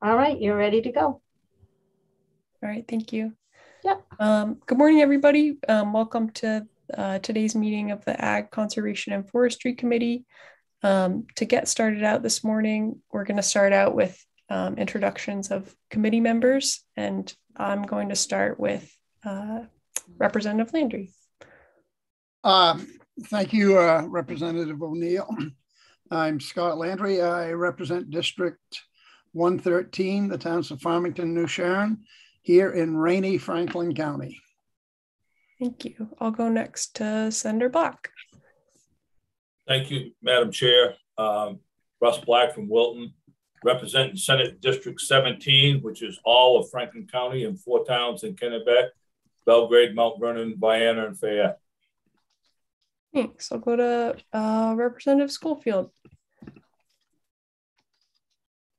All right, you're ready to go. All right, thank you. Yeah. Um, good morning, everybody. Um, welcome to uh, today's meeting of the Ag Conservation and Forestry Committee. Um, to get started out this morning, we're going to start out with um, introductions of committee members, and I'm going to start with uh, Representative Landry. Uh, thank you, uh, Representative O'Neil. I'm Scott Landry. I represent District 113, the towns of Farmington, New Sharon, here in rainy Franklin County. Thank you. I'll go next to Senator Black. Thank you, Madam Chair. Um, Russ Black from Wilton, representing Senate District 17, which is all of Franklin County and four towns in Kennebec, Belgrade, Mount Vernon, Vienna, and Fayette. Thanks. I'll go to uh, Representative Skolfield.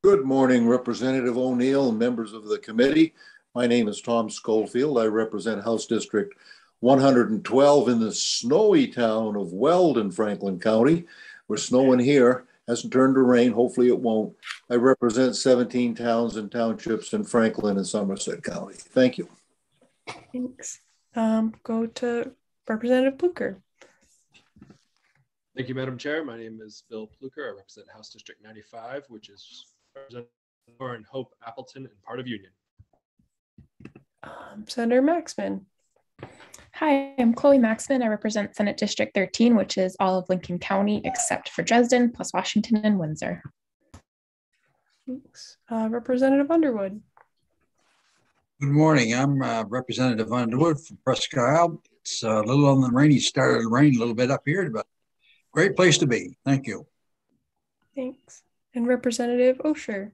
Good morning, Representative O'Neil and members of the committee. My name is Tom Skolfield. I represent House District 112 in the snowy town of Weld in Franklin County. We're snowing here, hasn't turned to rain, hopefully it won't. I represent 17 towns and townships in Franklin and Somerset County. Thank you. Thanks. Um, go to Representative Pluecker. Thank you, Madam Chair. My name is Bill Pluecker. I represent House District 95, which is represented Hope, Appleton, and part of Union. Um, Senator Maxmin. Hi, I'm Chloe Maxmin. I represent Senate District 13, which is all of Lincoln County except for Dresden, plus Washington and Windsor. Thanks. Uh, Representative Underwood. Good morning. I'm uh, Representative Underwood from Presque Isle. It's a little on the rainy, started to rain a little bit up here, but great place to be. Thank you. Thanks. And Representative Osher.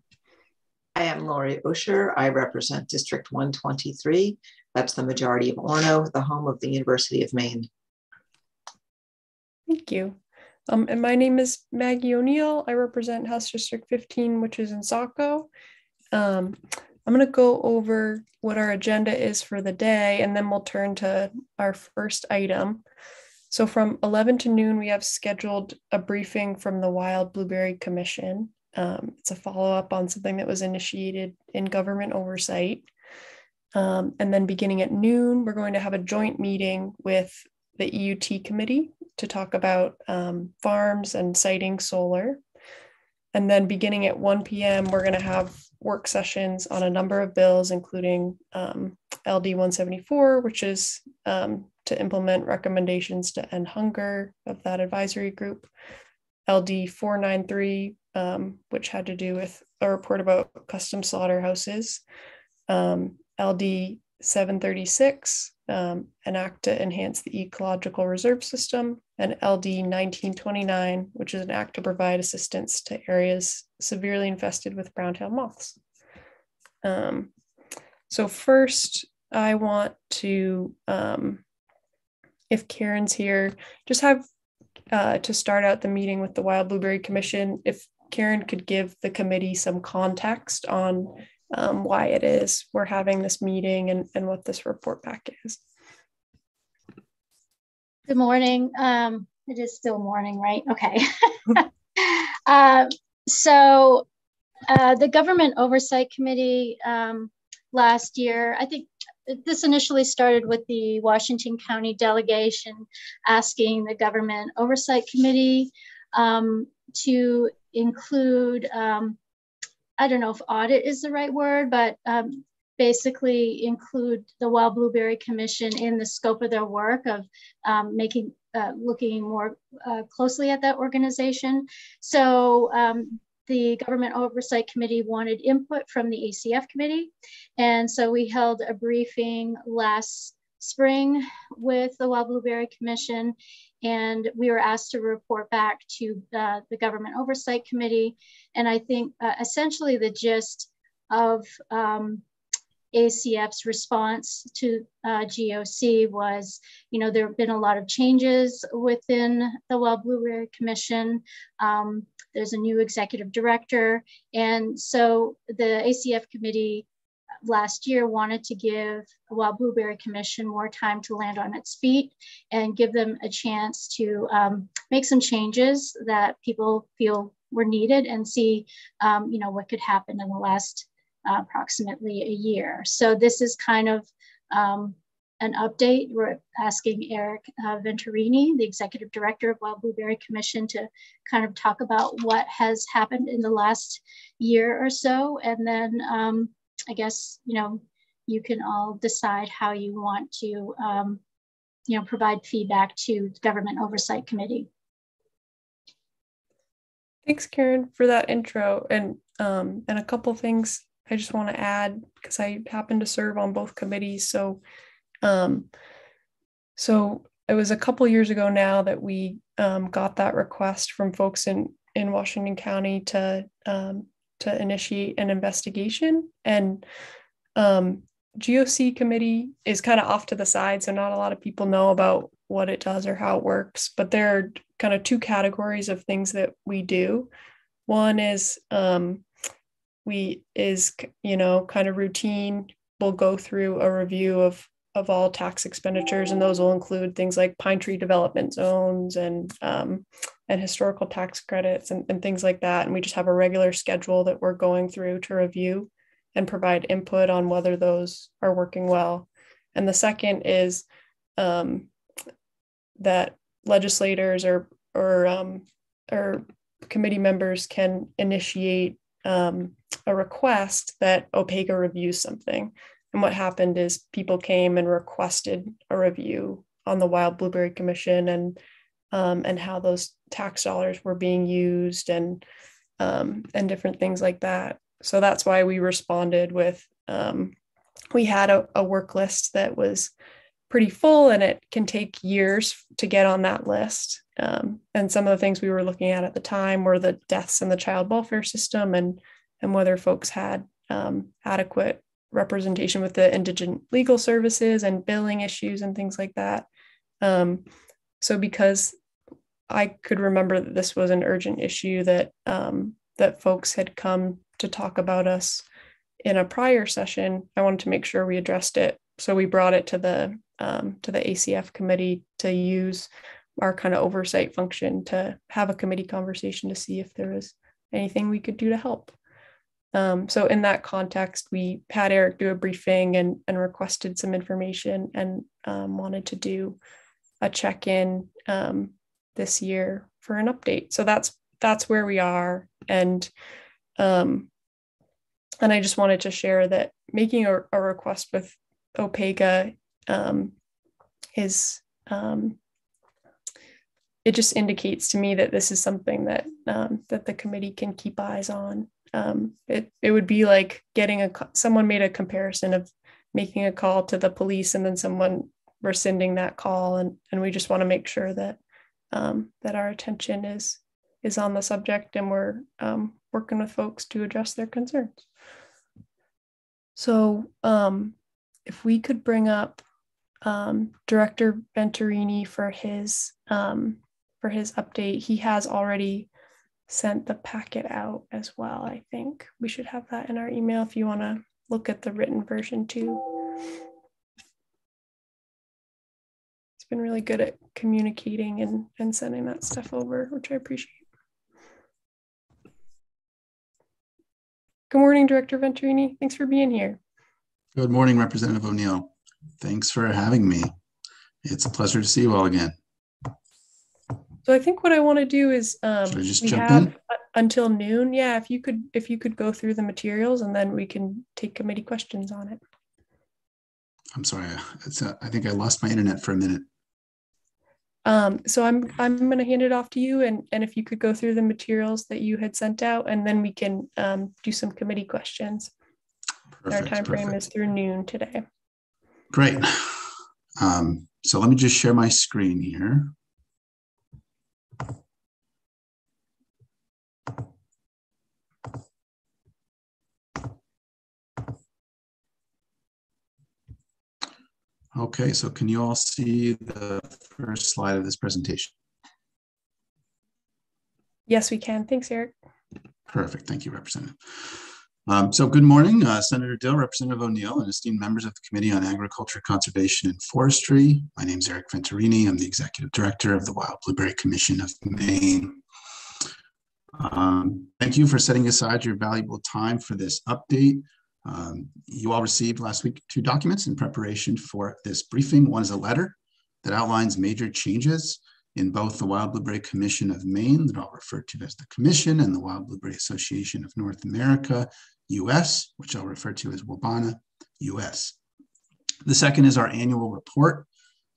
I am Laurie Osher. I represent District 123. That's the majority of Orono, the home of the University of Maine. Thank you. Um, and my name is Maggie O'Neil. I represent House District 15, which is in Saco. Um, I'm going to go over what our agenda is for the day, and then we'll turn to our first item. So from 11 to noon, we have scheduled a briefing from the Wild Blueberry Commission. Um, it's a follow up on something that was initiated in government oversight. Um, and then beginning at noon, we're going to have a joint meeting with the EUT committee to talk about um, farms and siting solar. And then beginning at 1 p.m., we're going to have work sessions on a number of bills, including um, LD 174, which is um, to implement recommendations to end hunger of that advisory group, LD 493, um, which had to do with a report about custom slaughterhouses, um, LD 736, um, an act to enhance the ecological reserve system, and LD 1929, which is an act to provide assistance to areas severely infested with brown-tailed moths. Um, so first, I want to, um, if Karen's here, just have uh, to start out the meeting with the Wild Blueberry Commission, if Karen could give the committee some context on um, why it is we're having this meeting and, and what this report back is. Good morning. Um, it is still morning, right? Okay. uh, so uh, the Government Oversight Committee um, last year, I think this initially started with the Washington County delegation asking the Government Oversight Committee um, to include, um, I don't know if audit is the right word, but um, basically include the Wild Blueberry Commission in the scope of their work of um, making, uh, looking more uh, closely at that organization. So um, the Government Oversight Committee wanted input from the ACF committee. And so we held a briefing last spring with the Wild Blueberry Commission and we were asked to report back to uh, the Government Oversight Committee. And I think uh, essentially the gist of um, ACF's response to uh, GOC was, you know, there have been a lot of changes within the Wild Blueberry Commission. Um, there's a new executive director. And so the ACF committee last year wanted to give Wild Blueberry Commission more time to land on its feet and give them a chance to um, make some changes that people feel were needed and see, um, you know, what could happen in the last uh, approximately a year. So this is kind of um, an update. We're asking Eric uh, Venturini, the executive director of Wild Blueberry Commission, to kind of talk about what has happened in the last year or so. And then um, I guess, you know, you can all decide how you want to, um, you know, provide feedback to the Government Oversight Committee. Thanks, Karen, for that intro. And um, and a couple things I just want to add because I happen to serve on both committees. So um, so it was a couple years ago now that we um, got that request from folks in in Washington County to um, to initiate an investigation and um, GOC committee is kind of off to the side, so not a lot of people know about what it does or how it works. But there are kind of two categories of things that we do. One is um, we is you know kind of routine. We'll go through a review of of all tax expenditures, and those will include things like pine tree development zones and um, and historical tax credits and, and things like that. And we just have a regular schedule that we're going through to review and provide input on whether those are working well. And the second is um, that legislators or or um, or committee members can initiate um, a request that OPEGA reviews something. And what happened is people came and requested a review on the Wild Blueberry Commission and um, and how those tax dollars were being used and um, and different things like that. So that's why we responded with um, we had a, a work list that was pretty full and it can take years to get on that list. Um, and some of the things we were looking at at the time were the deaths in the child welfare system and and whether folks had um, adequate representation with the indigent legal services and billing issues and things like that. Um, so because I could remember that this was an urgent issue that um, that folks had come to talk about us in a prior session, I wanted to make sure we addressed it. So we brought it to the um, to the ACF committee to use our kind of oversight function to have a committee conversation to see if there was anything we could do to help. Um, so in that context, we had Eric do a briefing and, and requested some information and um, wanted to do a check-in um, this year for an update. So that's that's where we are, and um, and I just wanted to share that making a, a request with OPEGA um, is um, it just indicates to me that this is something that that the committee can keep eyes on. Um, it, it would be like getting a someone made a comparison of making a call to the police and then someone rescinding that call. And, and we just want to make sure that um, that our attention is is on the subject and we're um, working with folks to address their concerns. So um, if we could bring up um, director venturini for his um, for his update he has already sent the packet out as well, I think. We should have that in our email if you want to look at the written version too. It's been really good at communicating and, and sending that stuff over, which I appreciate. Good morning, Director Venturini. Thanks for being here. Good morning, Representative O'Neil. Thanks for having me. It's a pleasure to see you all again. So I think what I want to do is um, we have in? until noon. Yeah, if you could if you could go through the materials and then we can take committee questions on it. I'm sorry. It's uh, I think I lost my internet for a minute. Um, so I'm I'm going to hand it off to you, and and if you could go through the materials that you had sent out, and then we can um, do some committee questions. Our Perfect, time frame is through noon today. Great. Um, so let me just share my screen here. Okay, so can you all see the first slide of this presentation? Yes, we can. Thanks, Eric. Perfect. Thank you, Representative. Um, so good morning, uh, Senator Dill, Representative O'Neil, and esteemed members of the Committee on Agriculture, Conservation, and Forestry. My name is Eric Venturini. I'm the Executive Director of the Wild Blueberry Commission of Maine. Um, thank you for setting aside your valuable time for this update. Um, you all received last week two documents in preparation for this briefing. One is a letter that outlines major changes in both the Wild Blueberry Commission of Maine, that I'll refer to as the Commission, and the Wild Blueberry Association of North America, US, which I'll refer to as WBANA, US. The second is our annual report,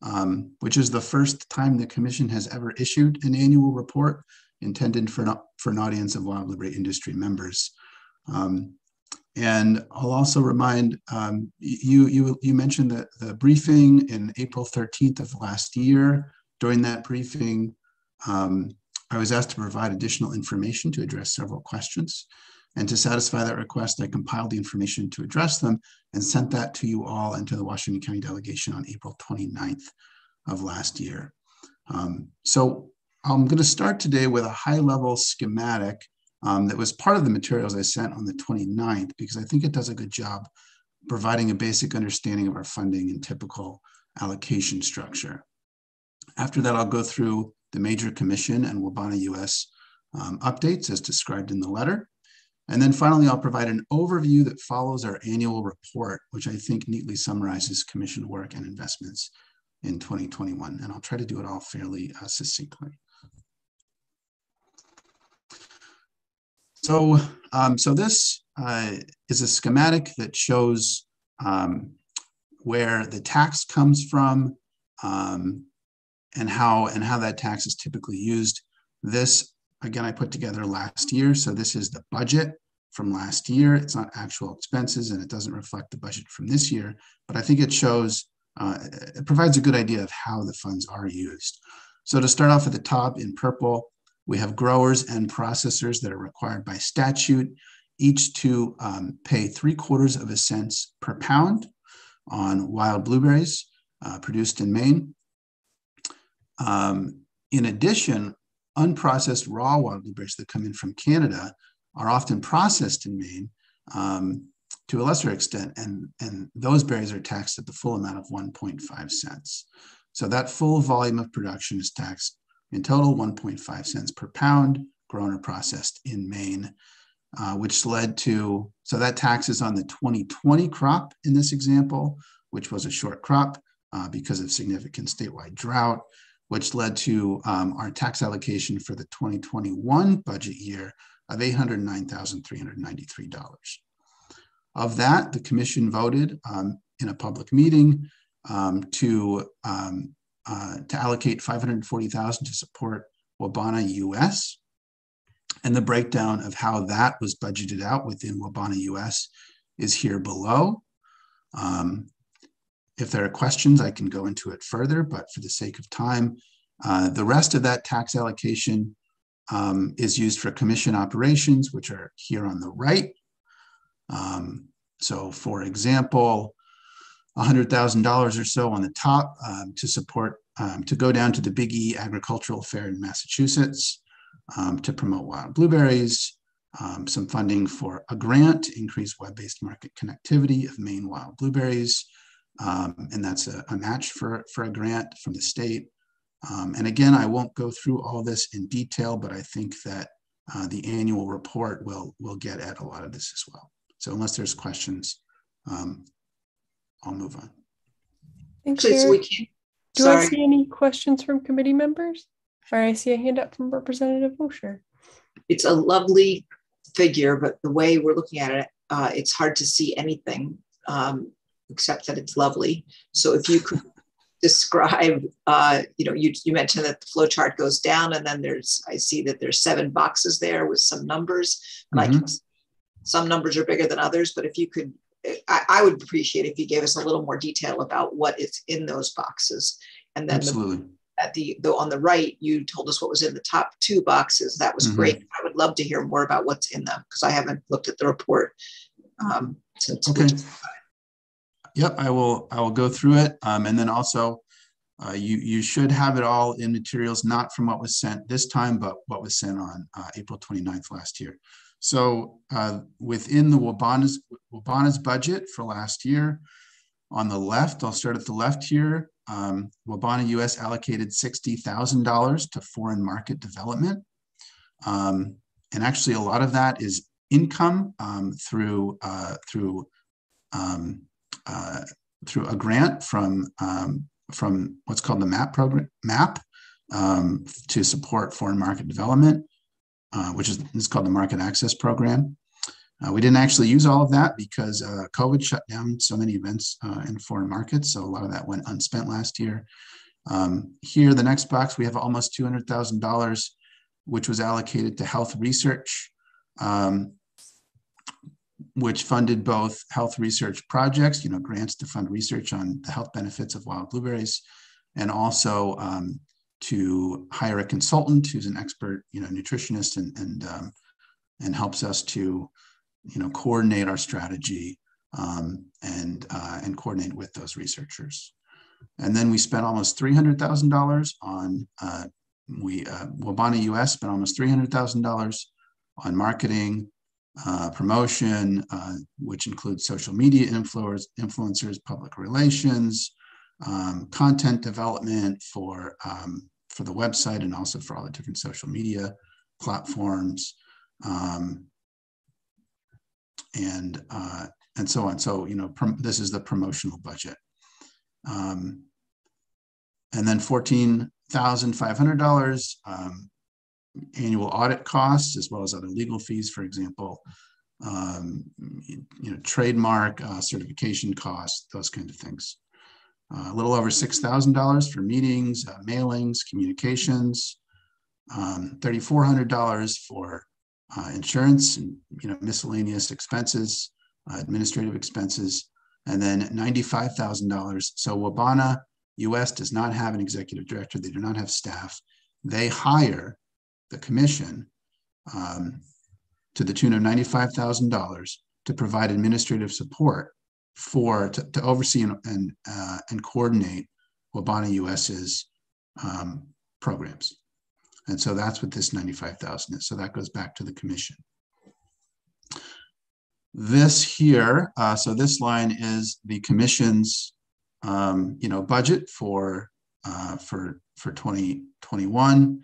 um, which is the first time the Commission has ever issued an annual report intended for, not, for an audience of wild blueberry industry members. Um, and I'll also remind um, you, you, you mentioned that the briefing in April 13th of last year. During that briefing, um, I was asked to provide additional information to address several questions. And to satisfy that request, I compiled the information to address them and sent that to you all and to the Washington County delegation on April 29th of last year. Um, so I'm going to start today with a high level schematic um, that was part of the materials I sent on the 29th because I think it does a good job providing a basic understanding of our funding and typical allocation structure. After that, I'll go through the major commission and WBANA US um, updates as described in the letter. And then finally, I'll provide an overview that follows our annual report, which I think neatly summarizes commission work and investments in 2021. And I'll try to do it all fairly uh, succinctly. So, um, so this uh, is a schematic that shows um, where the tax comes from um, and how and how that tax is typically used. This again I put together last year, so this is the budget from last year. It's not actual expenses, and it doesn't reflect the budget from this year. But I think it shows uh, it provides a good idea of how the funds are used. So to start off at the top in purple, we have growers and processors that are required by statute, each to um, pay three quarters of a cent per pound on wild blueberries uh, produced in Maine. Um, in addition, unprocessed raw wild blueberries that come in from Canada are often processed in Maine um, to a lesser extent, and, and those berries are taxed at the full amount of 1.5 cents. So that full volume of production is taxed in total, 1.5 cents per pound grown or processed in Maine, uh, which led to, so that tax is on the 2020 crop in this example, which was a short crop uh, because of significant statewide drought, which led to um, our tax allocation for the 2021 budget year of $809,393. Of that, the commission voted um, in a public meeting um, to um, uh, to allocate 540,000 to support Wabana US. And the breakdown of how that was budgeted out within Wabana US is here below. Um, if there are questions, I can go into it further, but for the sake of time, uh, the rest of that tax allocation um, is used for commission operations, which are here on the right. Um, so for example, $100,000 or so on the top um, to support, um, to go down to the Big E Agricultural Fair in Massachusetts um, to promote wild blueberries, um, some funding for a grant to increase web-based market connectivity of Maine wild blueberries. Um, and that's a, a, match for, for a grant from the state. Um, and again, I won't go through all this in detail, but I think that uh, the annual report will, will get at a lot of this as well. So unless there's questions, um, I'll move on. Thank you. we can. Do Sorry. I see any questions from committee members? All right, I see a hand up from Representative Osher. It's a lovely figure, but the way we're looking at it, uh, it's hard to see anything um, except that it's lovely. So if you could describe, uh, you know, you, you mentioned that the flow chart goes down and then there's, I see that there's seven boxes there with some numbers. And. I can, some numbers are bigger than others, but if you could I, I, would appreciate if you gave us a little more detail about what is in those boxes. And then Absolutely. The, at the, the on the right, you told us what was in the top two boxes. That was mm-hmm. great. I would love to hear more about what's in them because I haven't looked at the report um, since. Okay. Yep, I will. I will go through it, um, and then also, uh, you you should have it all in materials, not from what was sent this time, but what was sent on uh, April 29th last year. So uh, within the WBANA's, WBANA's budget for last year, on the left, I'll start at the left here, um, WBANA US allocated $60,000 to foreign market development. Um, and actually a lot of that is income um, through, uh, through um, uh, through a grant from um, from what's called the MAP program, MAP, um, to support foreign market development, uh, which is, is called the Market Access Program. Uh, we didn't actually use all of that because uh, COVID shut down so many events uh, in foreign markets. So a lot of that went unspent last year. Um, here, the next box, we have almost $200,000, which was allocated to health research, um, which funded both health research projects, you know, grants to fund research on the health benefits of wild blueberries, and also um, to hire a consultant who's an expert, you know, nutritionist and, and, um, and helps us to you know, coordinate our strategy um, and, uh, and coordinate with those researchers. And then we spent almost $300,000 on, uh, we, uh, Wabana US spent almost $300,000 on marketing, uh, promotion, uh, which includes social media influencers, influencers public relations, um, content development for, um, for the website and also for all the different social media platforms, um, and uh, and so on. So you know, this is the promotional budget, um, and then fourteen thousand five hundred dollars um, annual audit costs, as well as other legal fees, for example, um, you know, trademark uh, certification costs, those kind of things. A little over six thousand dollars for meetings, uh, mailings, communications. Um, $3,400 for uh, insurance and you know miscellaneous expenses, uh, administrative expenses, and then $95,000. So Wabana US does not have an executive director. They do not have staff. They hire the commission um, to the tune of $95,000 to provide administrative support for to, to oversee and and, uh, and coordinate Wabana US's um, programs. And so that's what this 95,000 is. So that goes back to the commission. This here, uh, so this line is the commission's, um, you know, budget for uh, for for 2021.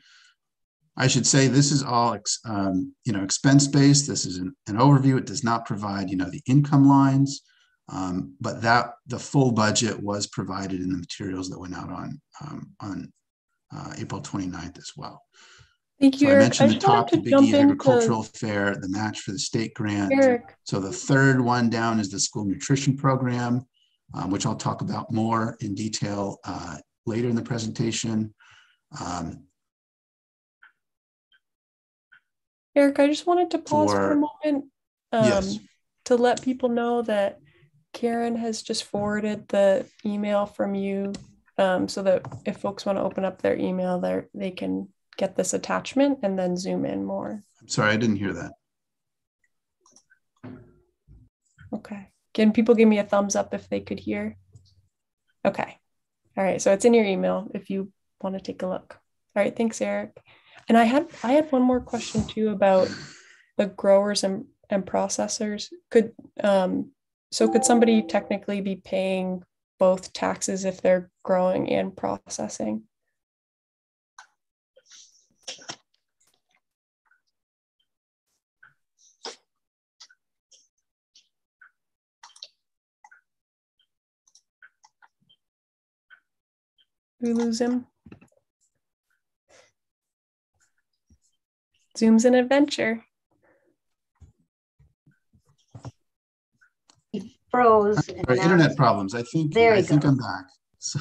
I should say this is all, ex, um, you know, expense based. This is an, an, overview. It does not provide, you know, the income lines, um, but that the full budget was provided in the materials that went out on um, on uh, April 29th as well. Thank you. So I mentioned I the top, the Big E Agricultural Fair, the match for the state grant. Eric. So the third one down is the school nutrition program, um, which I'll talk about more in detail uh, later in the presentation. Um, Eric, I just wanted to pause for, for a moment um, yes. to let people know that Karen has just forwarded the email from you um, so that if folks want to open up their email there, they can get this attachment and then zoom in more. I'm sorry, I didn't hear that. Okay. Can people give me a thumbs up if they could hear? Okay. All right. So it's in your email if you want to take a look. All right. Thanks, Eric. And I had I had one more question too about the growers and, and processors. Could um so could somebody technically be paying both taxes if they're growing and processing? we lose him? Zoom's an adventure. He froze. Sorry, internet problems. I think There I you think go. I'm back. So,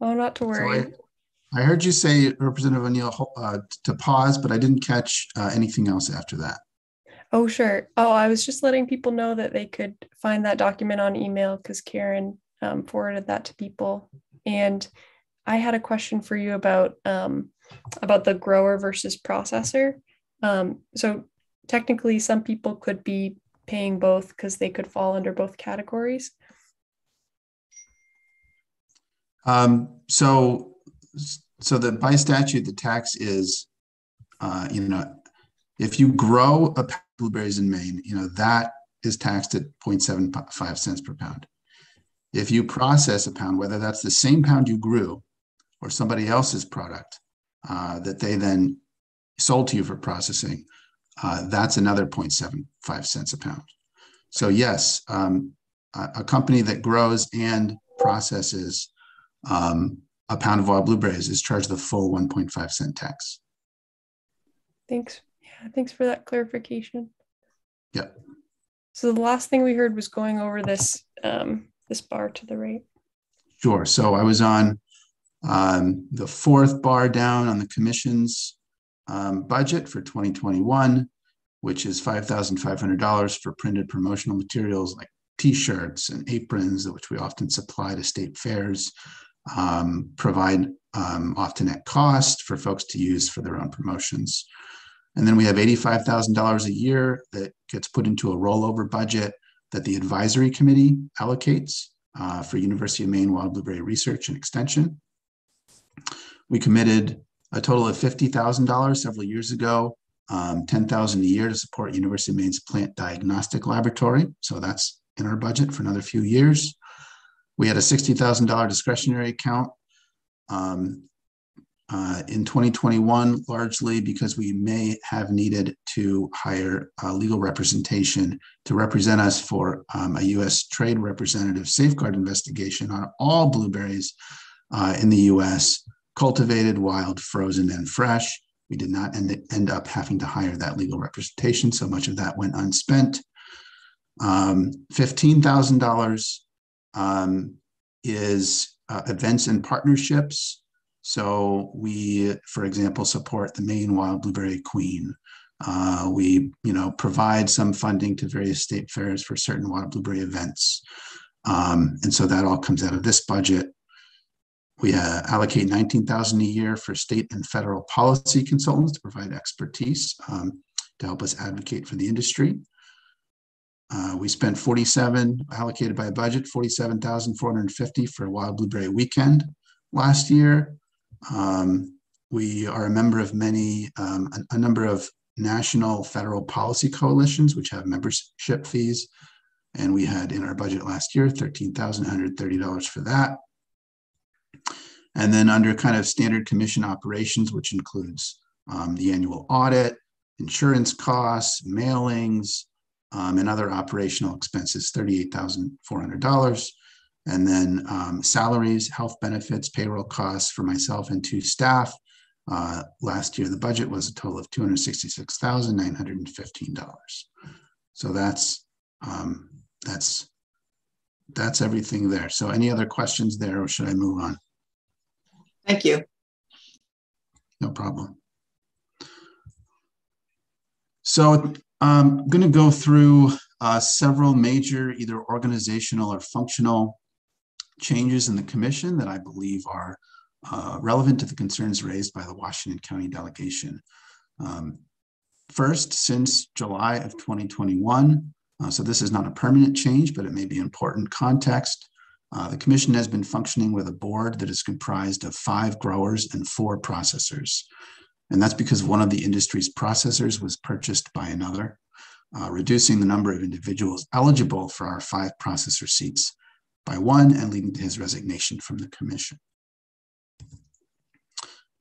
Oh, not to so worry. I, I heard you say Representative O'Neil uh, to pause, but I didn't catch uh, anything else after that. Oh, sure. Oh, I was just letting people know that they could find that document on email because Karen um, forwarded that to people. And I had a question for you about um, about the grower versus processor. Um, so technically, some people could be paying both because they could fall under both categories. Um, so, so the by statute, the tax is, uh, you know, if you grow a blueberries in Maine, you know that is taxed at 0.75 cents per pound. If you process a pound, whether that's the same pound you grew or somebody else's product uh, that they then sold to you for processing, uh, that's another 0.75 cents a pound. So yes, um, a, a company that grows and processes um, a pound of wild blueberries is charged the full 1.5 cent tax. Thanks. Yeah, thanks for that clarification. Yep. So the last thing we heard was going over this um, this bar to the right. Sure. So I was on um, the fourth bar down on the commission's um, budget for 2021, which is $5,500 for printed promotional materials like t-shirts and aprons, which we often supply to state fairs, um, provide um, often at cost for folks to use for their own promotions. And then we have $85,000 a year that gets put into a rollover budget that the advisory committee allocates uh, for University of Maine Wild Blueberry Research and Extension. We committed a total of $50,000 several years ago, um, 10,000 a year to support University of Maine's plant diagnostic laboratory. So that's in our budget for another few years. We had a $60,000 discretionary account um, uh, in 2021, largely because we may have needed to hire legal representation to represent us for um, a U.S. trade representative safeguard investigation on all blueberries uh, in the U.S., cultivated, wild, frozen, and fresh. We did not end, end up having to hire that legal representation, so much of that went unspent. Um, $15,000 um, is uh, events and partnerships. So we, for example, support the Maine Wild Blueberry Queen. Uh, we, you know, provide some funding to various state fairs for certain wild blueberry events. Um, and so that all comes out of this budget. We uh, allocate 19,000 a year for state and federal policy consultants to provide expertise um, to help us advocate for the industry. Uh, we spent 47 allocated by budget, 47,450 for Wild Blueberry Weekend last year. Um, we are a member of many, um, a, a, number of national federal policy coalitions, which have membership fees. And we had in our budget last year, $13,130 for that. And then under kind of standard commission operations, which includes um, the annual audit, insurance costs, mailings, um, and other operational expenses, $38,400. And then um, salaries, health benefits, payroll costs for myself and two staff. Uh, last year, the budget was a total of $266,915. So that's um, that's that's everything there. So any other questions there, or should I move on? Thank you. No problem. So I'm going to go through uh, several major either organizational or functional changes in the commission that I believe are uh, relevant to the concerns raised by the Washington County delegation. Um, first, since July of 2021, uh, so this is not a permanent change, but it may be important context. Uh, the commission has been functioning with a board that is comprised of five growers and four processors. And that's because one of the industry's processors was purchased by another, uh, reducing the number of individuals eligible for our five processor seats by one and leading to his resignation from the commission.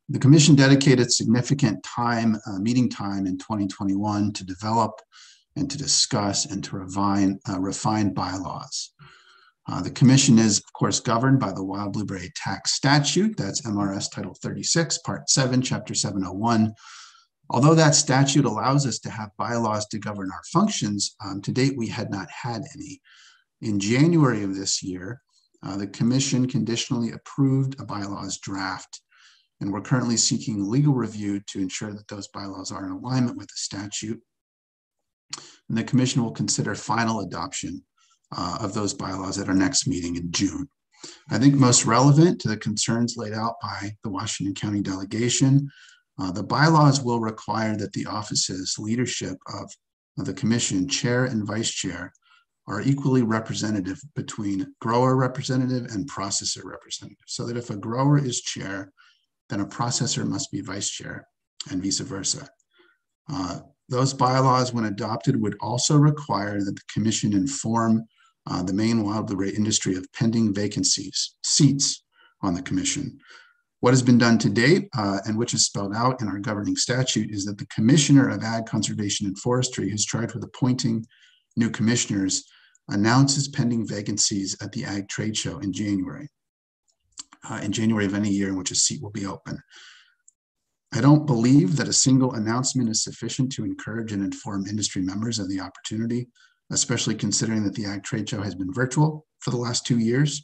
The commission dedicated significant time, uh, meeting time in 2021 to develop and to discuss and to refine, uh, refine bylaws. Uh, the commission is, of course, governed by the Wild Blueberry Tax Statute. That's MRS Title 36, Part 7, Chapter 701. Although that statute allows us to have bylaws to govern our functions, um, to date we had not had any. In January of this year, uh, the commission conditionally approved a bylaws draft, and we're currently seeking legal review to ensure that those bylaws are in alignment with the statute. And the commission will consider final adoption uh, of those bylaws at our next meeting in June. I think most relevant to the concerns laid out by the Washington County delegation, uh, the bylaws will require that the offices leadership of, of the commission, chair and vice chair, are equally representative between grower representative and processor representative. So that if a grower is chair, then a processor must be vice chair and vice versa. Uh, those bylaws, when adopted, would also require that the commission inform uh, the Maine wild blueberry industry of pending vacancies, seats on the commission. What has been done to date, uh, and which is spelled out in our governing statute, is that the Commissioner of Ag Conservation and Forestry is charged with appointing new commissioners announces pending vacancies at the Ag Trade Show in January, uh, in January of any year in which a seat will be open. I don't believe that a single announcement is sufficient to encourage and inform industry members of the opportunity, especially considering that the Ag Trade Show has been virtual for the last two years.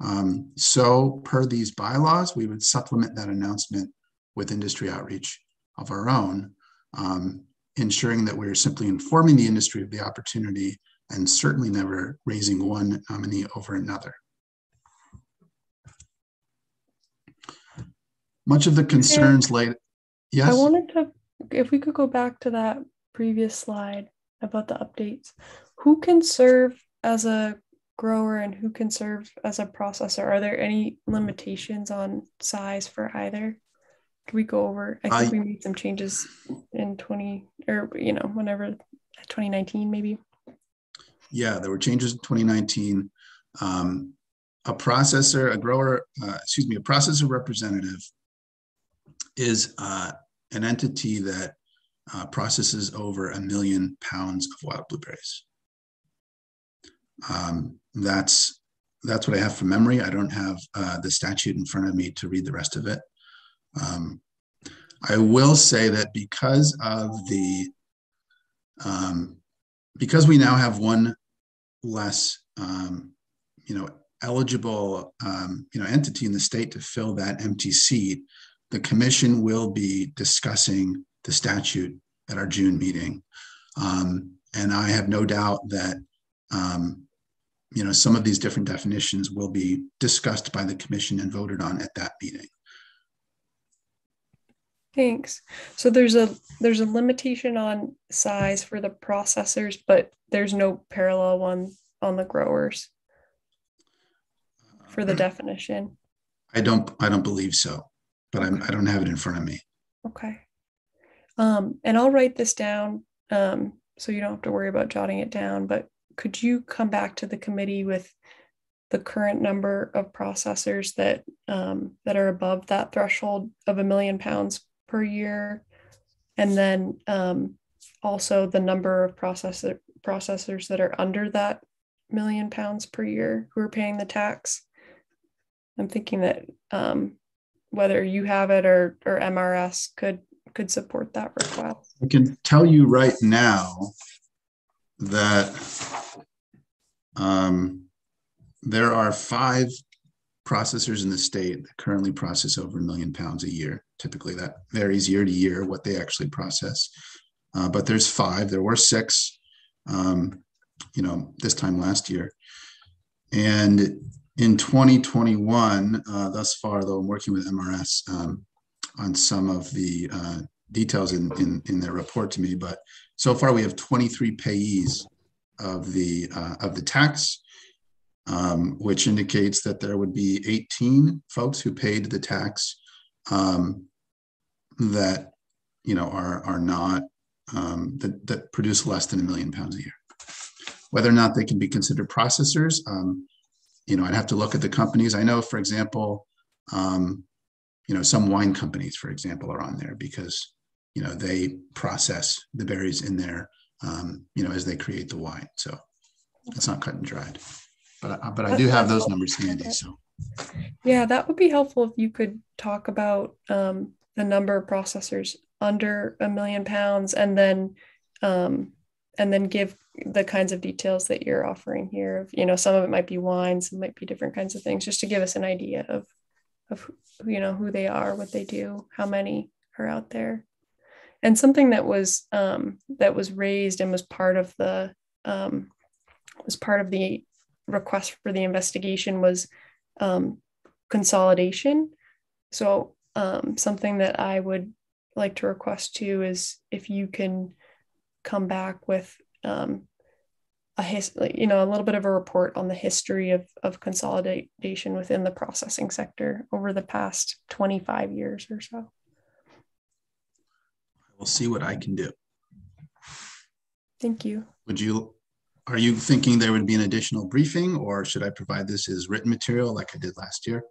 Um, so per these bylaws, we would supplement that announcement with industry outreach of our own, um, ensuring that we're simply informing the industry of the opportunity and certainly never raising one nominee over another. Much of the concerns laid, yes? I wanted to, if we could go back to that previous slide about the updates. Who can serve as a grower and who can serve as a processor? Are there any limitations on size for either? Can we go over? I think I, we made some changes in 20 or, you know, whenever 2019 maybe. Yeah, there were changes in 2019. Um, a processor, a grower, uh, excuse me, a processor representative is uh, an entity that uh, processes over a million pounds of wild blueberries. Um, that's that's what I have from memory. I don't have uh, the statute in front of me to read the rest of it. Um, I will say that because of the um, because we now have one less um, you know eligible um, you know entity in the state to fill that empty seat, the commission will be discussing the statute at our June meeting. Um, and I have no doubt that, um, you know, some of these different definitions will be discussed by the commission and voted on at that meeting. Thanks. So there's a there's a limitation on size for the processors, but there's no parallel one on the growers for the definition. I don't I don't believe so, but I'm I don't have it in front of me. Okay. Um, and I'll write this down um, so you don't have to worry about jotting it down. But could you come back to the committee with the current number of processors that um, that are above that threshold of a million pounds per year, and then um, also the number of processor processors that are under that million pounds per year who are paying the tax. I'm thinking that um, whether you have it or or MRS could could support that request. I can tell you right now that um, there are five processors in the state that currently process over a million pounds a year. Typically, that varies year to year what they actually process. Uh, but there's five. There were six, um, you know, this time last year. And in 2021, uh, thus far, though I'm working with MRS, um, on some of the uh, details in, in, in their report to me, but so far we have 23 payees of the uh, of the tax, um, which indicates that there would be 18 folks who paid the tax um, that you know are are not um, that that produce less than a million pounds a year. Whether or not they can be considered processors, um, you know, I'd have to look at the companies. I know, for example, um, you know, some wine companies, for example, are on there because, you know, they process the berries in there, um, you know, as they create the wine. So it's not cut and dried. But, I, but I do have those numbers handy. So, yeah, that would be helpful if you could talk about um, the number of processors under a million pounds and then um, and then give the kinds of details that you're offering here of you know some of it might be wines some might be different kinds of things just to give us an idea of of you know who they are what they do how many are out there. And something that was um, that was raised and was part of the um, was part of the request for the investigation was um, consolidation. So um, something that i would like to request too is if you can come back with um, a his, you know, a little bit of a report on the history of, of consolidation within the processing sector over the past 25 years or so. We'll see what I can do. Thank you. Would you, are you thinking there would be an additional briefing or should I provide this as written material like I did last year?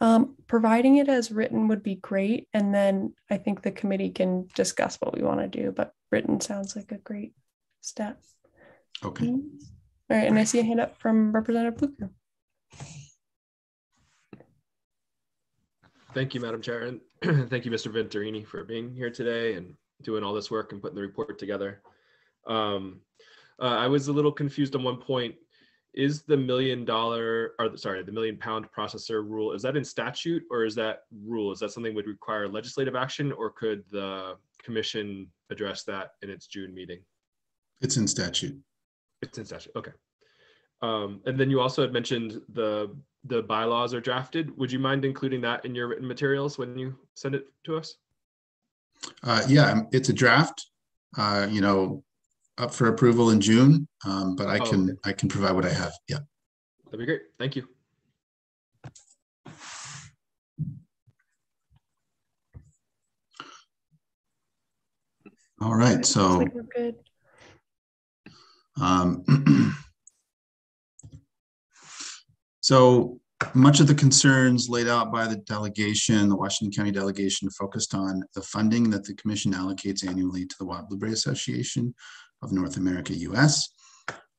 Um, providing it as written would be great. And then I think the committee can discuss what we want to do, but written sounds like a great step. Okay. All right, and I see a hand up from Representative Pluecker. Thank you, Madam Chair, and thank you, Mr. Venturini, for being here today and doing all this work and putting the report together. Um, uh, I was a little confused on one point. Is the million dollar, or sorry, the million pound processor rule, is that in statute or is that rule? Is that something would require legislative action or could the commission address that in its June meeting? It's in statute. It's in statute, okay. Um, and then you also had mentioned the the bylaws are drafted. Would you mind including that in your written materials when you send it to us? Uh, yeah, it's a draft. Uh, you know, up for approval in June, um, but I Oh, can okay. I can provide what I have. Yeah. That'd be great. Thank you. All right. Looks So. like we're good. Um, so much of the concerns laid out by the delegation, the Washington County delegation focused on the funding that the commission allocates annually to the Wild Blueberry Association of North America, US.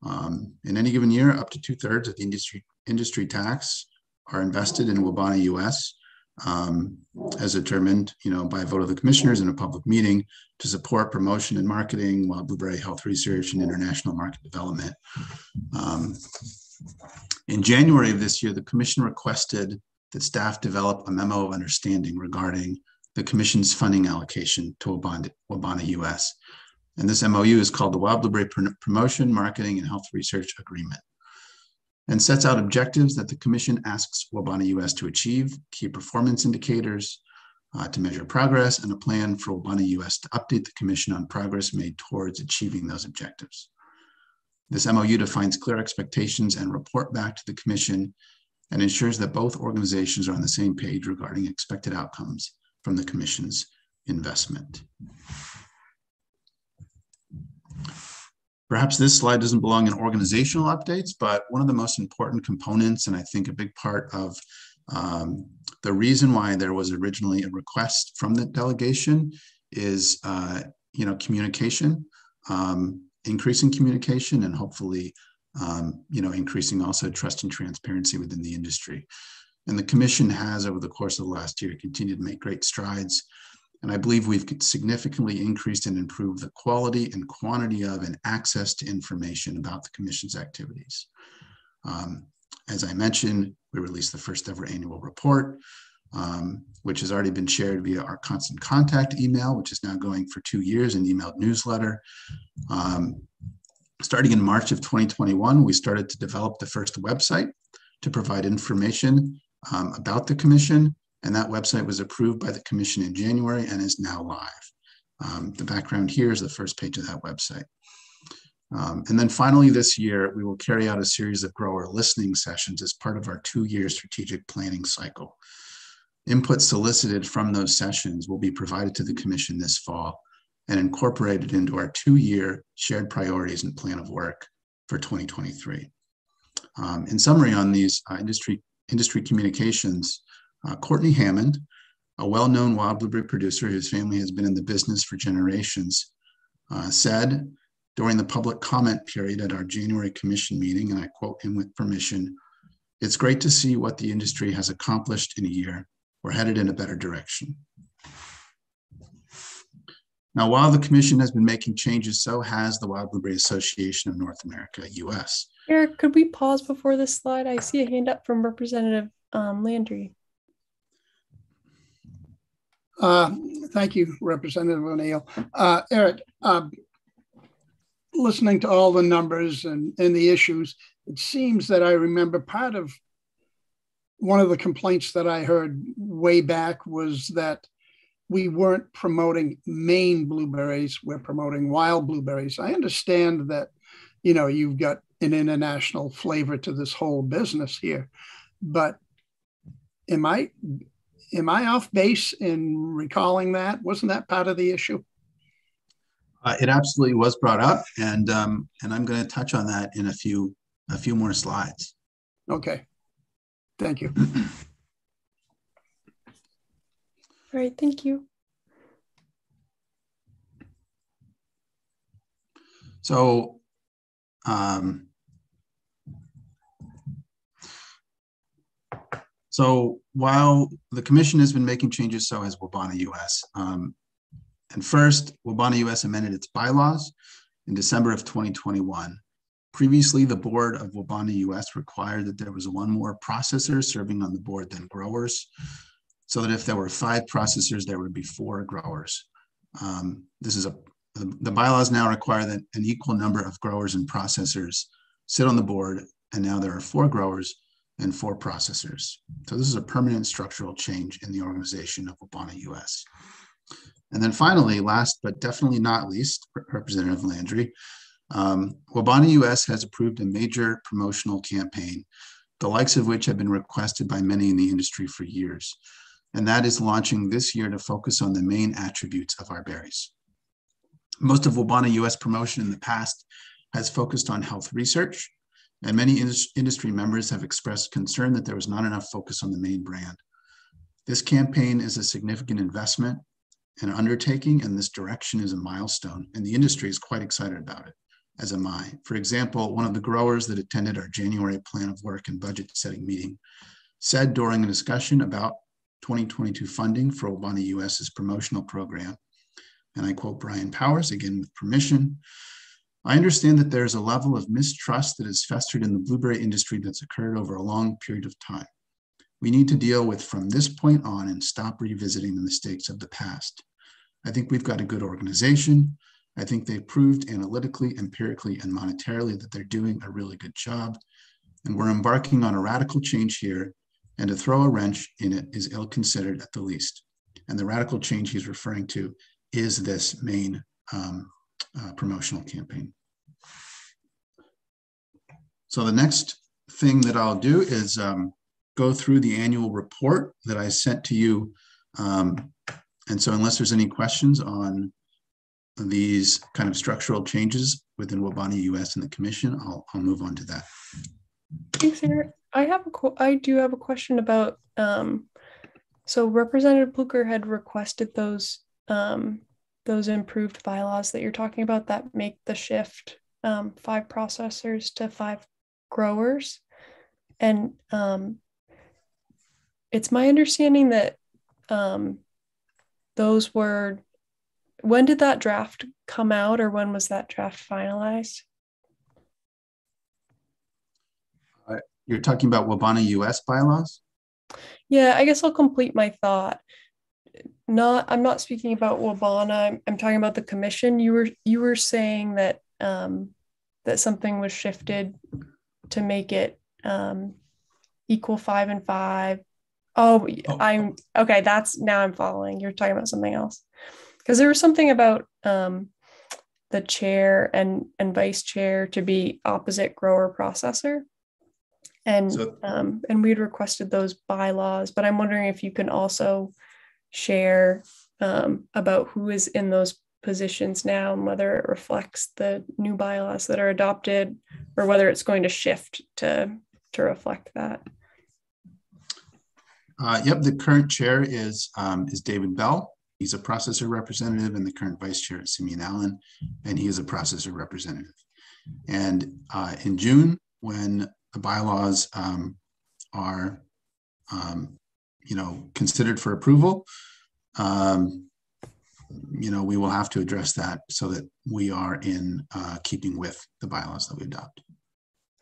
Um, in any given year, up to two thirds of the industry industry tax are invested in Wabana US, um, as determined, you know, by a vote of the commissioners in a public meeting to support promotion and marketing, wild blueberry health research, and international market development. Um, in January of this year, the commission requested that staff develop a memo of understanding regarding the commission's funding allocation to Wabana, Wabana US. And this MOU is called the Wild Blueberry Promotion, Marketing, and Health Research Agreement and sets out objectives that the commission asks Wabana US to achieve, key performance indicators, uh, to measure progress, and a plan for Wabana US to update the commission on progress made towards achieving those objectives. This MOU defines clear expectations and report back to the commission and ensures that both organizations are on the same page regarding expected outcomes from the commission's investment. Perhaps this slide doesn't belong in organizational updates, but one of the most important components, and I think a big part of um, the reason why there was originally a request from the delegation is, uh, you know, communication, um, increasing communication, and hopefully, um, you know, increasing also trust and transparency within the industry. And the commission has, over the course of the last year, continued to make great strides. And I believe we've significantly increased and improved the quality and quantity of and access to information about the commission's activities. Um, as I mentioned, we released the first ever annual report, um, which has already been shared via our constant contact email, which is now going for two years, and emailed newsletter. Um, starting in March of 2021, we started to develop the first website to provide information um, about the commission, and that website was approved by the commission in January and is now live. Um, the background here is the first page of that website. Um, and then finally this year, we will carry out a series of grower listening sessions as part of our two-year strategic planning cycle. Input solicited from those sessions will be provided to the commission this fall and incorporated into our two-year shared priorities and plan of work for 2023. Um, in summary on these uh, industry, industry communications, uh, Courtney Hammond, a well-known wild blueberry producer whose family has been in the business for generations, uh, said during the public comment period at our January commission meeting, and I quote him with permission, it's great to see what the industry has accomplished in a year. We're headed in a better direction. Now, while the commission has been making changes, so has the Wild Blueberry Association of North America, US. Eric, could we pause before this slide? I see a hand up from Representative um, Landry. Uh, Thank you, Representative O'Neil. Uh, Eric, uh, listening to all the numbers and, and the issues, it seems that I remember part of one of the complaints that I heard way back was that we weren't promoting Maine blueberries, we're promoting wild blueberries. I understand that, you know, you've got an international flavor to this whole business here, but am I am I off base in recalling that? Wasn't that part of the issue? Uh, it absolutely was brought up, and um, and I'm going to touch on that in a few a few more slides. Okay, thank you. All right, thank you. So, um, So while the commission has been making changes, so has Wabana US. Um, and first, Wabana US amended its bylaws in December of 2021. Previously, the board of Wabana US required that there was one more processor serving on the board than growers, so that if there were five processors, there would be four growers. Um, this is a the bylaws now require that an equal number of growers and processors sit on the board, and now there are four growers and four processors. So this is a permanent structural change in the organization of Wabana US. And then finally, last but definitely not least, Representative Landry, um, Wabana US has approved a major promotional campaign, the likes of which have been requested by many in the industry for years. And that is launching this year to focus on the main attributes of our berries. Most of Wabana US promotion in the past has focused on health research, and many industry members have expressed concern that there was not enough focus on the Maine brand. This campaign is a significant investment and undertaking, and this direction is a milestone, and the industry is quite excited about it, as am I. For example, one of the growers that attended our January plan of work and budget setting meeting said during a discussion about 2022 funding for Wabana US's promotional program, and I quote Brian Powers, again with permission, I understand that there is a level of mistrust that has festered in the blueberry industry that's occurred over a long period of time. We need to deal with from this point on and stop revisiting the mistakes of the past. I think we've got a good organization. I think they've proved analytically, empirically, and monetarily that they're doing a really good job. And we're embarking on a radical change here, and to throw a wrench in it is ill considered at the least. And the radical change he's referring to is this main um, uh, promotional campaign. So the next thing that I'll do is um, go through the annual report that I sent to you. Um, and so unless there's any questions on these kind of structural changes within Wabana US and the commission, I'll, I'll move on to that. Thanks, Eric. I have a I do have a question about um, so Representative Pluecker had requested those um, those improved bylaws that you're talking about that make the shift um, five processors to five growers. And um, it's my understanding that um, those were, when did that draft come out or when was that draft finalized? Uh, you're talking about Wabana US bylaws? Yeah, I guess I'll complete my thought not i'm not speaking about wabana. I'm, I'm, talking about the commission. You were you were saying that um, that something was shifted to make it um, equal five and five. Oh, oh, i'm okay that's now i'm following. You're talking about something else. Because there was something about um, the chair and and vice chair to be opposite grower processor. And so, um, and we'd requested those bylaws but i'm wondering if you can also share um, about who is in those positions now and whether it reflects the new bylaws that are adopted or whether it's going to shift to to reflect that. Uh, yep, the current chair is um, is David Bell. He's a processor representative, and the current vice chair is Simeon Allen, and he is a processor representative. And uh, in June, when the bylaws um, are um, you know, considered for approval, um, you know, we will have to address that so that we are in uh, keeping with the bylaws that we adopt.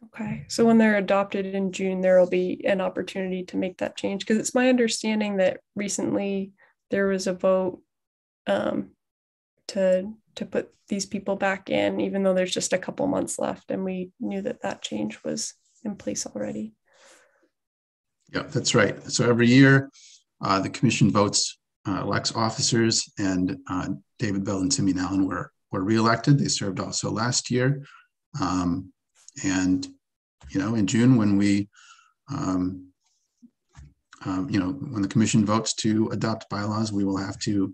Okay, so when they're adopted in June, there will be an opportunity to make that change because it's my understanding that recently there was a vote um, to to put these people back in, even though there's just a couple months left, and we knew that that change was in place already. Yeah, that's right. So every year, uh, the commission votes, uh, elects officers, and uh, David Bell and Simeon Allen were were reelected. They served also last year, um, and you know, in June when we, um, um, you know, when the commission votes to adopt bylaws, we will have to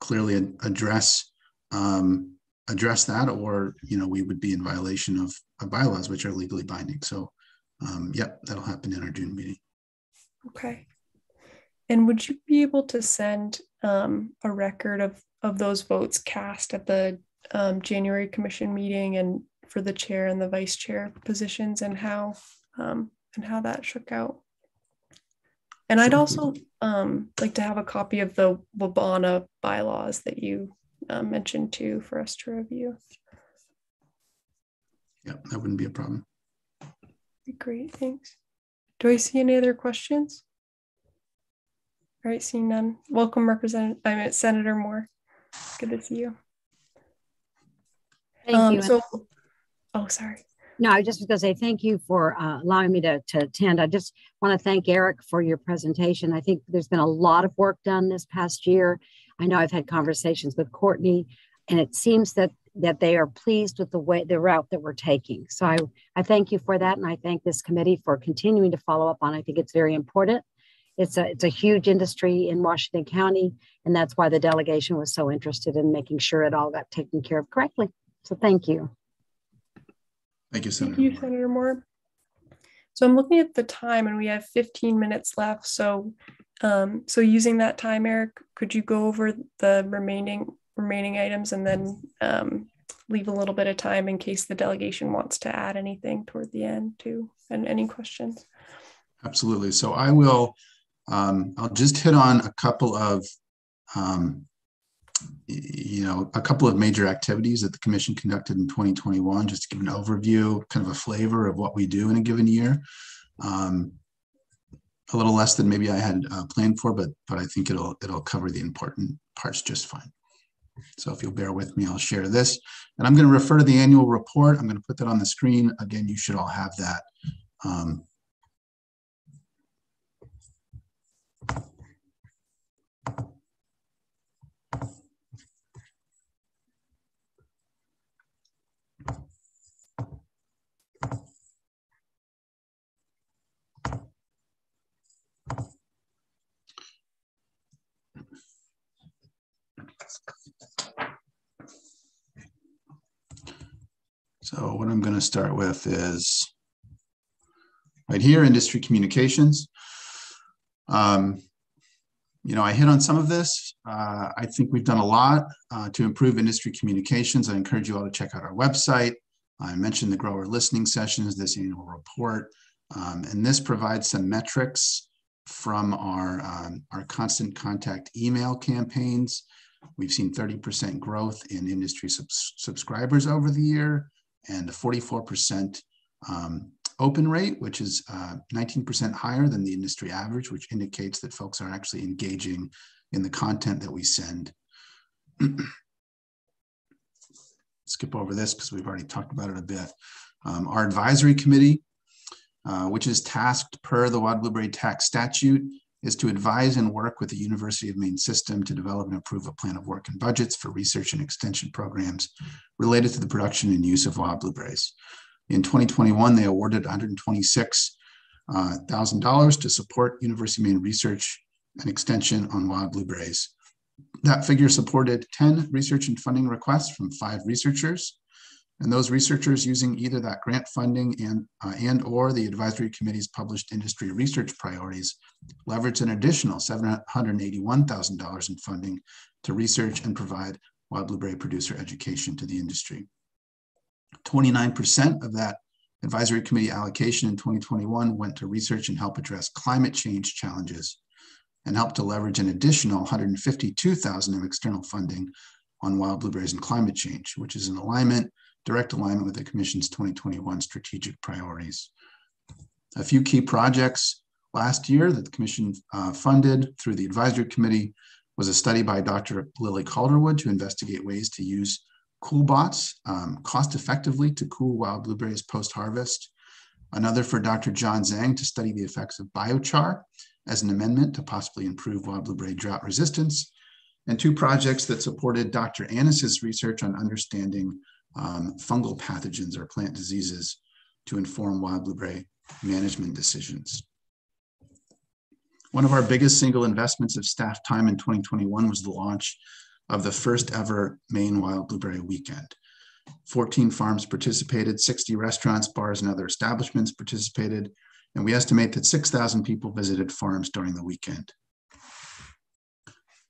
clearly ad address um, address that, or you know, we would be in violation of, of bylaws which are legally binding. So, um, yep, that'll happen in our June meeting. Okay. And would you be able to send um, a record of, of those votes cast at the um, January commission meeting and for the chair and the vice chair positions and how um, and how that shook out? And I'd also um, like to have a copy of the Wabana bylaws that you uh, mentioned too for us to review. Yeah, that wouldn't be a problem. Great, thanks. Do I see any other questions? All right, seeing none. Welcome, Representative, I mean Senator Moore. Good to see you. Thank Um, you. So, oh, sorry. No, I just was going to say thank you for uh, allowing me to, to attend. I just want to thank Eric for your presentation. I think there's been a lot of work done this past year. I know I've had conversations with Courtney, and it seems that that they are pleased with the way the route that we're taking. So I, I thank you for that, and I thank this committee for continuing to follow up on. I think it's very important. It's a it's a huge industry in Washington County, and that's why the delegation was so interested in making sure it all got taken care of correctly. So thank you. Thank you, Senator. Thank Senator. you, Moore. Senator Moore. So I'm looking at the time and we have 15 minutes left. So um, so using that time, Eric, could you go over the remaining remaining items and then um, leave a little bit of time in case the delegation wants to add anything toward the end too and any questions? Absolutely. So I will, um, I'll just hit on a couple of, um, you know, a couple of major activities that the commission conducted in 2021, just to give an overview, kind of a flavor of what we do in a given year. Um, a little less than maybe I had uh, planned for, but but I think it'll it'll cover the important parts just fine. So if you'll bear with me, I'll share this. And I'm going to refer to the annual report. I'm going to put that on the screen. Again, you should all have that. Um, So what I'm going to start with is right here, industry communications. Um, you know, I hit on some of this. Uh, I think we've done a lot uh, to improve industry communications. I encourage you all to check out our website. I mentioned the grower listening sessions, this annual report, um, and this provides some metrics from our, um, our constant contact email campaigns. We've seen 30% growth in industry subs- subscribers over the year and a 44% um, open rate, which is uh, 19% higher than the industry average, which indicates that folks are actually engaging in the content that we send. Skip over this because we've already talked about it a bit. Um, our advisory committee, uh, which is tasked per the Wild Blueberry Tax Statute, is to advise and work with the University of Maine system to develop and approve a plan of work and budgets for research and extension programs related to the production and use of wild blueberries. In 2021, they awarded $126,000 to support University of Maine research and extension on wild blueberries. That figure supported 10 research and funding requests from five researchers. And those researchers using either that grant funding and, uh, and or the advisory committee's published industry research priorities leveraged an additional $781,000 in funding to research and provide wild blueberry producer education to the industry. 29% of that advisory committee allocation in 2021 went to research and help address climate change challenges and help to leverage an additional 152,000 of external funding on wild blueberries and climate change, which is in alignment, direct alignment with the Commission's 2021 strategic priorities. A few key projects last year that the Commission uh, funded through the advisory committee was a study by Dr. Lily Calderwood to investigate ways to use CoolBots um, cost effectively to cool wild blueberries post harvest. Another for Dr. John Zhang to study the effects of biochar as an amendment to possibly improve wild blueberry drought resistance. And two projects that supported Dr. Annis's research on understanding um, fungal pathogens or plant diseases to inform wild blueberry management decisions. One of our biggest single investments of staff time in 2021 was the launch of the first ever Maine Wild Blueberry Weekend. 14 farms participated, 60 restaurants, bars, and other establishments participated, and we estimate that 6,000 people visited farms during the weekend.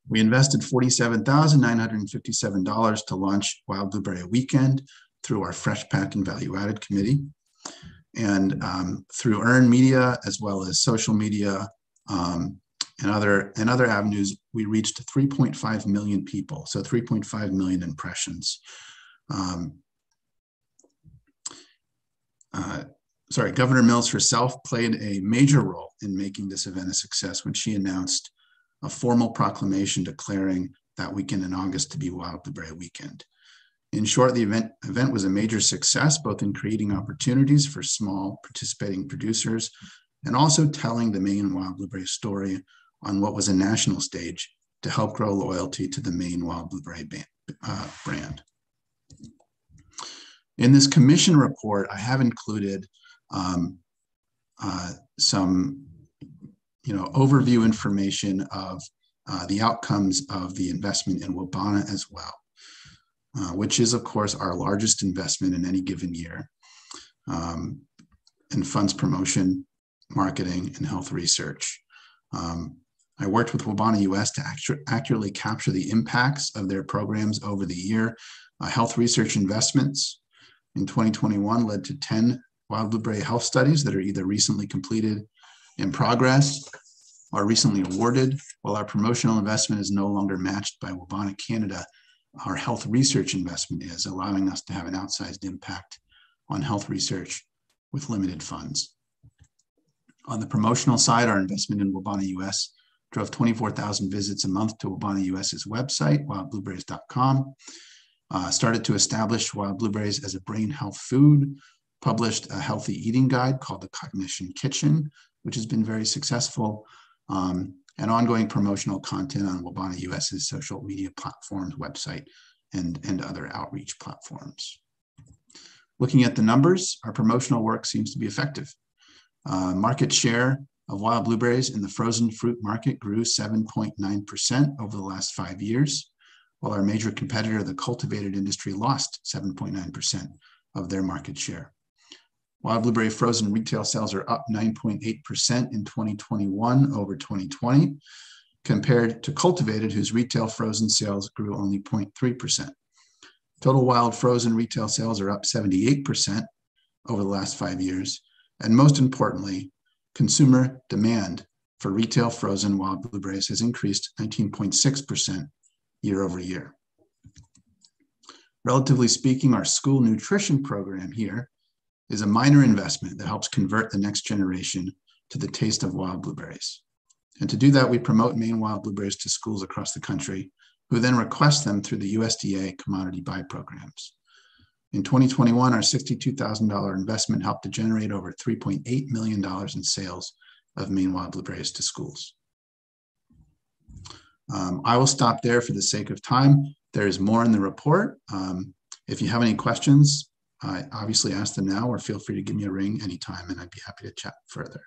We invested $47,957 to launch Wild Blueberry Weekend through our Fresh Pack and Value Added Committee. And um, through earned media, as well as social media, um, and other and other avenues, we reached 3.5 million people, so 3.5 million impressions. Um, uh, sorry, Governor Mills herself played a major role in making this event a success when she announced a formal proclamation declaring that weekend in August to be Wild Blueberry Weekend. In short, the event, event was a major success, both in creating opportunities for small participating producers and also telling the Maine Wild Blueberry story on what was a national stage to help grow loyalty to the Maine Wild Blueberry band, uh, brand. In this commission report, I have included um, uh, some you know, overview information of uh, the outcomes of the investment in Wabana as well, uh, which is, of course, our largest investment in any given year um, and funds promotion, marketing, and health research. Um, I worked with Wabana US to actu- accurately capture the impacts of their programs over the year. Uh, health research investments in 2021 led to 10 wild blueberry health studies that are either recently completed in progress or recently awarded. While our promotional investment is no longer matched by Wabana Canada, our health research investment is, allowing us to have an outsized impact on health research with limited funds. On the promotional side, our investment in Wabana US drove 24,000 visits a month to Wabana US's website, wildblueberries.com. Uh, started to establish wild blueberries as a brain health food, published a healthy eating guide called the Cognition Kitchen, which has been very successful, um, and ongoing promotional content on Wabana US's social media platforms, website, and, and other outreach platforms. Looking at the numbers, our promotional work seems to be effective. Uh, market share of wild blueberries in the frozen fruit market grew 7.9% over the last five years, while our major competitor, the cultivated industry, lost 7.9% of their market share. Wild blueberry frozen retail sales are up 9.8% in 2021 over 2020, compared to cultivated, whose retail frozen sales grew only 0.3%. Total wild frozen retail sales are up 78% over the last five years. And most importantly, consumer demand for retail frozen wild blueberries has increased 19.6% year over year. Relatively speaking, our school nutrition program here is a minor investment that helps convert the next generation to the taste of wild blueberries. And to do that, we promote Maine wild blueberries to schools across the country, who then request them through the USDA commodity buy programs. In 2021, our $62,000 investment helped to generate over $3.8 million in sales of Maine wild blueberries to schools. Um, I will stop there for the sake of time. There is more in the report. Um, if you have any questions, uh, obviously ask them now or feel free to give me a ring anytime and I'd be happy to chat further.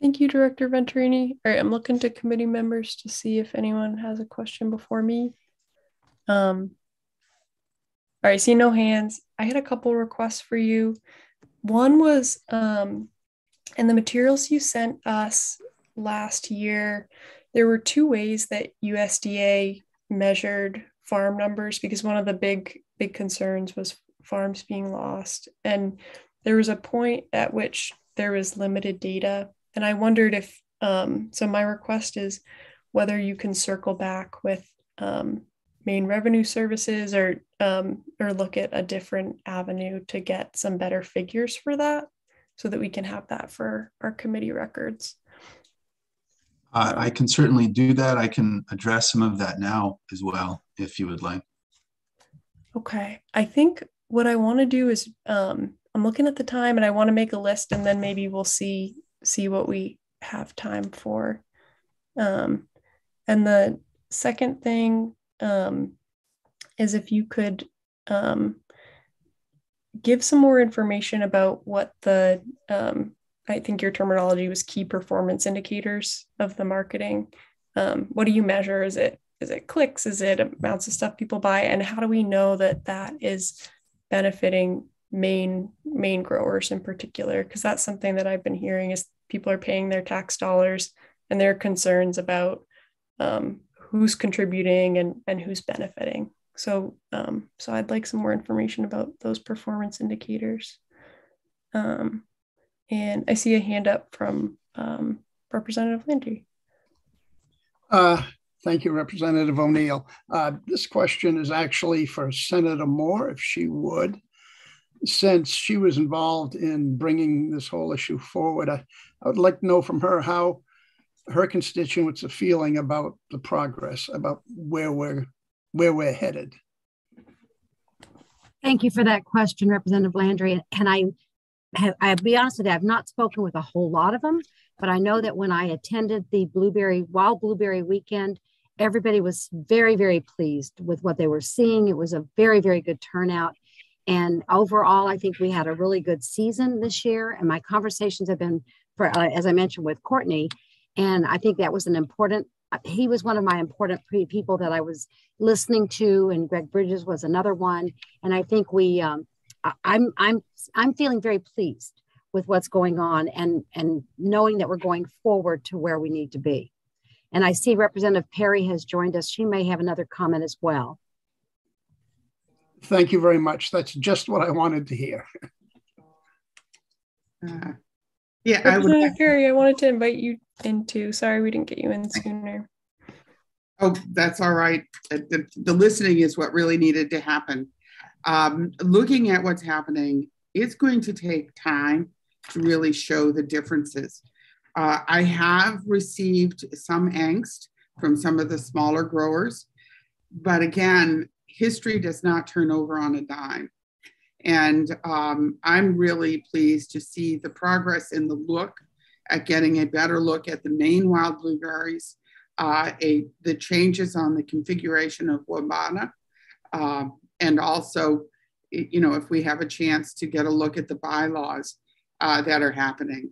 Thank you, Director Venturini. All right, I'm looking to committee members to see if anyone has a question before me. Um, all right, see no hands. I had a couple requests for you. One was um, in the materials you sent us last year, there were two ways that USDA measured farm numbers because one of the big big concerns was farms being lost. And there was a point at which there was limited data. And I wondered if, um, so my request is whether you can circle back with um, Maine revenue services or um, or look at a different avenue to get some better figures for that so that we can have that for our committee records. Uh, I can certainly do that. I can address some of that now as well, if you would like. Okay. I think what I want to do is um, I'm looking at the time and I want to make a list and then maybe we'll see see what we have time for. Um, and the second thing um, is if you could um, give some more information about what the um, I think your terminology was key performance indicators of the marketing. Um, what do you measure? Is it is it clicks is it amounts of stuff people buy and how do we know that that is benefiting Maine Maine growers in particular? Because that's something that i've been hearing is people are paying their tax dollars and their concerns about um, who's contributing and and who's benefiting. So um, so i'd like some more information about those performance indicators. Um, And I see a hand up from um, Representative Landry. Uh, thank you, Representative O'Neil. Uh, this question is actually for Senator Moore, if she would. Since she was involved in bringing this whole issue forward, I, I would like to know from her how her constituents are feeling about the progress, about where we're where we're headed. Thank you for that question, Representative Landry. And I I'll be honest with you, I've not spoken with a whole lot of them, but I know that when I attended the Blueberry, Wild Blueberry Weekend, everybody was very, very pleased with what they were seeing. It was a very, very good turnout. And overall, I think we had a really good season this year. And my conversations have been, for, uh, as I mentioned with Courtney, and I think that was an important, uh, he was one of my important people that I was listening to, and Greg Bridges was another one. And I think we, um, I'm, I'm, I'm feeling very pleased with what's going on and, and knowing that we're going forward to where we need to be. And I see Representative Perry has joined us. She may have another comment as well. Thank you very much. That's just what I wanted to hear. Uh, yeah, I would. Perry, I wanted to invite you into. Sorry, we didn't get you in sooner. Oh, that's all right. The, the listening is what really needed to happen. Um, looking at what's happening, it's going to take time to really show the differences. Uh, I have received some angst from some of the smaller growers, but again, history does not turn over on a dime. And um, I'm really pleased to see the progress in the look at getting a better look at the Maine wild blueberries, uh, a, the changes on the configuration of Wabana, uh, and also, you know, if we have a chance to get a look at the bylaws uh, that are happening.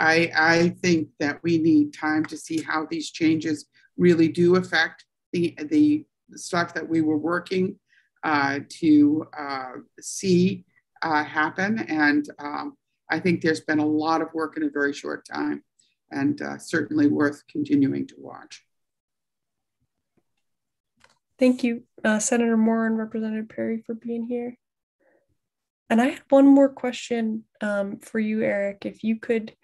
I, I think that we need time to see how these changes really do affect the, the stuff that we were working uh, to uh, see uh, happen. And um, I think there's been a lot of work in a very short time and uh, certainly worth continuing to watch. Thank you, uh, Senator Moore and Representative Perry for being here. And I had one more question um, for you, Eric. If you could,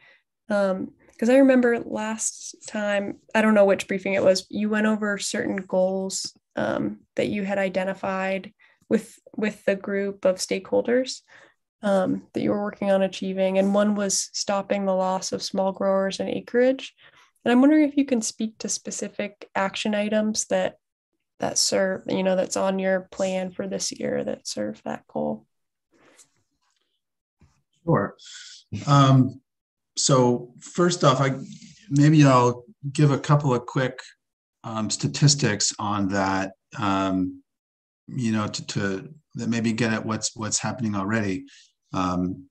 because um, I remember last time, I don't know which briefing it was, you went over certain goals um, that you had identified with with the group of stakeholders um, that you were working on achieving, and one was stopping the loss of small growers and acreage. And I'm wondering if you can speak to specific action items that that serve, you know, that's on your plan for this year that serve that goal. Sure. Um, so first off, I maybe I'll give a couple of quick um, statistics on that. Um, you know, to, to that maybe get at what's what's happening already. Um,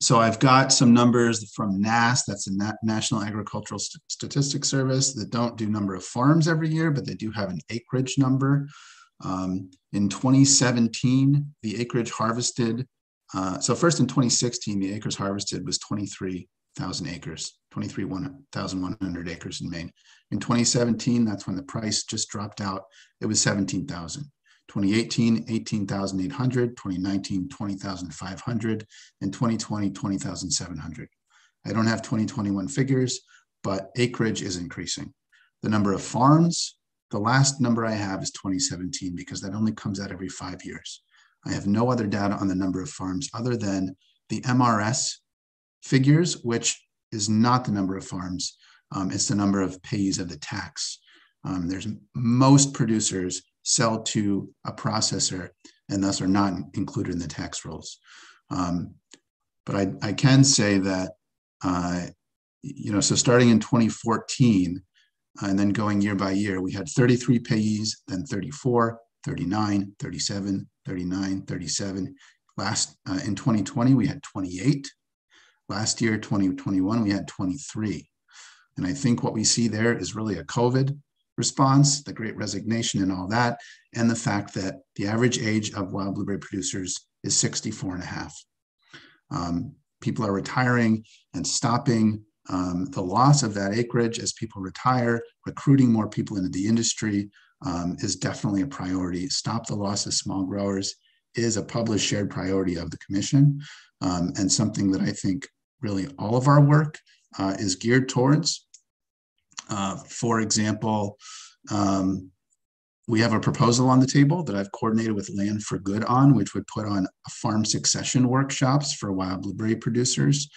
so I've got some numbers from NASS, that's the National Agricultural St Statistics Service, that don't do number of farms every year, but they do have an acreage number. Um, in 2017, the acreage harvested, uh, so first in 2016, the acres harvested was 23,000 acres, 23,100 acres in Maine. In 2017, that's when the price just dropped out, it was 17,000. 2018, 18,800, 2019, 20,500, and 2020, 20,700. I don't have 2021 figures, but acreage is increasing. The number of farms, the last number I have is 2017 because that only comes out every five years. I have no other data on the number of farms other than the MRS figures, which is not the number of farms. Um, it's the number of pays of the tax. Um, there's most producers sell to a processor and thus are not included in the tax rolls. Um, but I, I, can say that, uh, you know, so starting in 2014 uh, and then going year by year, we had 33 payees, then 34, 39, 37, 39, 37. Last uh, in 2020, we had 28. Last year, 2021, we had 23. And I think what we see there is really a COVID response, the great resignation and all that, and the fact that the average age of wild blueberry producers is 64 and a half. Um, people are retiring and stopping um, the loss of that acreage as people retire, recruiting more people into the industry um, is definitely a priority. Stop the loss of small growers is a published shared priority of the commission um, and something that I think really all of our work uh, is geared towards. Uh, for example, um, we have a proposal on the table that I've coordinated with Land for Good on, which would put on farm succession workshops for wild blueberry producers.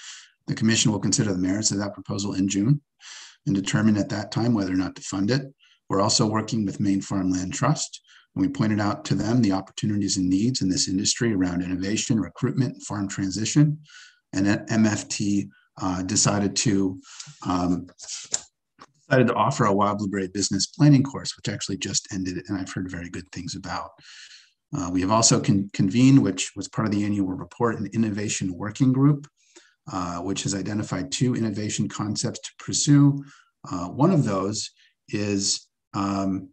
The commission will consider the merits of that proposal in June and determine at that time whether or not to fund it. We're also working with Maine Farmland Trust. And we pointed out to them the opportunities and needs in this industry around innovation, recruitment, and farm transition. And MFT uh, decided to um, decided to offer a wild blueberry business planning course, which actually just ended, and I've heard very good things about. Uh, we have also con convened, which was part of the annual report, an innovation working group, uh, which has identified two innovation concepts to pursue. Uh, one of those is um,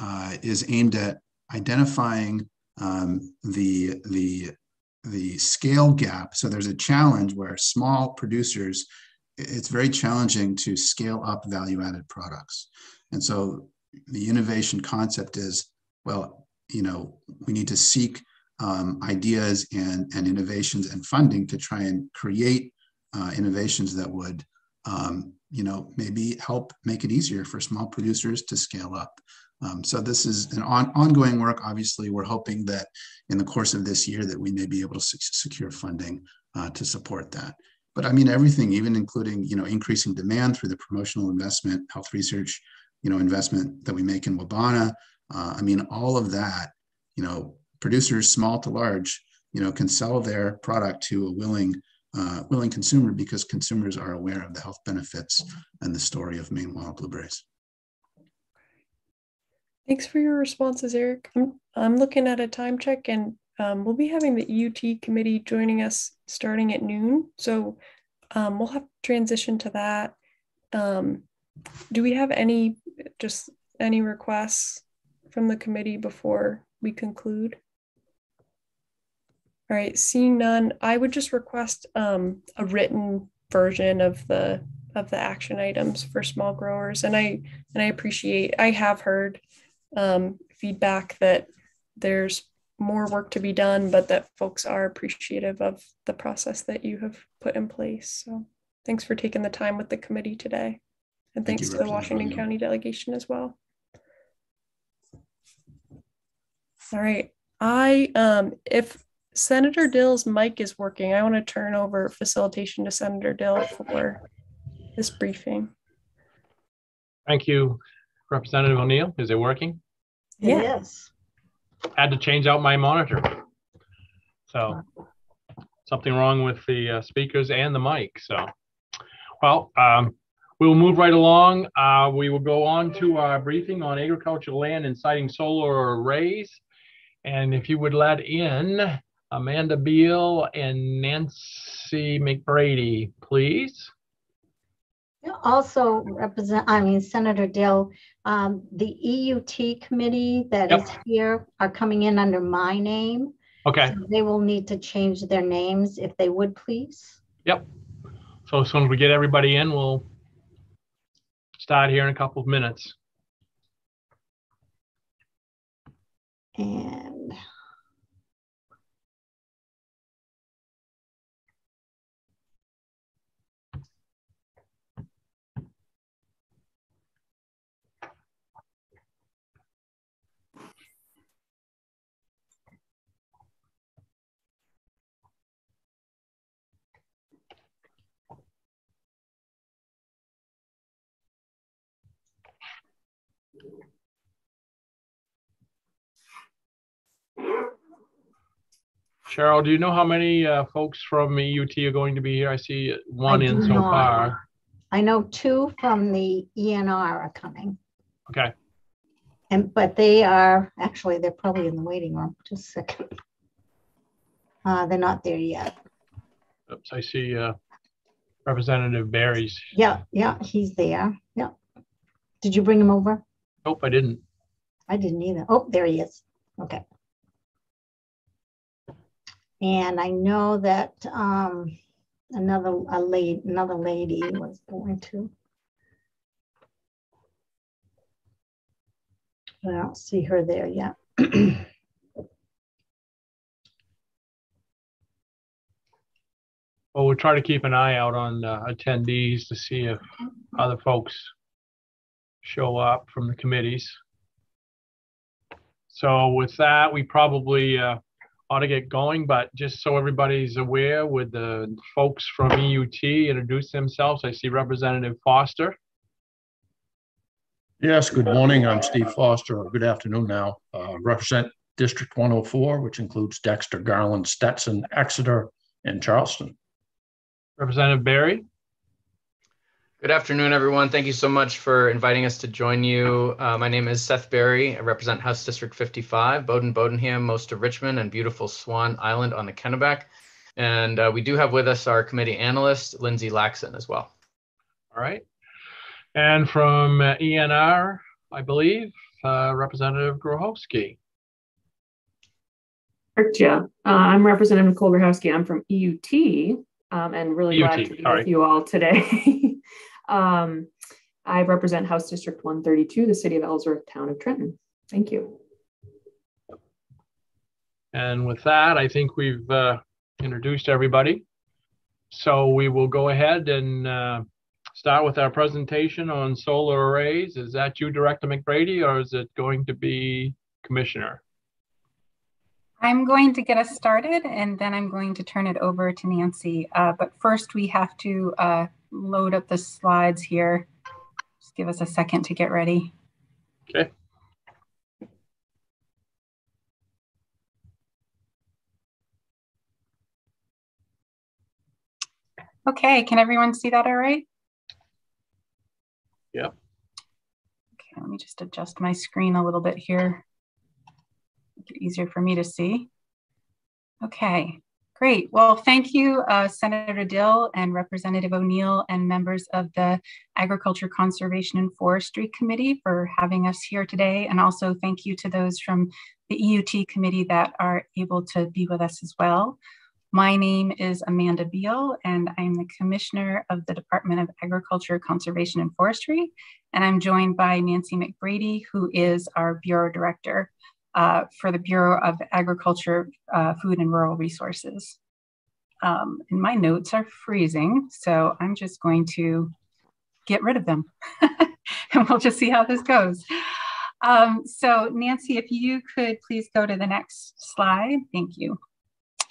uh, is aimed at identifying um, the the the scale gap. So there's a challenge where small producers it's very challenging to scale up value added products. And so the innovation concept is well, you know, we need to seek um, ideas and, and innovations and funding to try and create uh, innovations that would, um, you know, maybe help make it easier for small producers to scale up. Um, so this is an on, ongoing work. Obviously, we're hoping that in the course of this year that we may be able to secure funding uh, to support that but I mean everything, even including you know increasing demand through the promotional investment, health research, you know investment that we make in Wabana. Uh, I mean all of that, you know, producers small to large, you know, can sell their product to a willing uh, willing consumer because consumers are aware of the health benefits and the story of Maine wild blueberries. Thanks for your responses, Eric. I'm, I'm looking at a time check and um, we'll be having the EUT committee joining us starting at noon. So um, we'll have to transition to that. Um, do we have any, just any requests from the committee before we conclude? All right, seeing none, I would just request um, a written version of the of the action items for small growers, and I and I appreciate. I have heard um, feedback that there's more work to be done, but that folks are appreciative of the process that you have put in place. So thanks for taking the time with the committee today. And Thank thanks you, to the Washington County delegation as well. All right. I um if Senator Dill's mic is working, I want to turn over facilitation to Senator Dill for this briefing. Thank you, Representative O'Neil. Is it working? Yes I had to change out my monitor. So something wrong with the uh, speakers and the mic. So, well, um, we will move right along. Uh, we will go on to our briefing on agricultural land and siting solar arrays. And if you would let in Amanda Beal and Nancy McBrady, please. Also represent, I mean, Senator Dill, um, the EUT committee that Yep. is here are coming in under my name. Okay. So They will need to change their names if they would, please. Yep. So as soon as we get everybody in, we'll start here in a couple of minutes. And Cheryl, do you know how many uh, folks from EUT are going to be here? I see one I in so not. far. I know two from the ENR are coming. Okay. And, but they are, actually, they're probably in the waiting room. Just a second. Uh, they're not there yet. Oops, I see uh, Representative Berry's. Yeah, yeah, he's there. Yeah. Did you bring him over? Nope, I didn't. I didn't either. Oh, there he is. Okay. And I know that um, another a lady, another lady was going to. But I don't see her there yet. Well, we'll try to keep an eye out on uh, attendees to see if other folks show up from the committees. So with that, we probably uh, ought to get going, but just so everybody's aware, would the folks from EUT introduce themselves? I see Representative Foster. Yes, good morning. I'm Steve Foster, or good afternoon now. Uh, represent District 104, which includes Dexter, Garland, Stetson, Exeter, and Charleston. Representative Berry. Good afternoon, everyone. Thank you so much for inviting us to join you. Uh, my name is Seth Berry. I represent House District 55, Bowdoin, Bowdoinham, most of Richmond, and beautiful Swan Island on the Kennebec. And uh, we do have with us our committee analyst, Lindsay Laxon, as well. All right. And from uh, ENR, I believe, uh, Representative Grohoski. Yeah, uh, I'm Representative Nicole Grohoski. I'm from EUT um, and really EUT, glad to be all with right. you all today. um, I represent House District 132, the city of Ellsworth, town of Trenton. Thank you. And with that, I think we've uh, introduced everybody. So we will go ahead and uh, start with our presentation on solar arrays. Is that you, Director McBrady, or is it going to be Commissioner? I'm going to get us started and then I'm going to turn it over to Nancy. Uh, but first we have to uh, load up the slides here. Just give us a second to get ready. Okay. Okay, can everyone see that all right? Yeah. Okay, let me just adjust my screen a little bit here. Make it easier for me to see. Okay, great. Well, thank you, uh, Senator Dill and Representative O'Neil and members of the Agriculture, Conservation and Forestry Committee for having us here today. And also thank you to those from the EUT committee that are able to be with us as well. My name is Amanda Beal, and I'm the Commissioner of the Department of Agriculture, Conservation, and Forestry. And I'm joined by Nancy McBrady, who is our Bureau Director uh, for the Bureau of Agriculture, uh, Food, and Rural Resources. Um, and my notes are freezing, so I'm just going to get rid of them, and we'll just see how this goes. Um, so Nancy, if you could please go to the next slide. Thank you.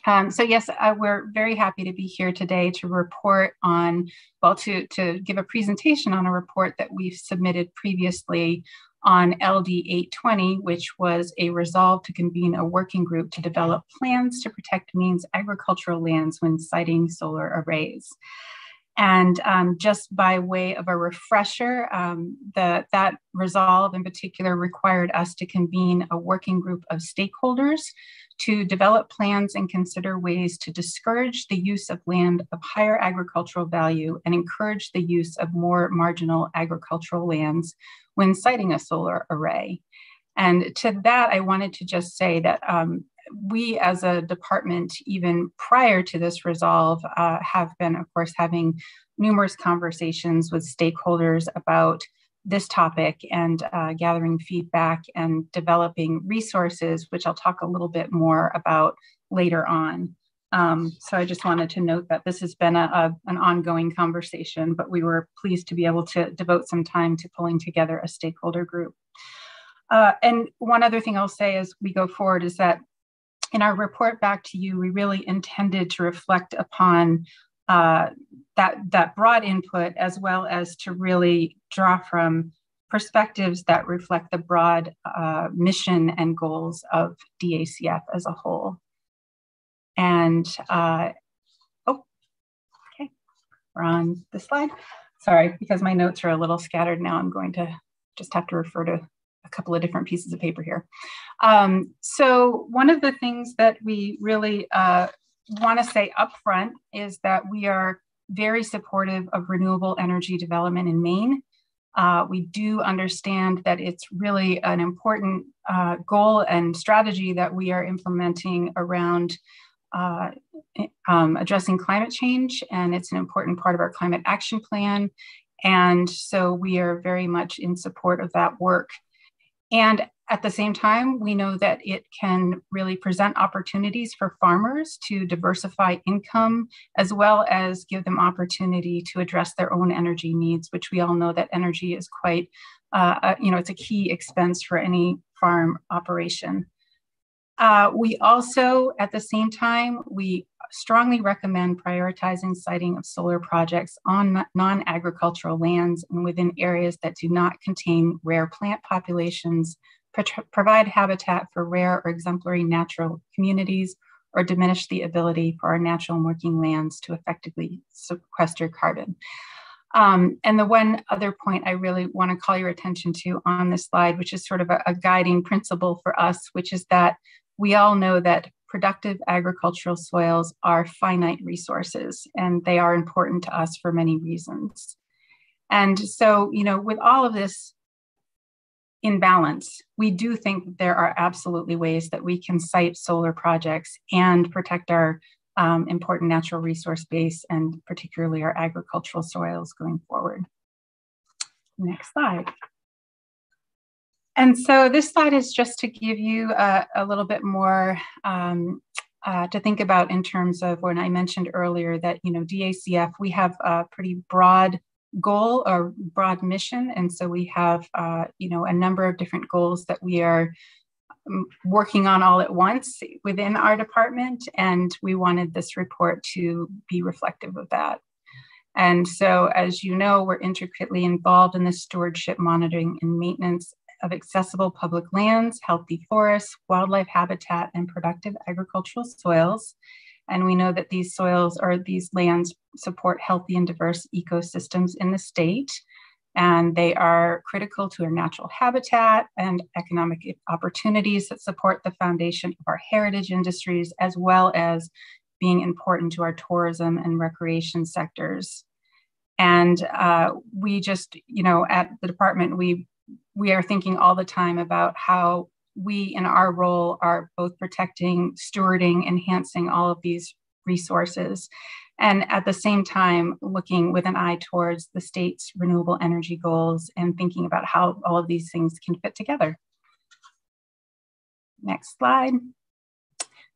Um, so yes, uh, we're very happy to be here today to report on, well, to, to give a presentation on a report that we've submitted previously on LD 820, which was a resolve to convene a working group to develop plans to protect Maine's agricultural lands when siting solar arrays. And um, just by way of a refresher, um, the, that resolve in particular required us to convene a working group of stakeholders to develop plans and consider ways to discourage the use of land of higher agricultural value and encourage the use of more marginal agricultural lands when siting a solar array. And to that, I wanted to just say that um, we as a department, even prior to this resolve, uh, have been, of course, having numerous conversations with stakeholders about this topic and uh, gathering feedback and developing resources, which I'll talk a little bit more about later on. Um, so I just wanted to note that this has been a, a, an ongoing conversation, but we were pleased to be able to devote some time to pulling together a stakeholder group. Uh, and one other thing I'll say as we go forward is that in our report back to you, we really intended to reflect upon uh, that, that broad input as well as to really draw from perspectives that reflect the broad uh, mission and goals of DACF as a whole. And, uh, oh, okay, we're on the slide. Sorry, because my notes are a little scattered now, I'm going to just have to refer to a couple of different pieces of paper here. Um, so one of the things that we really uh, want to say upfront is that we are very supportive of renewable energy development in Maine. Uh, we do understand that it's really an important uh, goal and strategy that we are implementing around uh, um, addressing climate change, and it's an important part of our climate action plan. And so we are very much in support of that work. And at the same time, we know that it can really present opportunities for farmers to diversify income as well as give them opportunity to address their own energy needs, which we all know that energy is quite, uh, you know, it's a key expense for any farm operation. Uh, we also, at the same time, we strongly recommend prioritizing siting of solar projects on non-agricultural lands and within areas that do not contain rare plant populations provide habitat for rare or exemplary natural communities, or diminish the ability for our natural working lands to effectively sequester carbon. Um, and the one other point I really want to call your attention to on this slide, which is sort of a, a guiding principle for us, which is that we all know that productive agricultural soils are finite resources and they are important to us for many reasons. And so, you know, with all of this in balance, we do think there are absolutely ways that we can site solar projects and protect our um, important natural resource base and particularly our agricultural soils going forward. Next slide. And so this slide is just to give you a, a little bit more um, uh, to think about in terms of when I mentioned earlier that, you know, DACF, we have a pretty broad goal or broad mission. And so we have, uh, you know, a number of different goals that we are um, working on all at once within our department. And we wanted this report to be reflective of that. And so, as you know, we're intricately involved in the stewardship, monitoring, and maintenance of accessible public lands, healthy forests, wildlife habitat, and productive agricultural soils. And we know that these soils or these lands support healthy and diverse ecosystems in the state. And they are critical to our natural habitat and economic opportunities that support the foundation of our heritage industries, as well as being important to our tourism and recreation sectors. And uh, we just, you know, at the department, we we are thinking all the time about how we in our role are both protecting, stewarding, enhancing all of these resources. And at the same time, looking with an eye towards the state's renewable energy goals and thinking about how all of these things can fit together. Next slide.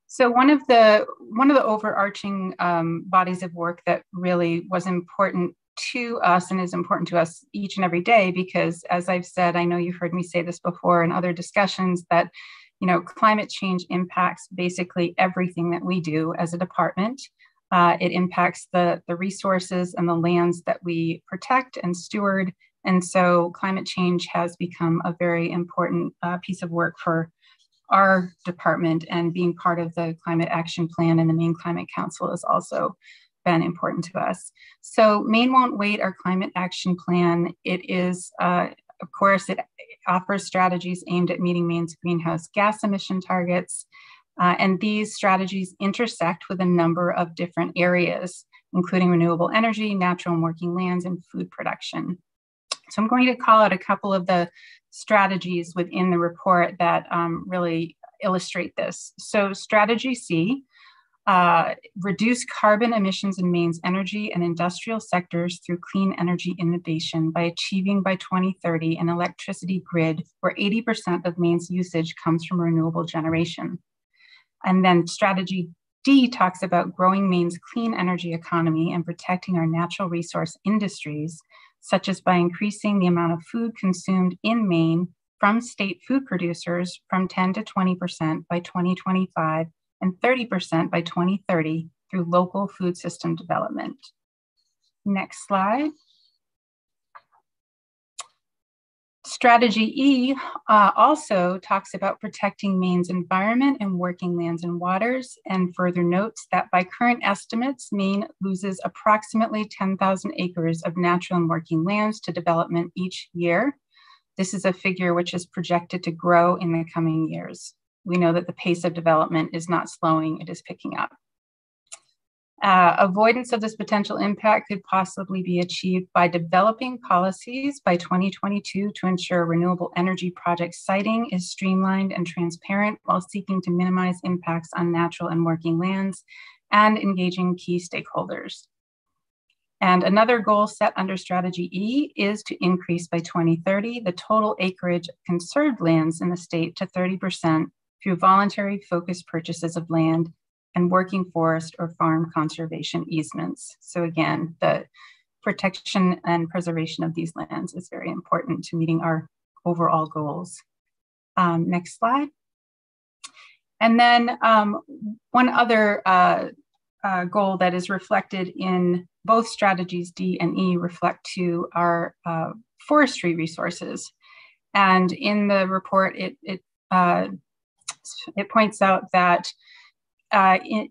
So one of the one of the overarching um, bodies of work that really was important to us and is important to us each and every day because as i've said i know you've heard me say this before in other discussions that you know climate change impacts basically everything that we do as a department. Uh, it impacts the the resources and the lands that we protect and steward. And so climate change has become a very important uh, piece of work for our department and being part of the climate action plan and the maine climate council is also been important to us. So Maine Won't Wait, our climate action plan, it is, uh, of course, it offers strategies aimed at meeting Maine's greenhouse gas emission targets. Uh, and these strategies intersect with a number of different areas, including renewable energy, natural and working lands, and food production. So I'm going to call out a couple of the strategies within the report that um, really illustrate this. So strategy C uh, reduce carbon emissions in Maine's energy and industrial sectors through clean energy innovation by achieving by 2030 an electricity grid where 80% of Maine's usage comes from renewable generation. And then strategy D talks about growing Maine's clean energy economy and protecting our natural resource industries, such as by increasing the amount of food consumed in Maine from state food producers from 10 to 20% by 2025 and 30% by 2030 through local food system development. Next slide. Strategy E uh, also talks about protecting Maine's environment and working lands and waters, and further notes that by current estimates, Maine loses approximately 10,000 acres of natural and working lands to development each year. This is a figure which is projected to grow in the coming years we know that the pace of development is not slowing, it is picking up. Uh, avoidance of this potential impact could possibly be achieved by developing policies by 2022 to ensure renewable energy project siting is streamlined and transparent while seeking to minimize impacts on natural and working lands and engaging key stakeholders. And another goal set under strategy E is to increase by 2030 the total acreage of conserved lands in the state to 30% through voluntary focused purchases of land and working forest or farm conservation easements. So again, the protection and preservation of these lands is very important to meeting our overall goals. Um, next slide. And then um, one other uh, uh, goal that is reflected in both strategies D and E reflect to our uh, forestry resources. And in the report, it, it, uh, it points out that uh, in,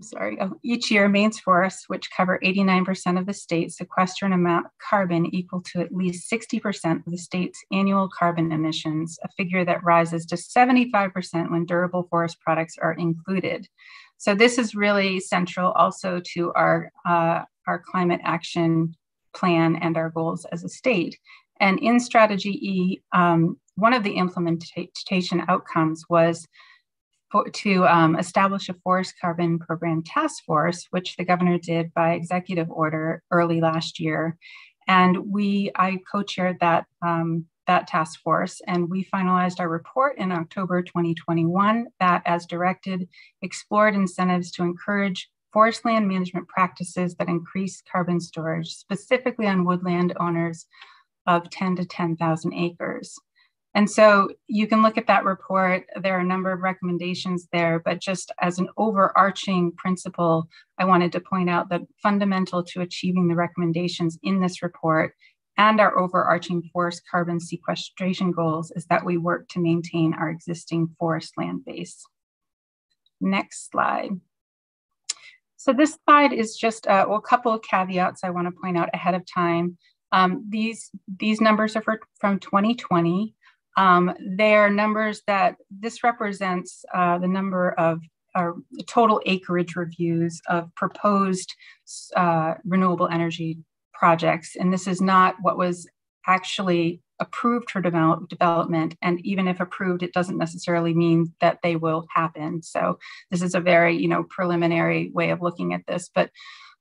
sorry, each year Maine's forests, which cover 89% of the state, sequester an amount of carbon equal to at least 60% of the state's annual carbon emissions, a figure that rises to 75% when durable forest products are included. So this is really central also to our, uh, our climate action plan and our goals as a state. And in strategy E, um, one of the implementation outcomes was for, to um, establish a forest carbon program task force, which the governor did by executive order early last year. And we, I co-chaired that um, that task force, and we finalized our report in October 2021 that, as directed, explored incentives to encourage forest land management practices that increase carbon storage, specifically on woodland owners of 10 to 10,000 acres. And so you can look at that report. There are a number of recommendations there, but just as an overarching principle, I wanted to point out that fundamental to achieving the recommendations in this report and our overarching forest carbon sequestration goals is that we work to maintain our existing forest land base. Next slide. So this slide is just uh, well, a couple of caveats I want to point out ahead of time. Um, these, these numbers are for, from 2020. Um, they are numbers that this represents uh, the number of uh, total acreage reviews of proposed uh, renewable energy projects. And this is not what was actually approved for develop, development. And even if approved, it doesn't necessarily mean that they will happen. So this is a very, you know, preliminary way of looking at this. But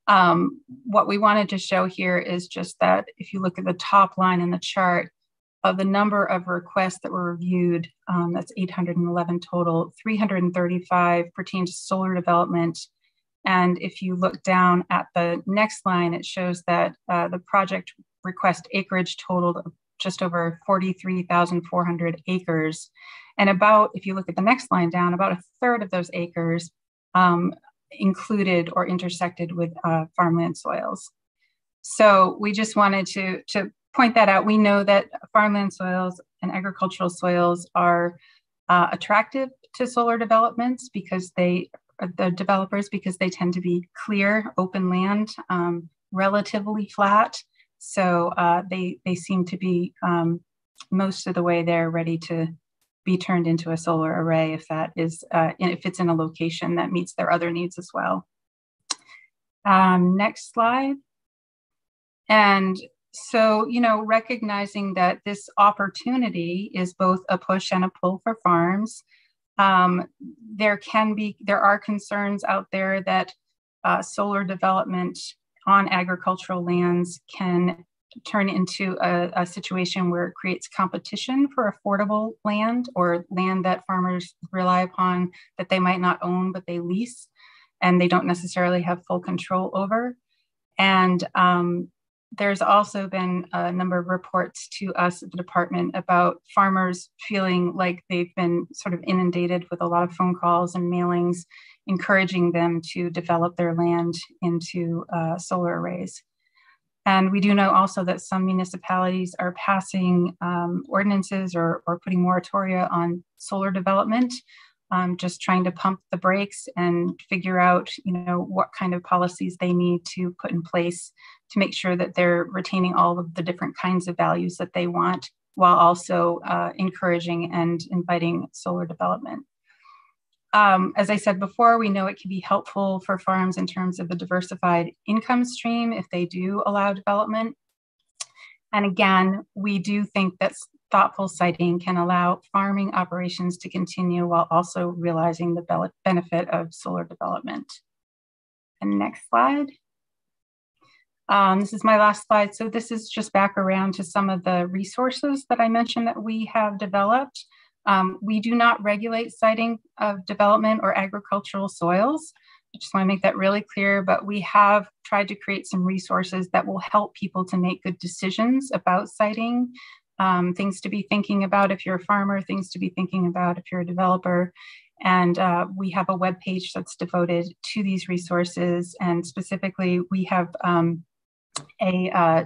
um, what we wanted to show here is just that if you look at the top line in the chart, of the number of requests that were reviewed, um, that's 811 total, 335 pertain to solar development and if you look down at the next line, it shows that uh, the project request acreage totaled just over 43,400 acres. And about, if you look at the next line down, about a third of those acres um, included or intersected with uh, farmland soils. So we just wanted to, to point that out. We know that farmland soils and agricultural soils are uh, attractive to solar developments because they the developers because they tend to be clear, open land, um, relatively flat. So uh, they they seem to be um, most of the way there, ready to be turned into a solar array if that is uh, if it's in a location that meets their other needs as well. Um, next slide. And so, you know, recognizing that this opportunity is both a push and a pull for farms, um, there can be, there are concerns out there that uh, solar development on agricultural lands can turn into a, a, situation where it creates competition for affordable land or land that farmers rely upon that they might not own but they lease and they don't necessarily have full control over. And um, there's also been a number of reports to us at the department about farmers feeling like they've been sort of inundated with a lot of phone calls and mailings encouraging them to develop their land into uh, solar arrays. And we do know also that some municipalities are passing um, ordinances or, or putting moratoria on solar development um, just trying to pump the brakes and figure out, you know, what kind of policies they need to put in place to make sure that they're retaining all of the different kinds of values that they want, while also uh, encouraging and inviting solar development. Um, as I said before, we know it can be helpful for farms in terms of a diversified income stream if they do allow development. And again, we do think that thoughtful siting can allow farming operations to continue while also realizing the benefit of solar development. And next slide. Um, this is my last slide. So this is just back around to some of the resources that I mentioned that we have developed. Um, we do not regulate siting of development or agricultural soils. I just want to make that really clear, but we have tried to create some resources that will help people to make good decisions about siting, um, things to be thinking about if you're a farmer, things to be thinking about if you're a developer. And uh, we have a web page that's devoted to these resources. And specifically, we have um, a uh,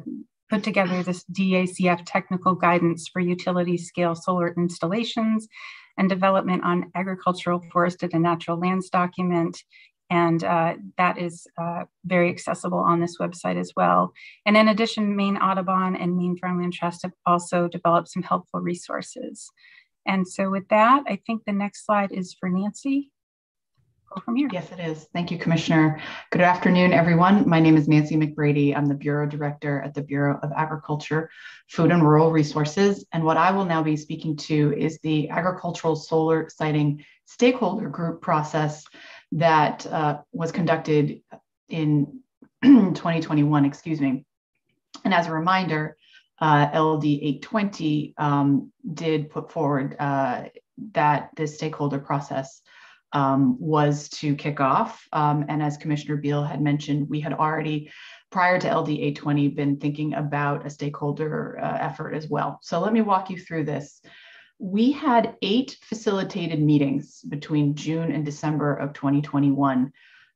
put together this DACF technical guidance for utility scale solar installations and development on agricultural, forested, and natural lands document. And uh, that is uh, very accessible on this website as well. And in addition, Maine Audubon and Maine Farmland Trust have also developed some helpful resources. And so with that, I think the next slide is for Nancy go from here. Yes, it is. Thank you, Commissioner. Good afternoon, everyone. My name is Nancy McBrady. I'm the Bureau Director at the Bureau of Agriculture, Food and Rural Resources. And what I will now be speaking to is the agricultural solar siting stakeholder group process that uh, was conducted in 2021, excuse me. And as a reminder, uh, LD 820 um, did put forward uh, that this stakeholder process um, was to kick off. Um, and as Commissioner Beal had mentioned, we had already, prior to LD 820, been thinking about a stakeholder uh, effort as well. So let me walk you through this. We had eight facilitated meetings between June and December of 2021.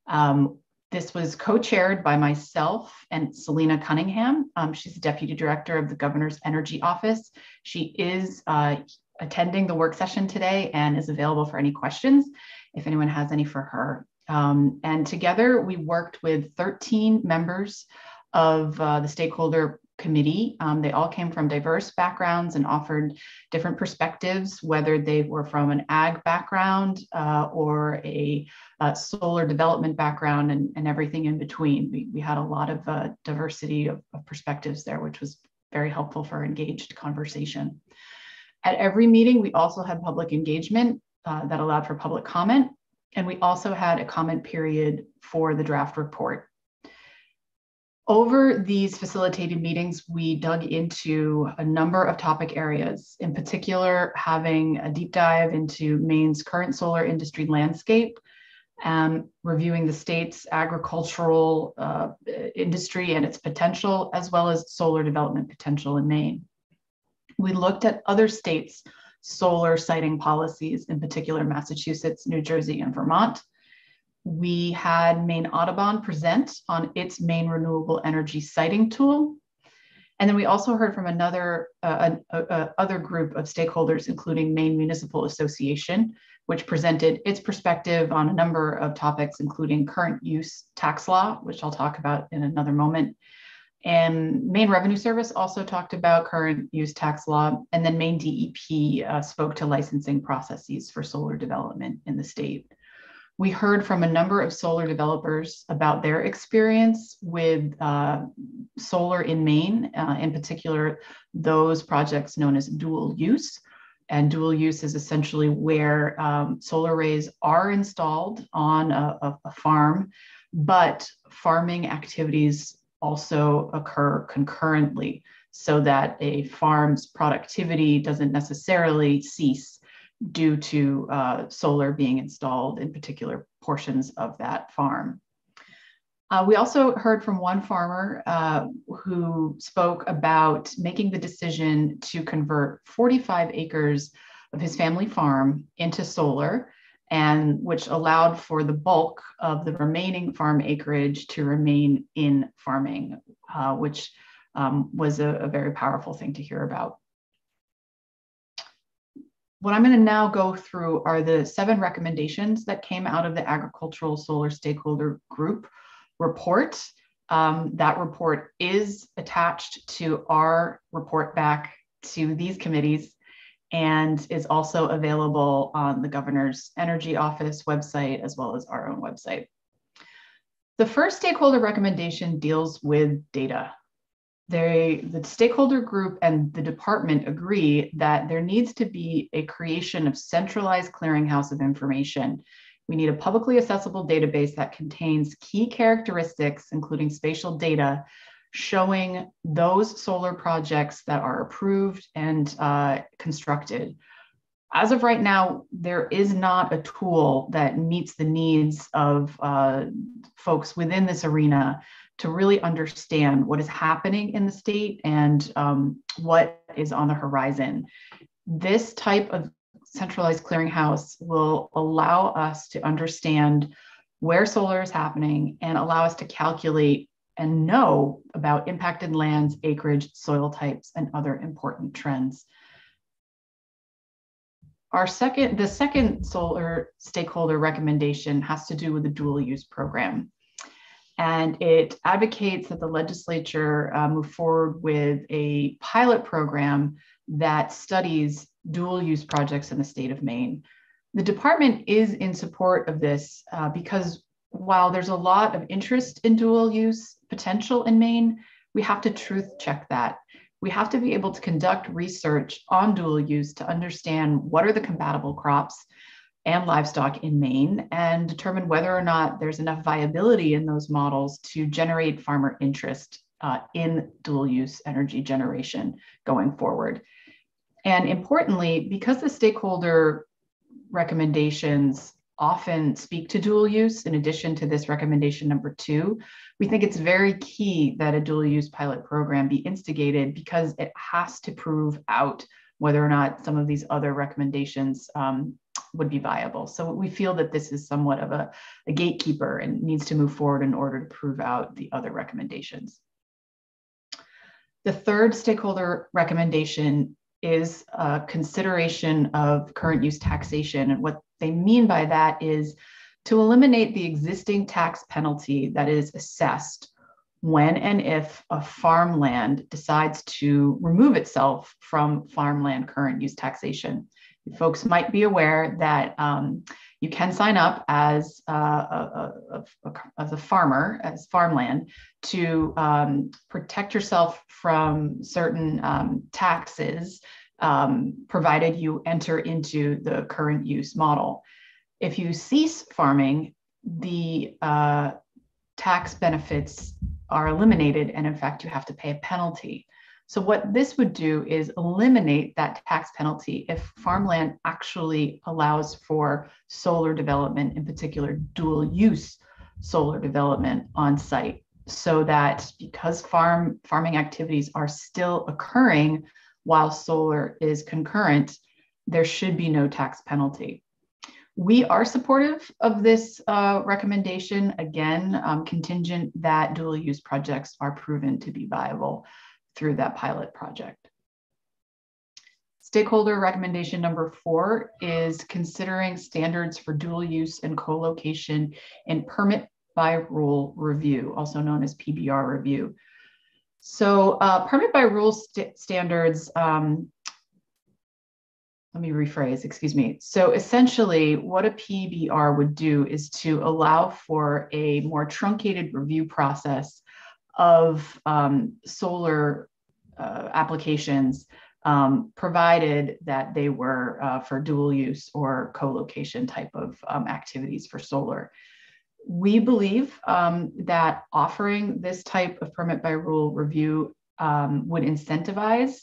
Um, this was co-chaired by myself and Celina Cunningham. Um, she's the Deputy Director of the Governor's Energy Office. She is uh, attending the work session today and is available for any questions if anyone has any for her. Um, and together we worked with 13 members of uh, the stakeholder committee. Um, they all came from diverse backgrounds and offered different perspectives, whether they were from an ag background uh, or a, a, solar development background and, and everything in between. We, we had a lot of uh, diversity of, of perspectives there, which was very helpful for engaged conversation. At every meeting, we also had public engagement uh, that allowed for public comment. And we also had a comment period for the draft report. Over these facilitated meetings, we dug into a number of topic areas, in particular, having a deep dive into Maine's current solar industry landscape, and reviewing the state's agricultural uh, industry and its potential, as well as solar development potential in Maine. We looked at other states' solar siting policies, in particular Massachusetts, New Jersey, and Vermont. We had Maine Audubon present on its Maine renewable energy siting tool. And then we also heard from another uh, a, a, other group of stakeholders, including Maine Municipal Association, which presented its perspective on a number of topics, including current use tax law, which I'll talk about in another moment, and Maine Revenue Service also talked about current use tax law, and then Maine DEP uh, spoke to licensing processes for solar development in the state. We heard from a number of solar developers about their experience with uh, solar in Maine, uh, in particular, those projects known as dual use. And dual use is essentially where um, solar arrays are installed on a, a, a farm, but farming activities also occur concurrently so that a farm's productivity doesn't necessarily cease due to uh, solar being installed in particular portions of that farm. Uh, we also heard from one farmer uh, who spoke about making the decision to convert 45 acres of his family farm into solar and which allowed for the bulk of the remaining farm acreage to remain in farming, uh, which um, was a, a very powerful thing to hear about. What I'm going to now go through are the seven recommendations that came out of the Agricultural Solar Stakeholder Group report. Um, that report is attached to our report back to these committees and is also available on the governor's energy office website as well as our own website. The first stakeholder recommendation deals with data. They, the stakeholder group and the department agree that there needs to be a creation of centralized clearinghouse of information. We need a publicly accessible database that contains key characteristics, including spatial data, showing those solar projects that are approved and uh, constructed. As of right now, there is not a tool that meets the needs of uh, folks within this arena to really understand what is happening in the state and um, what is on the horizon. This type of centralized clearinghouse will allow us to understand where solar is happening and allow us to calculate and know about impacted lands, acreage, soil types, and other important trends. Our second, the second solar stakeholder recommendation has to do with the dual use program. And it advocates that the legislature uh, move forward with a pilot program that studies dual use projects in the state of Maine. The department is in support of this uh, because while there's a lot of interest in dual use potential in Maine, we have to truth check that. We have to be able to conduct research on dual use to understand what are the compatible crops and livestock in Maine and determine whether or not there's enough viability in those models to generate farmer interest uh, in dual use energy generation going forward. And importantly, because the stakeholder recommendations often speak to dual use in addition to this recommendation number two, we think it's very key that a dual use pilot program be instigated because it has to prove out whether or not some of these other recommendations um, would be viable. So we feel that this is somewhat of a, a gatekeeper and needs to move forward in order to prove out the other recommendations. The third stakeholder recommendation is a consideration of current use taxation. And what they mean by that is to eliminate the existing tax penalty that is assessed when and if a farmland decides to remove itself from farmland current use taxation folks might be aware that um, you can sign up as a, a, a, as a farmer, as farmland, to um, protect yourself from certain um, taxes, um, provided you enter into the current use model. If you cease farming, the uh, tax benefits are eliminated, and in fact, you have to pay a penalty. So what this would do is eliminate that tax penalty if farmland actually allows for solar development, in particular dual use solar development on site so that because farm farming activities are still occurring while solar is concurrent, there should be no tax penalty. We are supportive of this uh, recommendation, again, um, contingent that dual use projects are proven to be viable through that pilot project. Stakeholder recommendation number four is considering standards for dual use and co-location in permit by rule review, also known as PBR review. So uh, permit by rule st standards, um, let me rephrase, excuse me. So essentially what a PBR would do is to allow for a more truncated review process of um, solar uh, applications, um, provided that they were uh, for dual use or co-location type of um, activities for solar. We believe um, that offering this type of permit by rule review um, would incentivize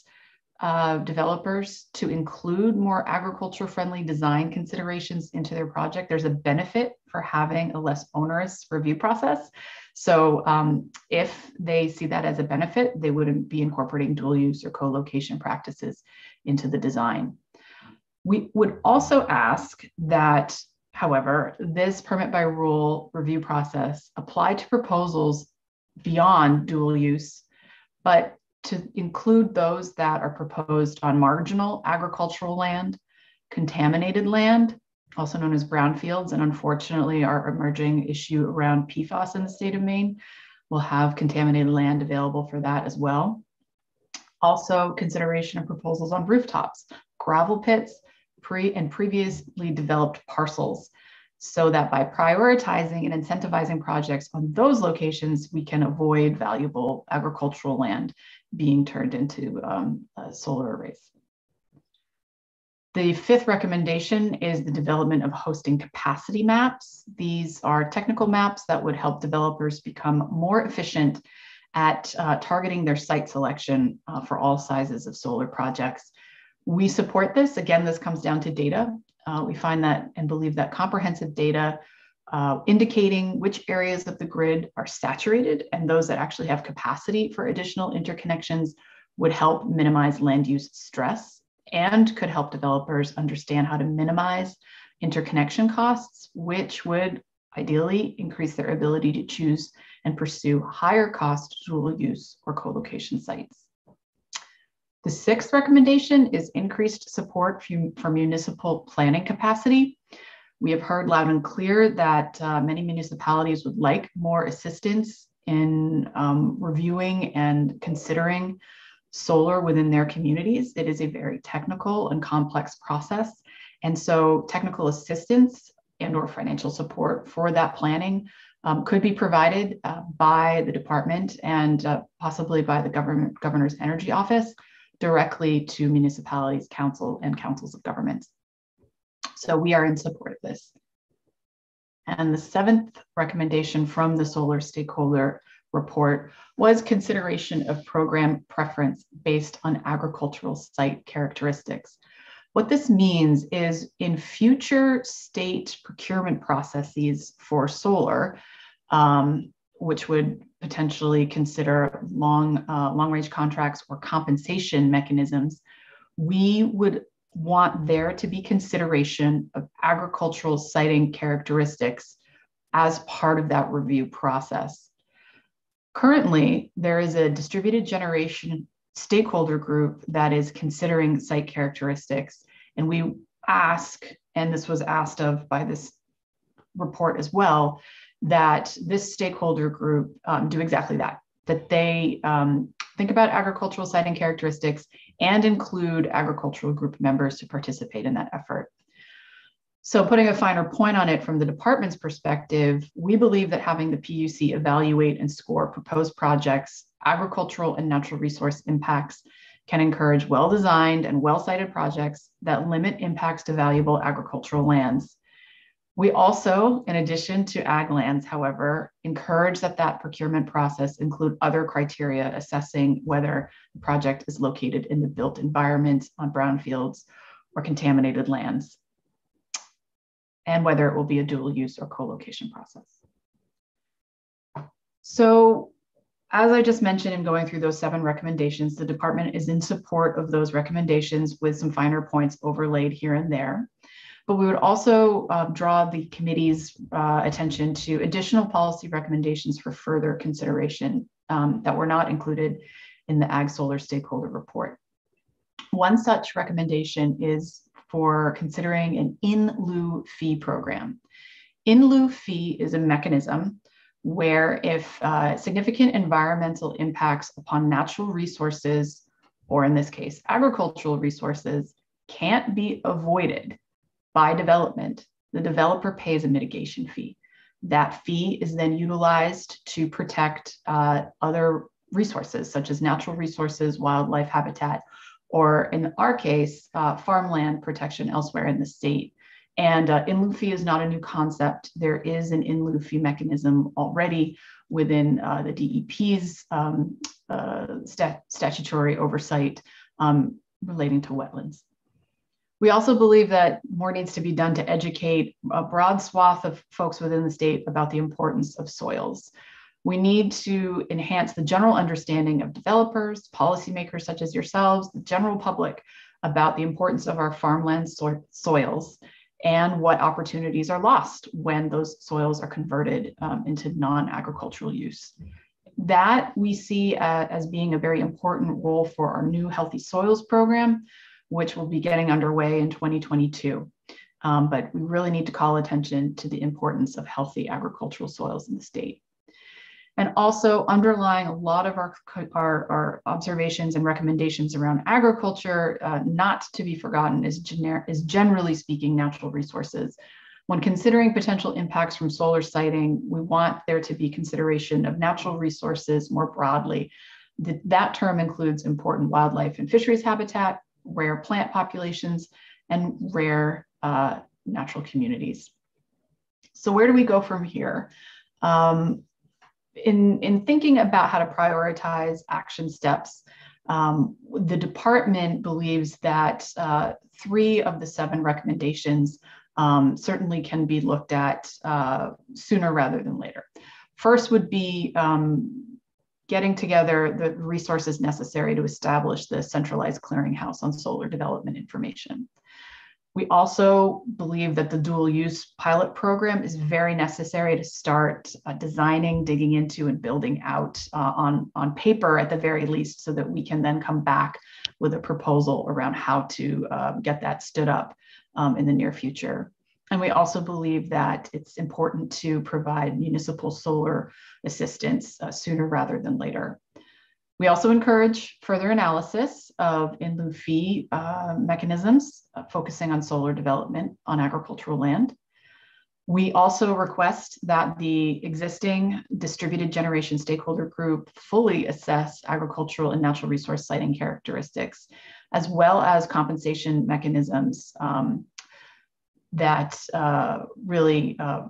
uh, developers to include more agriculture friendly design considerations into their project. There's a benefit for having a less onerous review process. So um, if they see that as a benefit, they wouldn't be incorporating dual use or co-location practices into the design. We would also ask that, however, this permit by rule review process apply to proposals beyond dual use, but to include those that are proposed on marginal agricultural land, contaminated land, also known as brownfields, and unfortunately, our emerging issue around PFAS in the state of Maine will have contaminated land available for that as well. Also, consideration of proposals on rooftops, gravel pits, pre and previously developed parcels, so that by prioritizing and incentivizing projects on those locations, we can avoid valuable agricultural land being turned into um, uh, solar arrays. The fifth recommendation is the development of hosting capacity maps. These are technical maps that would help developers become more efficient at uh, targeting their site selection uh, for all sizes of solar projects. We support this. Again, this comes down to data. Uh, we find that and believe that comprehensive data uh, indicating which areas of the grid are saturated and those that actually have capacity for additional interconnections would help minimize land use stress and could help developers understand how to minimize interconnection costs, which would ideally increase their ability to choose and pursue higher cost dual use or co-location sites. The sixth recommendation is increased support for municipal planning capacity. We have heard loud and clear that uh, many municipalities would like more assistance in um, reviewing and considering solar within their communities. It is a very technical and complex process. And so technical assistance and or financial support for that planning um, could be provided uh, by the department and uh, possibly by the government governor's energy office directly to municipalities, council, and councils of governments. So we are in support of this. And the seventh recommendation from the solar stakeholder report was consideration of program preference based on agricultural site characteristics. What this means is in future state procurement processes for solar, um, which would potentially consider long, uh, long range contracts or compensation mechanisms, we would want there to be consideration of agricultural siting characteristics as part of that review process. Currently, there is a distributed generation stakeholder group that is considering site characteristics. And we ask, and this was asked of by this report as well, that this stakeholder group um, do exactly that, that they um, think about agricultural siting characteristics and include agricultural group members to participate in that effort. So putting a finer point on it from the department's perspective, we believe that having the PUC evaluate and score proposed projects, agricultural and natural resource impacts can encourage well-designed and well-sited projects that limit impacts to valuable agricultural lands. We also, in addition to ag lands, however, encourage that that procurement process include other criteria assessing whether the project is located in the built environment on brownfields or contaminated lands and whether it will be a dual use or co-location process. So as I just mentioned in going through those seven recommendations, the department is in support of those recommendations with some finer points overlaid here and there. But we would also uh, draw the committee's uh, attention to additional policy recommendations for further consideration um, that were not included in the Ag Solar Stakeholder Report. One such recommendation is for considering an in lieu fee program. In lieu fee is a mechanism where if uh, significant environmental impacts upon natural resources, or in this case, agricultural resources, can't be avoided by development, the developer pays a mitigation fee. That fee is then utilized to protect uh, other resources, such as natural resources, wildlife habitat, or in our case, uh, farmland protection elsewhere in the state. And uh, in lieu fee is not a new concept. There is an in lieu fee mechanism already within uh, the DEP's um, uh, stat statutory oversight um, relating to wetlands. We also believe that more needs to be done to educate a broad swath of folks within the state about the importance of soils. We need to enhance the general understanding of developers, policymakers such as yourselves, the general public about the importance of our farmland so soils and what opportunities are lost when those soils are converted um, into non-agricultural use. That we see uh, as being a very important role for our new Healthy Soils program, which will be getting underway in 2022. Um, but we really need to call attention to the importance of healthy agricultural soils in the state. And also underlying a lot of our, our, our observations and recommendations around agriculture, uh, not to be forgotten, is, gener- is generally speaking natural resources. When considering potential impacts from solar siting, we want there to be consideration of natural resources more broadly. The, that term includes important wildlife and fisheries habitat, rare plant populations, and rare uh, natural communities. So where do we go from here? Um, in, in thinking about how to prioritize action steps, um, the department believes that uh, three of the seven recommendations um, certainly can be looked at uh, sooner rather than later. First would be um, getting together the resources necessary to establish the centralized clearinghouse on solar development information. We also believe that the dual use pilot program is very necessary to start uh, designing, digging into, and building out uh, on, on paper at the very least, so that we can then come back with a proposal around how to uh, get that stood up um, in the near future. And we also believe that it's important to provide municipal solar assistance uh, sooner rather than later. We also encourage further analysis of in lieu fee uh, mechanisms uh, focusing on solar development on agricultural land. We also request that the existing distributed generation stakeholder group fully assess agricultural and natural resource siting characteristics, as well as compensation mechanisms um, that uh, really uh,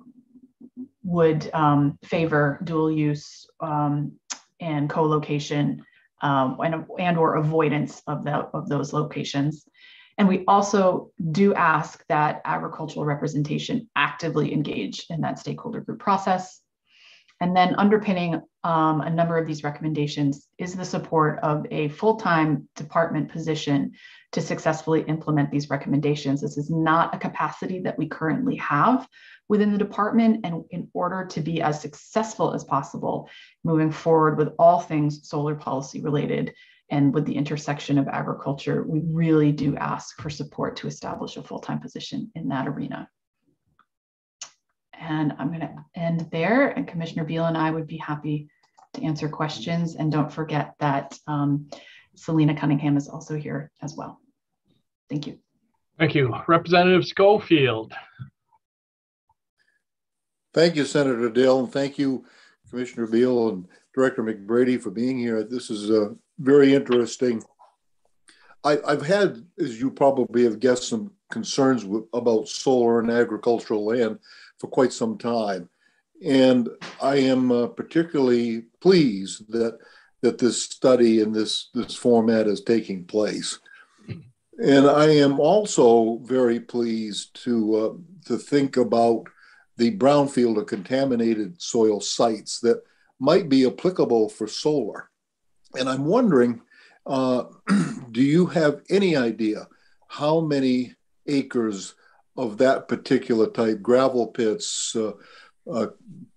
would um, favor dual use um, and co-location um, and, and or avoidance of, that, of those locations. And we also do ask that agricultural representation actively engage in that stakeholder group process. And then underpinning um, a number of these recommendations is the support of a full-time department position to successfully implement these recommendations. This is not a capacity that we currently have within the department. And in order to be as successful as possible moving forward with all things solar policy related and with the intersection of agriculture, we really do ask for support to establish a full-time position in that arena. And I'm going to end there. And Commissioner Beal and I would be happy to answer questions. And don't forget that um, Celina Cunningham is also here as well. Thank you. Thank you. Representative Skolfield. Thank you, Senator Dill, and thank you, Commissioner Beal and Director McBrady for being here. This is uh, very interesting. I, have had, as you probably have guessed, some concerns with, about solar and agricultural land for quite some time. And I am uh, particularly pleased that that this study in this this format is taking place. And I am also very pleased to uh, to think about the brownfield or contaminated soil sites that might be applicable for solar. And I'm wondering, uh, do you have any idea how many acres of that particular type, gravel pits, uh, uh,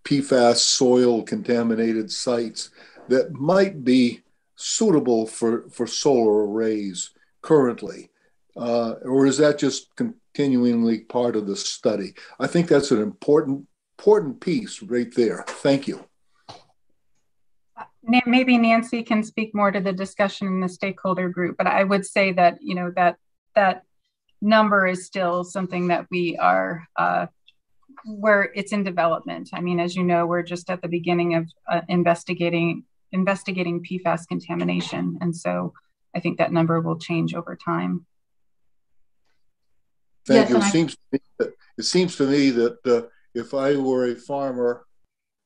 PFAS soil contaminated sites that might be suitable for, for solar arrays currently? Uh, or is that just continually part of the study? I think that's an important, important piece right there. Thank you. Maybe Nancy can speak more to the discussion in the stakeholder group, but I would say that, you know, that that number is still something that we are uh, where it's in development. I mean, as you know, we're just at the beginning of uh, investigating investigating PFAS contamination, and so I think that number will change over time. Thank yes, you. It I... seems to me that, it seems to me that uh, if I were a farmer,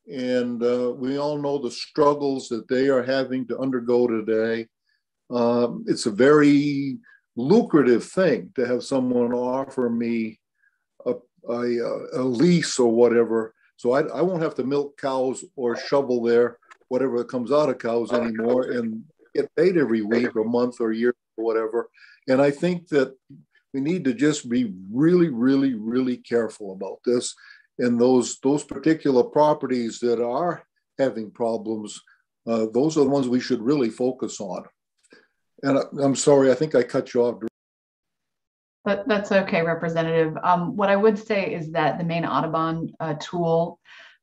and uh, we all know the struggles that they are having to undergo today, um, it's a very lucrative thing to have someone offer me a, a, a lease or whatever. So I, I won't have to milk cows or shovel there whatever comes out of cows anymore and get paid every week or month or year or whatever. And I think that we need to just be really, really, really careful about this. And those those particular properties that are having problems, uh, those are the ones we should really focus on. And I, am sorry, I think I cut you off. But that's okay, Representative. Um, what I would say is that the Maine Audubon uh, tool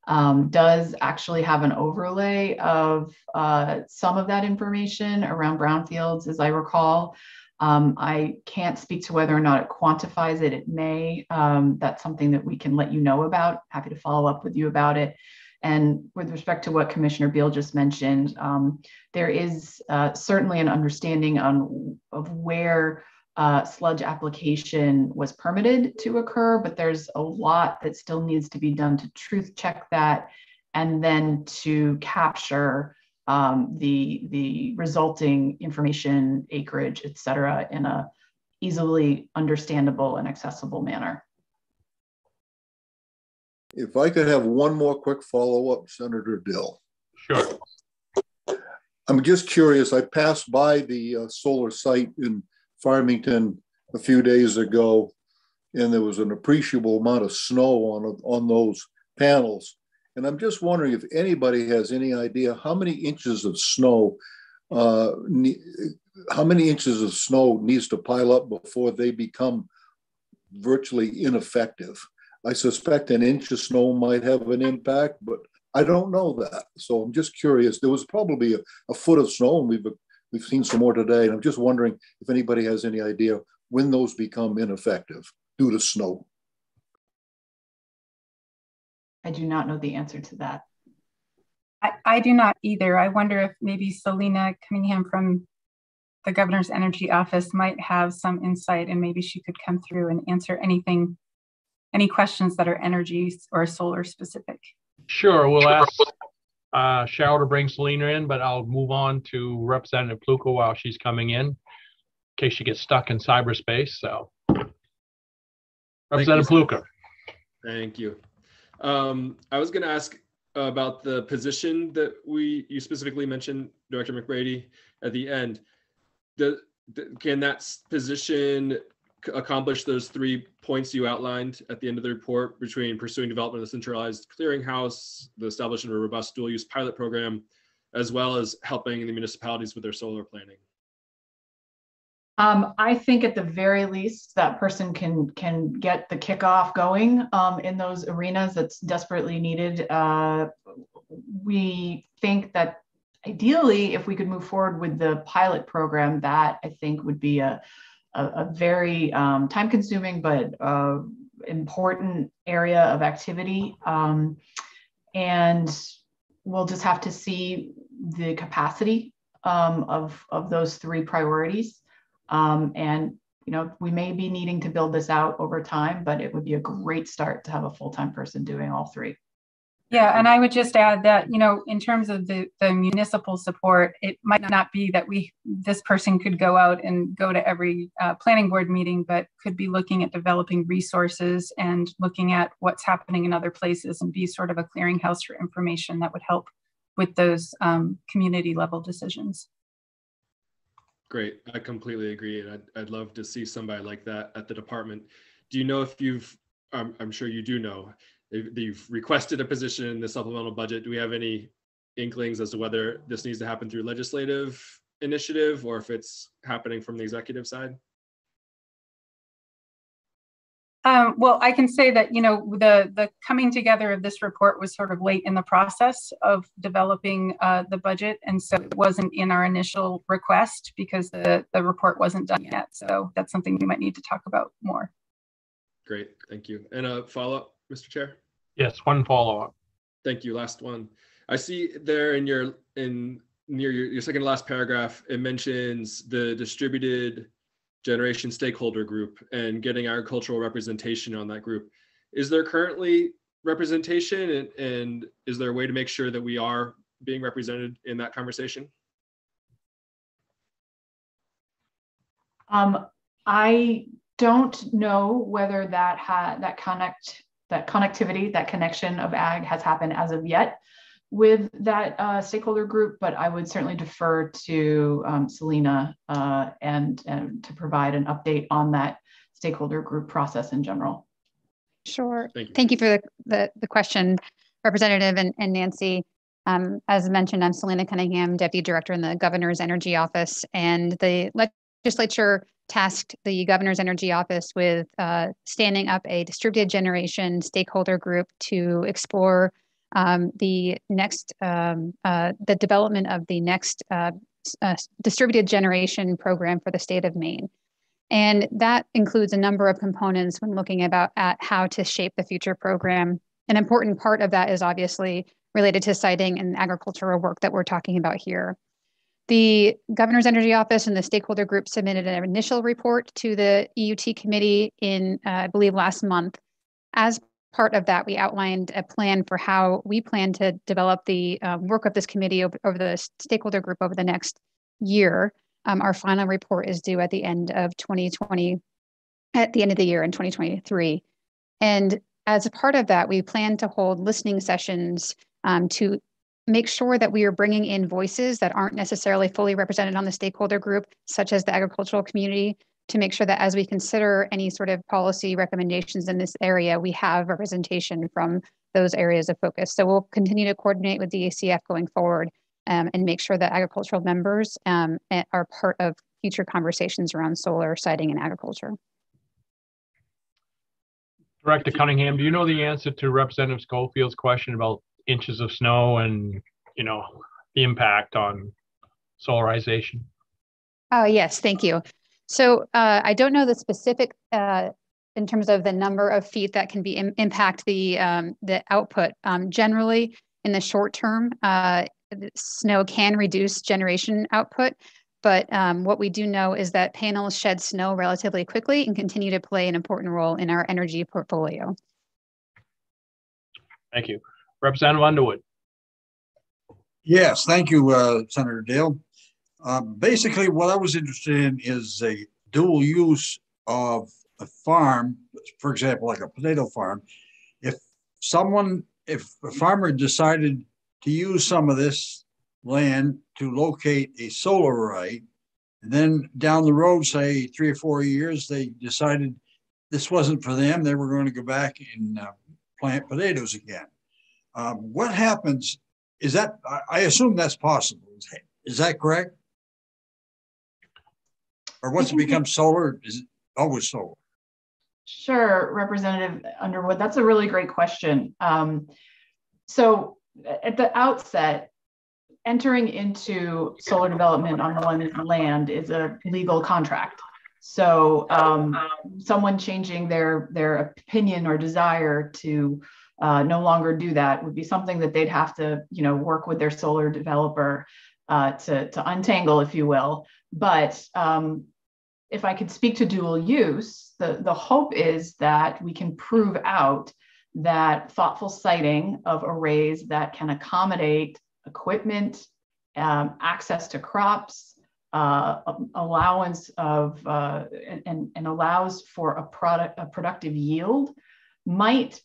um, does actually have an overlay of uh, some of that information around brownfields, as I recall. Um, I can't speak to whether or not it quantifies it. It may. Um, that's something that we can let you know about. Happy to follow up with you about it. And with respect to what Commissioner Beal just mentioned, um, there is uh, certainly an understanding on of where uh, sludge application was permitted to occur, but there's a lot that still needs to be done to truth check that and then to capture um, the, the resulting information, acreage, et cetera, in a easily understandable and accessible manner. If I could have one more quick follow-up, Senator Dill. Sure. I'm just curious. I passed by the uh, solar site in Farmington a few days ago, and there was an appreciable amount of snow on on those panels. And I'm just wondering if anybody has any idea how many inches of snow, uh, how many inches of snow needs to pile up before they become virtually ineffective. I suspect an inch of snow might have an impact, but I don't know that. So I'm just curious. There was probably a, a foot of snow, and we've we've seen some more today. And I'm just wondering if anybody has any idea when those become ineffective due to snow. I do not know the answer to that. I, I do not either. I wonder if maybe Celina Cunningham from the governor's energy office might have some insight and maybe she could come through and answer anything, any questions that are energy or solar specific. Sure, we'll ask uh, Cheryl to bring Selena in, but I'll move on to Representative Pluecker while she's coming in, in case she gets stuck in cyberspace. So, Representative Pluecker. Thank you. Um, I was going to ask about the position that we you specifically mentioned, Director McBrady, at the end. The, the, can that position accomplish those three points you outlined at the end of the report between pursuing development of the centralized clearinghouse, the establishment of a robust dual use pilot program, as well as helping the municipalities with their solar planning? Um, I think at the very least that person can can get the kickoff going um, in those arenas that's desperately needed. Uh, we think that ideally, if we could move forward with the pilot program, that I think would be a a, a very um, time consuming but uh, important area of activity. Um, and we'll just have to see the capacity um, of, of those three priorities. Um, and you know, we may be needing to build this out over time, but it would be a great start to have a full-time person doing all three. Yeah, and I would just add that, you know, in terms of the, the municipal support, it might not be that we, this person could go out and go to every uh, planning board meeting, but could be looking at developing resources and looking at what's happening in other places and be sort of a clearinghouse for information that would help with those um, community level decisions. Great, I completely agree. And I'd, I'd love to see somebody like that at the department. Do you know if you've, I'm, I'm sure you do know, they've requested a position in the supplemental budget. Do we have any inklings as to whether this needs to happen through legislative initiative or if it's happening from the executive side? Um, well, I can say that you know the the coming together of this report was sort of late in the process of developing uh, the budget, and so it wasn't in our initial request because the the report wasn't done yet. So that's something we might need to talk about more. Great, thank you. And a follow up, Mr. Chair. Yes, one follow up. Thank you. Last one. I see there in your in near your, your second to last paragraph, it mentions the distributed generation stakeholder group and getting agricultural representation on that group. Is there currently representation and, and is there a way to make sure that we are being represented in that conversation? Um, I don't know whether that that connect that connectivity, that connection of ag has happened as of yet with that uh, stakeholder group, but I would certainly defer to um, Celina uh, and, and to provide an update on that stakeholder group process in general. Sure. Thank you, Thank you for the, the, the, question, Representative and, and Nancy. Um, as mentioned, I'm Celina Cunningham, Deputy Director in the Governor's Energy Office, and the legislature tasked the Governor's Energy Office with uh, standing up a distributed generation stakeholder group to explore um, the next um, uh, the development of the next uh, uh, distributed generation program for the state of Maine. And that includes a number of components when looking about at how to shape the future program. An important part of that is obviously related to siting and agricultural work that we're talking about here. The Governor's Energy Office and the stakeholder group submitted an initial report to the EUT committee in, uh, I believe, last month. As part of that, we outlined a plan for how we plan to develop the um, work of this committee over, over, the stakeholder group over the next year. Um, our final report is due at the end of 2020, at the end of the year in 2023. And as a part of that, we plan to hold listening sessions um, to make sure that we are bringing in voices that aren't necessarily fully represented on the stakeholder group, such as the agricultural community, to make sure that as we consider any sort of policy recommendations in this area, we have representation from those areas of focus. So we'll continue to coordinate with DACF going forward um, and make sure that agricultural members um, are part of future conversations around solar siting and agriculture. Director Cunningham, do you know the answer to Representative Skolfield's question about inches of snow and, you know, the impact on solarization? Oh, yes, thank you. So uh, I don't know the specific uh, in terms of the number of feet that can be Im impact the um, the output. Um, generally, in the short term, uh, snow can reduce generation output, but um, what we do know is that panels shed snow relatively quickly and continue to play an important role in our energy portfolio. Thank you. Representative Underwood. Yes, thank you, uh, Senator Dale. Uh, basically, what I was interested in is a dual use of a farm, for example, like a potato farm. If someone, if a farmer decided to use some of this land to locate a solar array, and then down the road, say three or four years, they decided this wasn't for them, they were going to go back and uh, plant potatoes again. Um, what happens? Is that I assume that's possible? Is that correct? Or once it becomes solar, is it always solar? Sure, Representative Underwood. That's a really great question. Um, so at the outset, entering into solar development on one's land is a legal contract. So um, someone changing their their opinion or desire to uh, no longer do that would be something that they'd have to, you know, work with their solar developer uh, to, to untangle, if you will. But um, if I could speak to dual use, the, the hope is that we can prove out that thoughtful siting of arrays that can accommodate equipment, um, access to crops, uh, allowance of, uh, and, and allows for a product, a productive yield might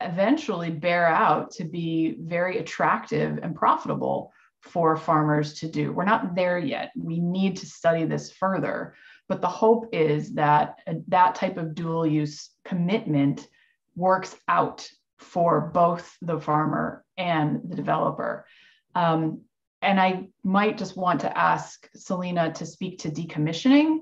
eventually bear out to be very attractive and profitable for farmers to do. We're not there yet. We need to study this further. But the hope is that that type of dual use commitment works out for both the farmer and the developer. Um, and I might just want to ask Celina to speak to decommissioning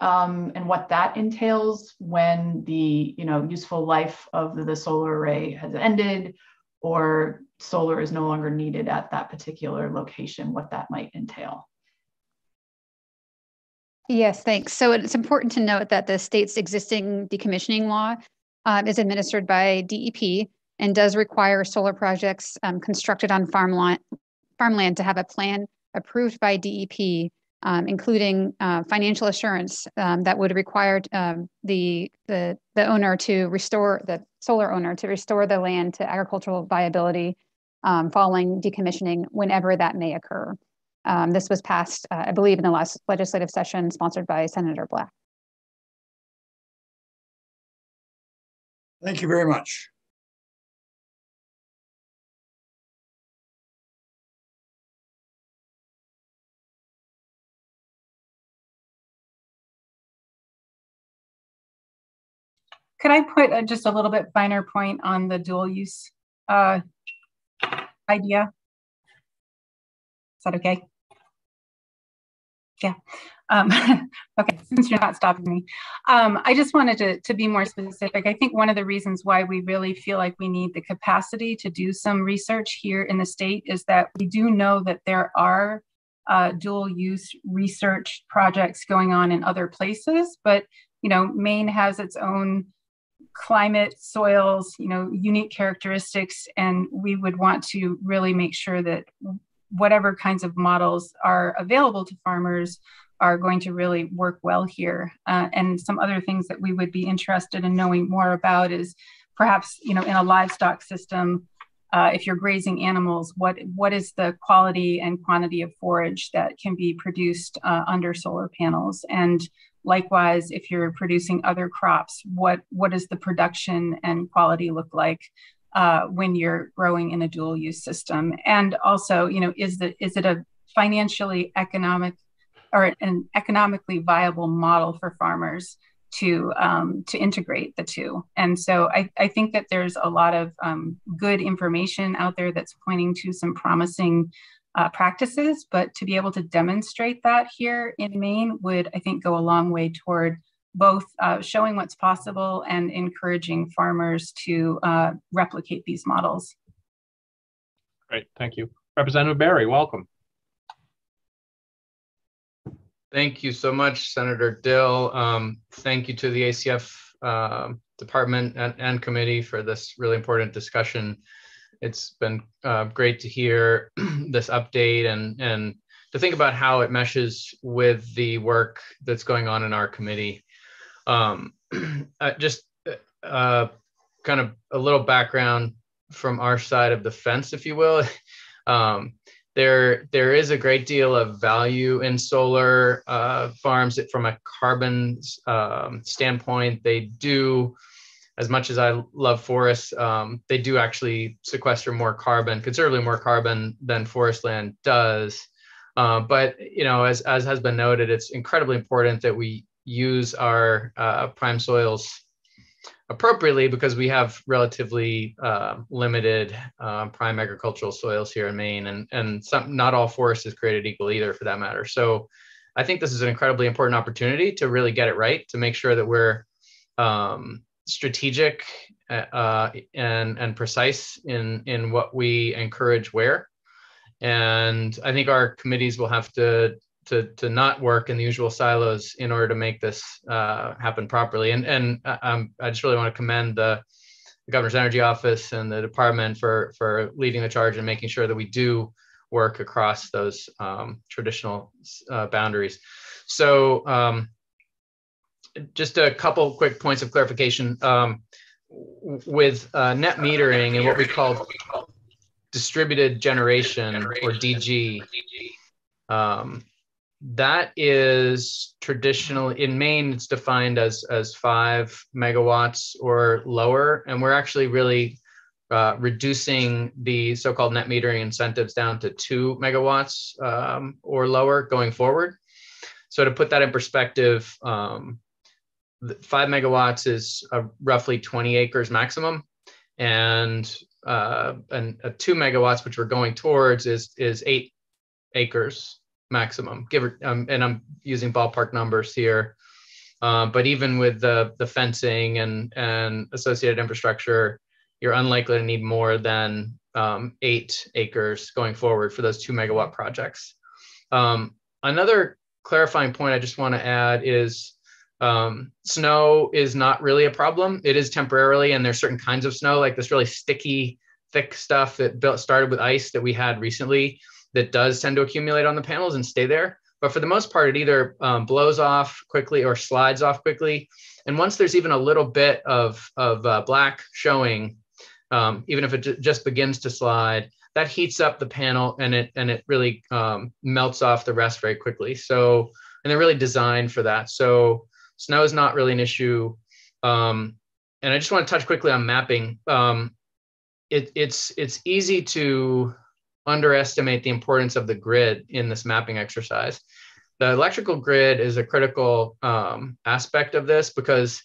um, and what that entails when the you know useful life of the solar array has ended or solar is no longer needed at that particular location, what that might entail. Yes, thanks. So it's important to note that the state's existing decommissioning law um, is administered by DEP and does require solar projects um, constructed on farmland, farmland to have a plan approved by DEP um, including uh, financial assurance um, that would require um, the, the, the owner to restore, the solar owner to restore the land to agricultural viability um, following decommissioning whenever that may occur. Um, this was passed, uh, I believe, in the last legislative session sponsored by Senator Black. Thank you very much. Could I put a, just a little bit finer point on the dual use uh, idea? Is that okay? Yeah. Um, okay, since you're not stopping me. Um, I just wanted to, to be more specific. I think one of the reasons why we really feel like we need the capacity to do some research here in the state is that we do know that there are uh, dual use research projects going on in other places, but you know, Maine has its own climate, soils, you know, unique characteristics, and we would want to really make sure that whatever kinds of models are available to farmers are going to really work well here. Uh, and some other things that we would be interested in knowing more about is perhaps you know in a livestock system uh, if you're grazing animals what what is the quality and quantity of forage that can be produced uh, under solar panels and likewise if you're producing other crops what what does the production and quality look like uh, when you're growing in a dual use system and also you know is the is it a financially economic or an economically viable model for farmers to um, to integrate the two. And so I, I think that there's a lot of um, good information out there that's pointing to some promising uh, practices, but to be able to demonstrate that here in Maine would, I think, go a long way toward both uh, showing what's possible and encouraging farmers to uh, replicate these models. Great, thank you. Representative Berry, welcome. Thank you so much, Senator Dill. Um, thank you to the ACF uh, department and, and, committee for this really important discussion. It's been uh, great to hear this update and, and to think about how it meshes with the work that's going on in our committee. Um, uh, just uh, kind of a little background from our side of the fence, if you will. Um, there there is a great deal of value in solar uh, farms from a carbon um, standpoint. They do, as much as I love forests, um, they do actually sequester more carbon, considerably more carbon than forest land does. Uh, but you know, as as has been noted, it's incredibly important that we use our uh, prime soils appropriately because we have relatively uh, limited uh, prime agricultural soils here in Maine, and and some not all forest is created equal either, for that matter. So, I think this is an incredibly important opportunity to really get it right to make sure that we're um, strategic uh, and and precise in in what we encourage where. And I think our committees will have to to to not work in the usual silos in order to make this uh, happen properly. And and uh, um, I just really want to commend the, the, governor's energy office and the department for for leading the charge and making sure that we do work across those um, traditional uh, boundaries. So um, just a couple quick points of clarification um, with uh, net metering and what we call distributed generation or DG. Um, that is traditionally in Maine, it's defined as as five megawatts or lower, and we're actually really uh, reducing the so-called net metering incentives down to two megawatts um, or lower going forward. So to put that in perspective, um, five megawatts is roughly 20 acres maximum, and uh, and two megawatts, which we're going towards, is is eight acres maximum. Give or, um, and I'm using ballpark numbers here. Uh, but even with the the fencing and and associated infrastructure, you're unlikely to need more than um, eight acres going forward for those two megawatt projects. Um, another clarifying point I just want to add is um, snow is not really a problem. It is temporarily, and there's certain kinds of snow, like this really sticky, thick stuff that built started with ice that we had recently that does tend to accumulate on the panels and stay there. But for the most part, it either um, blows off quickly or slides off quickly. And once there's even a little bit of, of uh, black showing, um, even if it just begins to slide, that heats up the panel and it and it really um, melts off the rest very quickly. So and they're really designed for that. So snow is not really an issue. Um, and I just want to touch quickly on mapping. Um, it, it's it's easy to underestimate the importance of the grid in this mapping exercise. The electrical grid is a critical um, aspect of this because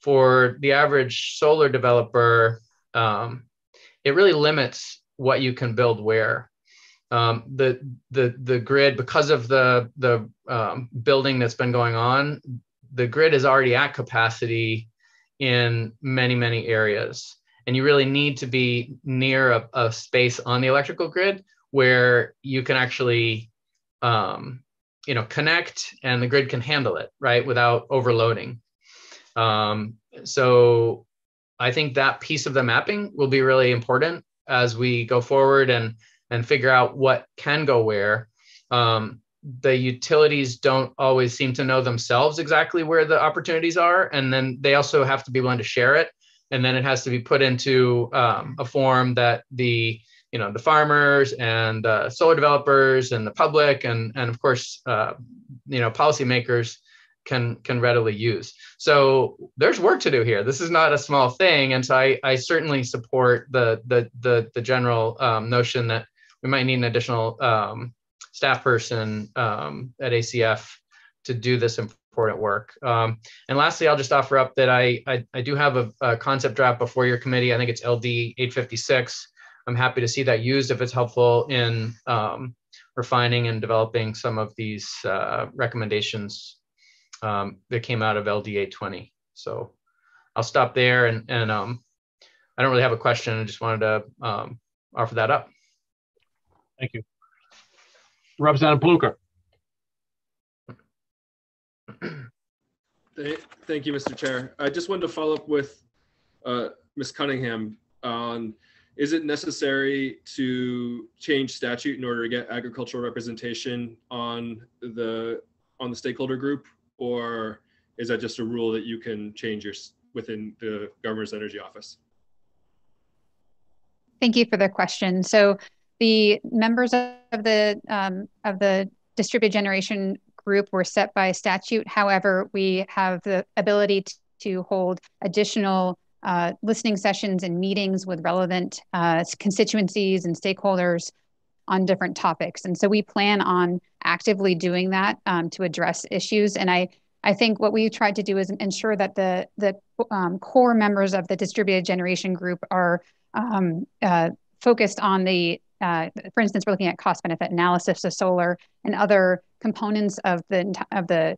for the average solar developer, um, it really limits what you can build where. Um, the the the grid because of the the um, building that's been going on, the grid is already at capacity in many many areas. And you really need to be near a, a space on the electrical grid where you can actually um, you know connect and the grid can handle it right without overloading. Um, so i think that piece of the mapping will be really important as we go forward and and figure out what can go where. Um, the utilities don't always seem to know themselves exactly where the opportunities are and then they also have to be willing to share it and then it has to be put into um, a form that the you know the farmers and uh, solar developers and the public and and of course uh, you know policymakers can can readily use. So there's work to do here. This is not a small thing, and so I, I certainly support the the the, the general um, notion that we might need an additional um, staff person um, at ACF to do this important work. Um, and lastly, I'll just offer up that I I, I do have a, a, concept draft before your committee. I think it's LD 856. I'm happy to see that used if it's helpful in um, refining and developing some of these uh, recommendations um, that came out of LD 820. So I'll stop there and, and um, I don't really have a question. I just wanted to um, offer that up. Thank you. Representative Pluecker. Thank you, Mr. Chair. I just wanted to follow up with uh, Ms. Cunningham on is it necessary to change statute in order to get agricultural representation on the on the stakeholder group or is that just a rule that you can change your within the governor's energy office thank you for the question so the members of the um, of the distributed generation group were set by statute however we have the ability to hold additional uh, listening sessions and meetings with relevant uh, constituencies and stakeholders on different topics. And so we plan on actively doing that um, to address issues. And I, I think what we tried to do is ensure that the, the um, core members of the distributed generation group are um, uh, focused on the, uh, for instance, we're looking at cost benefit analysis of solar and other components of the, of the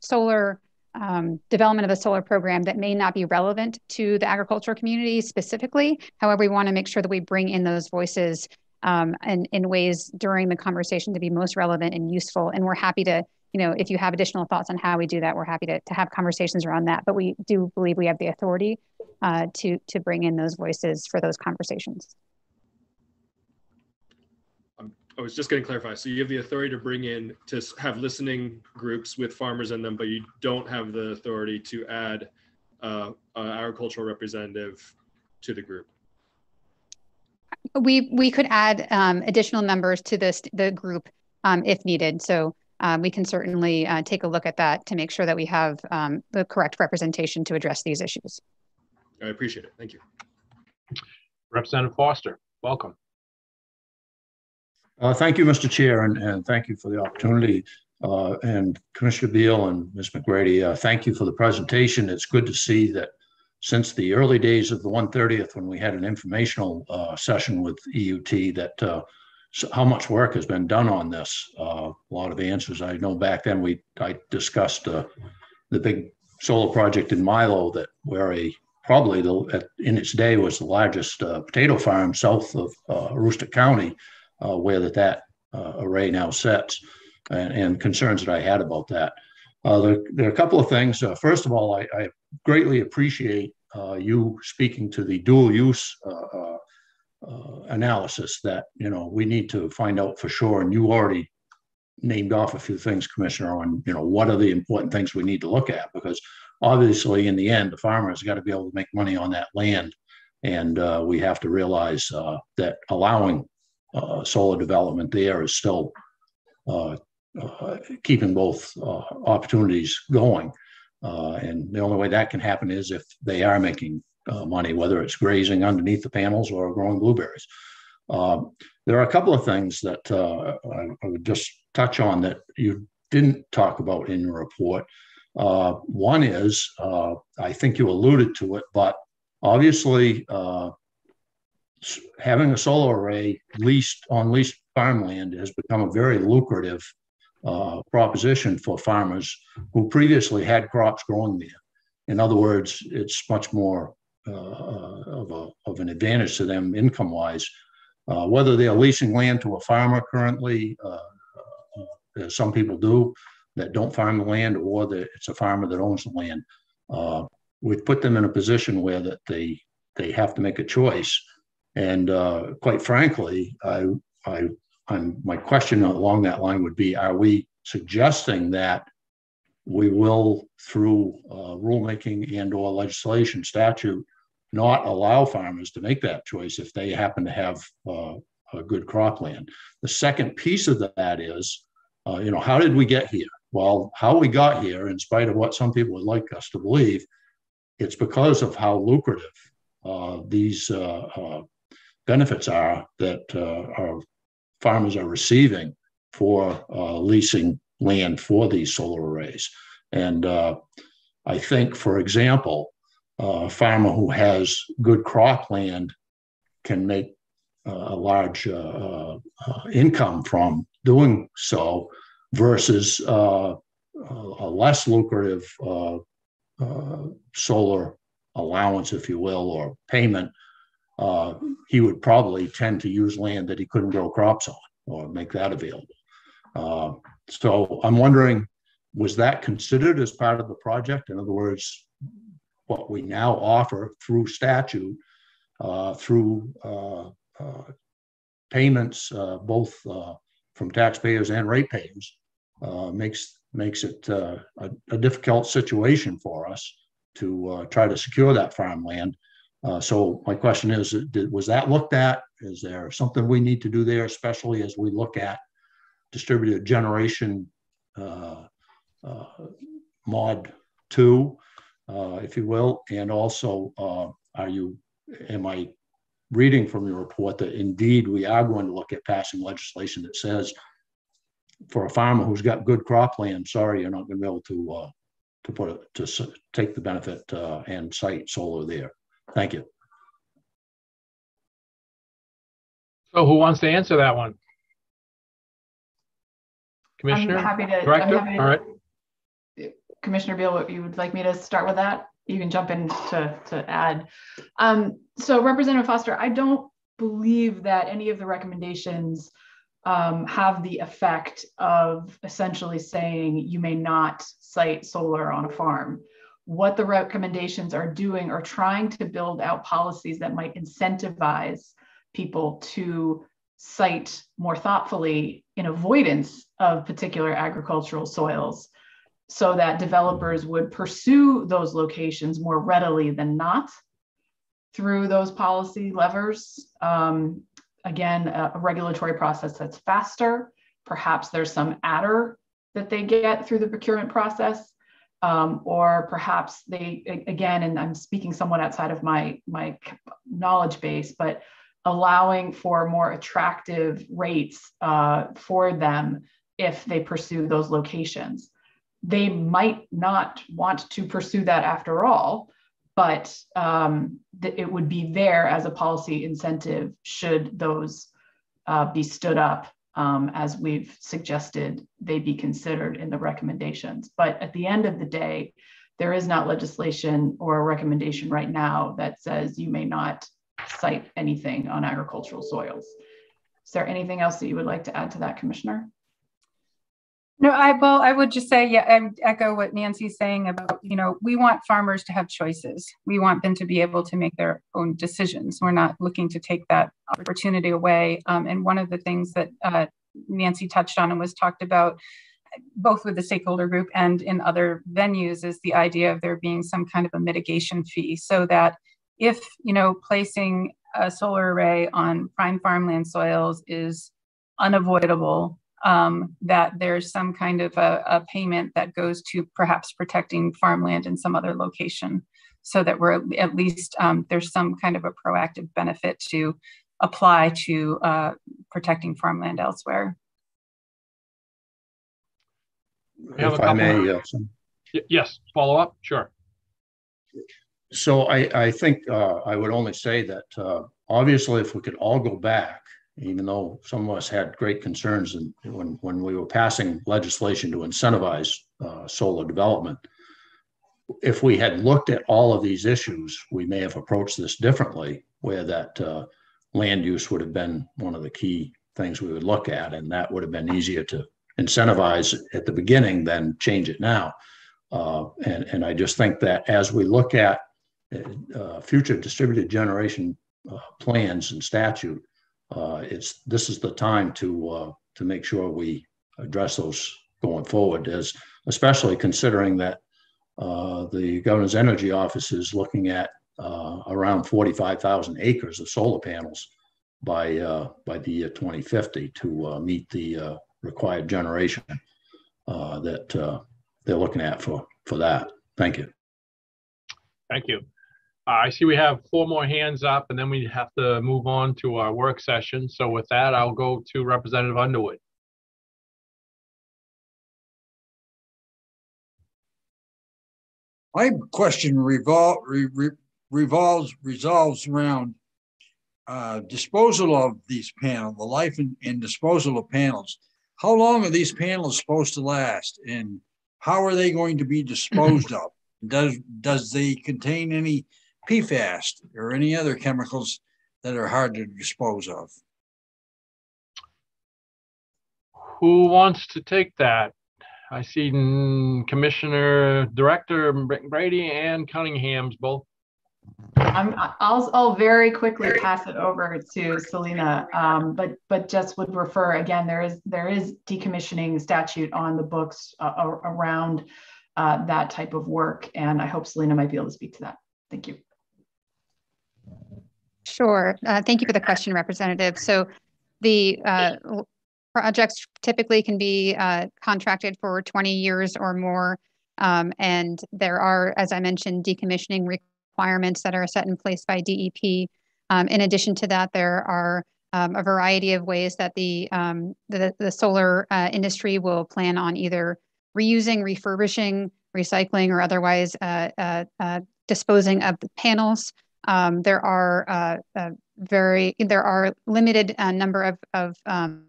solar um, development of a solar program that may not be relevant to the agricultural community specifically. However, we want to make sure that we bring in those voices um, and in ways during the conversation to be most relevant and useful. And we're happy to, you know, if you have additional thoughts on how we do that, we're happy to, to have conversations around that. But we do believe we have the authority uh, to to bring in those voices for those conversations. I was just going to clarify. So you have the authority to bring in to have listening groups with farmers in them, but you don't have the authority to add uh, an agricultural representative to the group. We we could add um, additional members to this the group um, if needed. So um, we can certainly uh, take a look at that to make sure that we have um, the correct representation to address these issues. I appreciate it. Thank you. Representative Foster, welcome. Uh, thank you, Mr. Chair, and, and thank you for the opportunity. Uh, and Commissioner Beal and Ms. McBrady, uh, thank you for the presentation. It's good to see that since the early days of the 130th, when we had an informational uh, session with EUT, that uh, so how much work has been done on this. Uh, a lot of answers. I know back then we I discussed the big solar project in Milo that where a probably the, at, in its day was the largest potato farm south of Aroostook County uh, where that, that uh, array now sets and, and, concerns that I had about that. Uh, there, there, are a couple of things. Uh, first of all, I, I greatly appreciate uh, you speaking to the dual use uh, analysis that you know we need to find out for sure. And you already named off a few things, Commissioner, on you know what are the important things we need to look at because obviously in the end the farmer has got to be able to make money on that land and we have to realize that allowing uh, solar development there is still uh, uh, keeping both opportunities going. and the only way that can happen is if they are making money, whether it's grazing underneath the panels or growing blueberries. Um, there are a couple of things that uh, I, I, would just touch on that you didn't talk about in your report. Uh, one is, uh, I think you alluded to it, but obviously having a solar array leased on leased farmland has become a very lucrative uh, proposition for farmers who previously had crops growing there. In other words, it's much more uh, of, a, of an advantage to them income wise. Uh, whether they're leasing land to a farmer currently, uh, uh, as some people do that don't farm the land, or that it's a farmer that owns the land, uh, we've put them in a position where that they they have to make a choice and uh, quite frankly, I, I, I'm, my question along that line would be: Are we suggesting that we will, through uh, rulemaking and/or legislation, statute, not allow farmers to make that choice if they happen to have uh, a good cropland. The second piece of that is, uh, you know, how did we get here? Well, how we got here, in spite of what some people would like us to believe, it's because of how lucrative uh, these uh, uh, benefits are that uh, our farmers are receiving for leasing land for these solar arrays. And I think, for example, a farmer who has good cropland can make a large uh, uh, income from doing so versus uh, a less lucrative solar allowance, if you will, or payment, uh, he would probably tend to use land that he couldn't grow crops on or make that available. Uh, so I'm wondering, was that considered as part of the project? In other words, what we now offer through statute, uh, through uh, payments, uh, both uh, from taxpayers and ratepayers, makes makes it a, a, difficult situation for us to try to secure that farmland. So my question is, did, was that looked at? Is there something we need to do there, especially as we look at distributed generation uh, uh, mod two, uh, if you will, and also are you am I reading from your report that indeed we are going to look at passing legislation that says for a farmer who's got good cropland, sorry, you're not going to be able to uh, to put it to take the benefit uh, and site solar there. Thank you. So, who wants to answer that one? Commissioner, I'm happy to, Director. Happy to, All right. Commissioner Beal, you would like me to start with that? you can jump in to, to add. Um, so Representative Foster, I don't believe that any of the recommendations um, have the effect of essentially saying you may not site solar on a farm. What the recommendations are doing or trying to build out policies that might incentivize people to site more thoughtfully in avoidance of particular agricultural soils so that developers would pursue those locations more readily than not through those policy levers. Um, again, a, a, regulatory process that's faster. Perhaps there's some adder that they get through the procurement process. Um, or perhaps they, again, and I'm speaking somewhat outside of my, my knowledge base, but allowing for more attractive rates uh, for them if they pursue those locations. They might not want to pursue that after all, but um, th- it would be there as a policy incentive should those uh, be stood up um, as we've suggested they be considered in the recommendations. But at the end of the day, there is not legislation or a recommendation right now that says you may not site anything on agricultural soils. Is there anything else that you would like to add to that, Commissioner? No, I well, I would just say, yeah, I echo what Nancy's saying about, you know, we want farmers to have choices. We want them to be able to make their own decisions. We're not looking to take that opportunity away. Um, and one of the things that uh, Nancy touched on and was talked about both with the stakeholder group and in other venues is the idea of there being some kind of a mitigation fee so that if, you know, placing a solar array on prime farmland soils is unavoidable um, that there's some kind of a, a, payment that goes to perhaps protecting farmland in some other location so that we're at least um, there's some kind of a proactive benefit to apply to uh, protecting farmland elsewhere. If I may, uh, yes, follow up, sure. So I, I think uh, I would only say that uh, obviously if we could all go back even though some of us had great concerns when, when we were passing legislation to incentivize uh, solar development. If we had looked at all of these issues, we may have approached this differently, where that uh, land use would have been one of the key things we would look at, and that would have been easier to incentivize at the beginning than change it now. Uh, and, and I just think that as we look at uh, future distributed generation uh, plans and statute, uh, it's this is the time to uh, to make sure we address those going forward, as especially considering that uh, the governor's energy office is looking at uh, around 45,000 acres of solar panels by uh, by the year 2050 to uh, meet the required generation that they're looking at for for that. Thank you. Thank you. I see we have four more hands up and then we have to move on to our work session. So with that, I'll go to Representative Underwood. My question revol- re- re- revolves resolves around uh, disposal of these panels, the life and, and disposal of panels. How long are these panels supposed to last, and how are they going to be disposed of? Does does they contain any PFAS or any other chemicals that are hard to dispose of? Who wants to take that? I see Commissioner Director Brady and Cunningham's both. I'm, I'll, I'll very quickly pass it over to Celina, um, but but just would refer again. There is there is decommissioning statute on the books uh, around uh, that type of work, and I hope Celina might be able to speak to that. Thank you. Sure. Uh, thank you for the question, Representative. So the uh, projects typically can be uh, contracted for 20 years or more. Um, and there are, as I mentioned, decommissioning requirements that are set in place by DEP. Um, in addition to that, there are um, a variety of ways that the, um, the, the, solar uh, industry will plan on either reusing, refurbishing, recycling, or otherwise uh, uh, disposing of the panels. Um, there are uh, uh, very there are limited uh, number of, of um,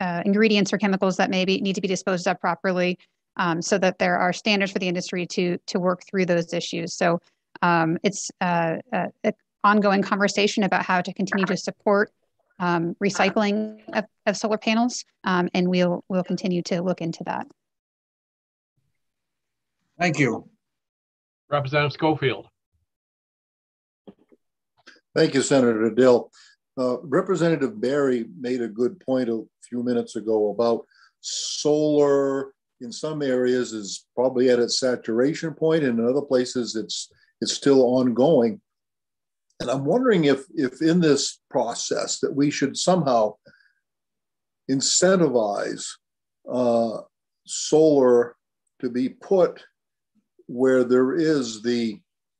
uh, ingredients or chemicals that maybe need to be disposed of properly, um, so that there are standards for the industry to to work through those issues. So um, it's uh, uh, an ongoing conversation about how to continue to support um, recycling of, of, solar panels, um, and we'll we'll continue to look into that. Thank you, Representative Skolfield. Thank you, Senator Dill. Uh, Representative Berry made a good point a few minutes ago about solar in some areas is probably at its saturation point and in other places it's it's still ongoing and i'm wondering if if in this process that we should somehow incentivize uh, solar to be put where there is the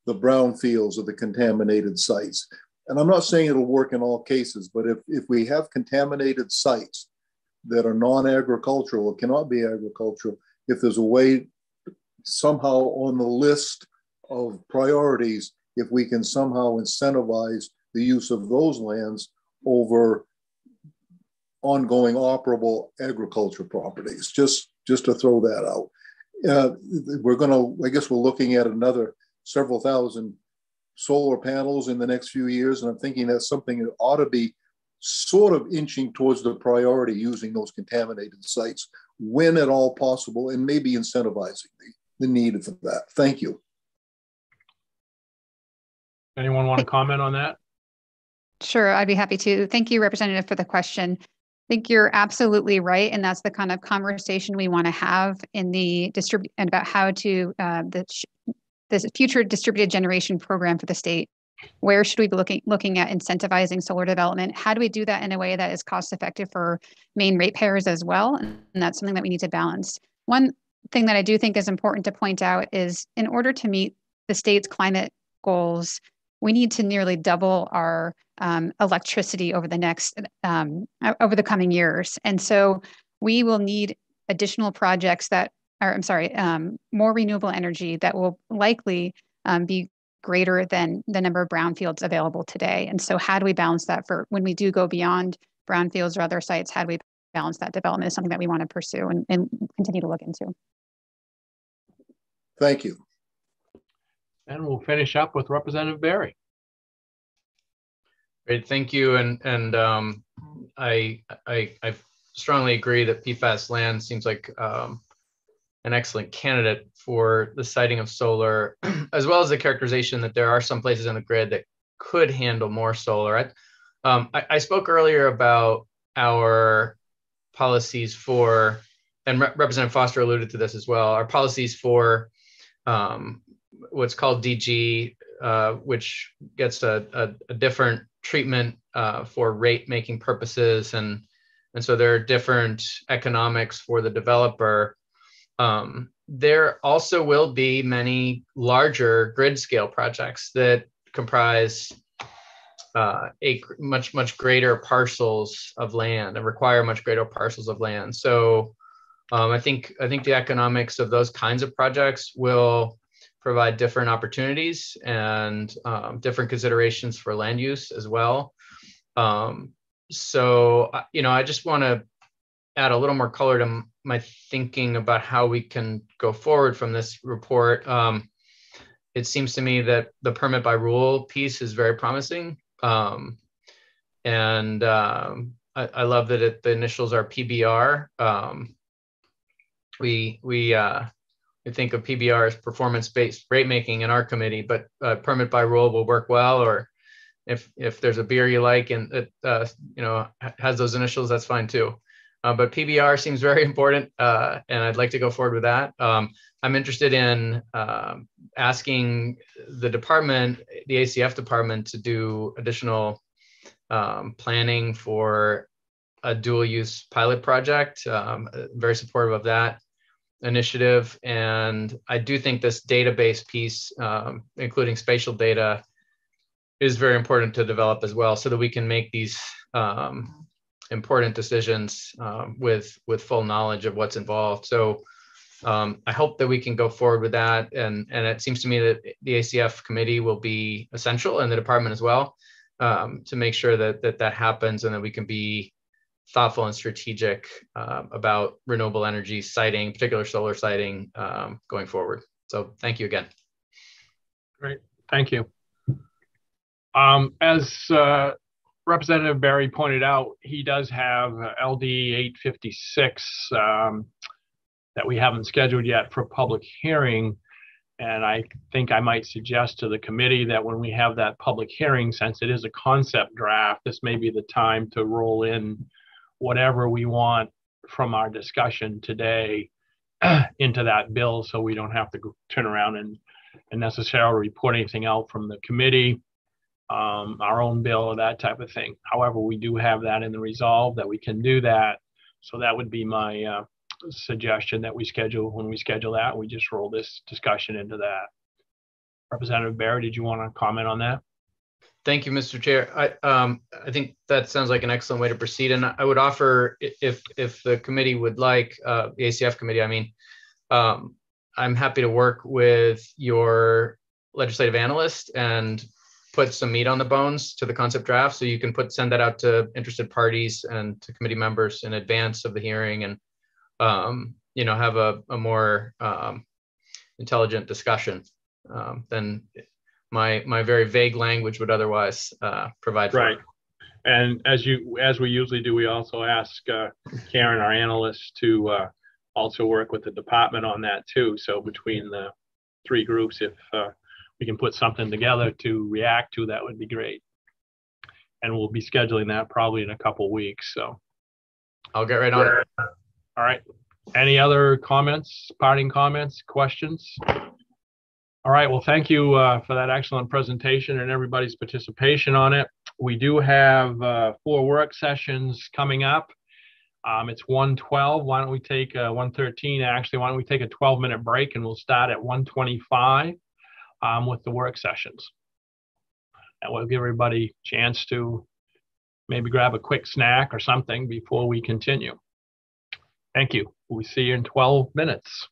the brownfields of the contaminated sites. And I'm not saying it'll work in all cases, but if, if we have contaminated sites that are non-agricultural, it cannot be agricultural, if there's a way somehow on the list of priorities, if we can somehow incentivize the use of those lands over ongoing operable agriculture properties, just, just to throw that out. Uh, we're going to, I guess we're looking at another several thousand solar panels in the next few years. And I'm thinking that's something that ought to be sort of inching towards the priority using those contaminated sites when at all possible and maybe incentivizing the, the need for that. Thank you. Anyone want to comment on that? Sure, I'd be happy to. Thank you, Representative, for the question. I think you're absolutely right, and that's the kind of conversation we want to have in the distribute and about how to uh, the this future distributed generation program for the state? Where should we be looking looking at incentivizing solar development? How do we do that in a way that is cost effective for Maine ratepayers as well? And that's something that we need to balance. One thing that i do think is important to point out is in order to meet the state's climate goals we need to nearly double our um, electricity over the next um, over the coming years. And so we will need additional projects that or I'm sorry, um, more renewable energy that will likely um, be greater than the number of brownfields available today. And so, how do we balance that for when we do go beyond brownfields or other sites? How do we balance that development is something that we want to pursue and, and continue to look into. Thank you. And we'll finish up with Representative Berry. Great, thank you. And and um, I, I I strongly agree that PFAS land seems like um, an excellent candidate for the siting of solar, as well as the characterization that there are some places on the grid that could handle more solar. I, um, I, I spoke earlier about our policies for, and Re- Representative Foster alluded to this as well, our policies for um, what's called DG uh, which gets a, a, a different treatment uh, for rate making purposes. And, and so there are different economics for the developer. Um, there also will be many larger grid scale projects that comprise uh, a much much greater parcels of land and require much greater parcels of land. So um, I think I think the economics of those kinds of projects will provide different opportunities and um, different considerations for land use as well. Um, so you know, I just want to add a little more color to my thinking about how we can go forward from this report. Um, it seems to me that the permit by rule piece is very promising. Um, and um, I, I, love that it, the initials are PBR. Um, we we uh, we think of PBR as performance-based rate making in our committee, but uh, permit by rule will work well. Or if if there's a beer you like and it uh, you know has those initials, that's fine too. Uh, but PBR seems very important, uh, and I'd like to go forward with that. Um, I'm interested in uh, asking the department, the ACF department, to do additional um, planning for a dual use pilot project. Um, very supportive of that initiative. And I do think this database piece, um, including spatial data, is very important to develop as well so that we can make these um, important decisions um, with with full knowledge of what's involved. So um, I hope that we can go forward with that. And and it seems to me that the ACF committee will be essential and the department as well um, to make sure that that that happens and that we can be thoughtful and strategic uh, about renewable energy siting, particular solar siting um, going forward. So thank you again. Great, thank you. Um, as uh, Representative Berry pointed out, he does have LD 856 um, that we haven't scheduled yet for public hearing. And I think I might suggest to the committee that when we have that public hearing, since it is a concept draft, this may be the time to roll in whatever we want from our discussion today into that bill so we don't have to turn around and, and necessarily report anything out from the committee um, our own bill or that type of thing. However, we do have that in the resolve that we can do that. So that would be my uh, suggestion that we schedule when we schedule that. We just roll this discussion into that. Representative Berry, did you want to comment on that? Thank you, Mr. Chair. I um, I think that sounds like an excellent way to proceed, and I would offer if if the committee would like uh, the ACF committee, I mean, um, I'm happy to work with your legislative analyst and put some meat on the bones to the concept draft. So you can put send that out to interested parties and to committee members in advance of the hearing and um, you know have a, a more um, intelligent discussion um, than my my very vague language would otherwise uh, provide for. right. And as you as we usually do we also ask uh, karen our analyst to uh, also work with the department on that too. So between the three groups if uh, we can put something together to react to, that would be great. And we'll be scheduling that probably in a couple weeks. So I'll get right on it. All right. Any other comments, parting comments, questions? All right. Well, thank you uh, for that excellent presentation and everybody's participation on it. We do have uh, four work sessions coming up. Um, it's 112. Why don't we take uh, 113? Actually, why don't we take a 12 minute break and we'll start at 125 um, with the work sessions. And we'll give everybody a chance to maybe grab a quick snack or something before we continue. Thank you. We see you in 12 minutes.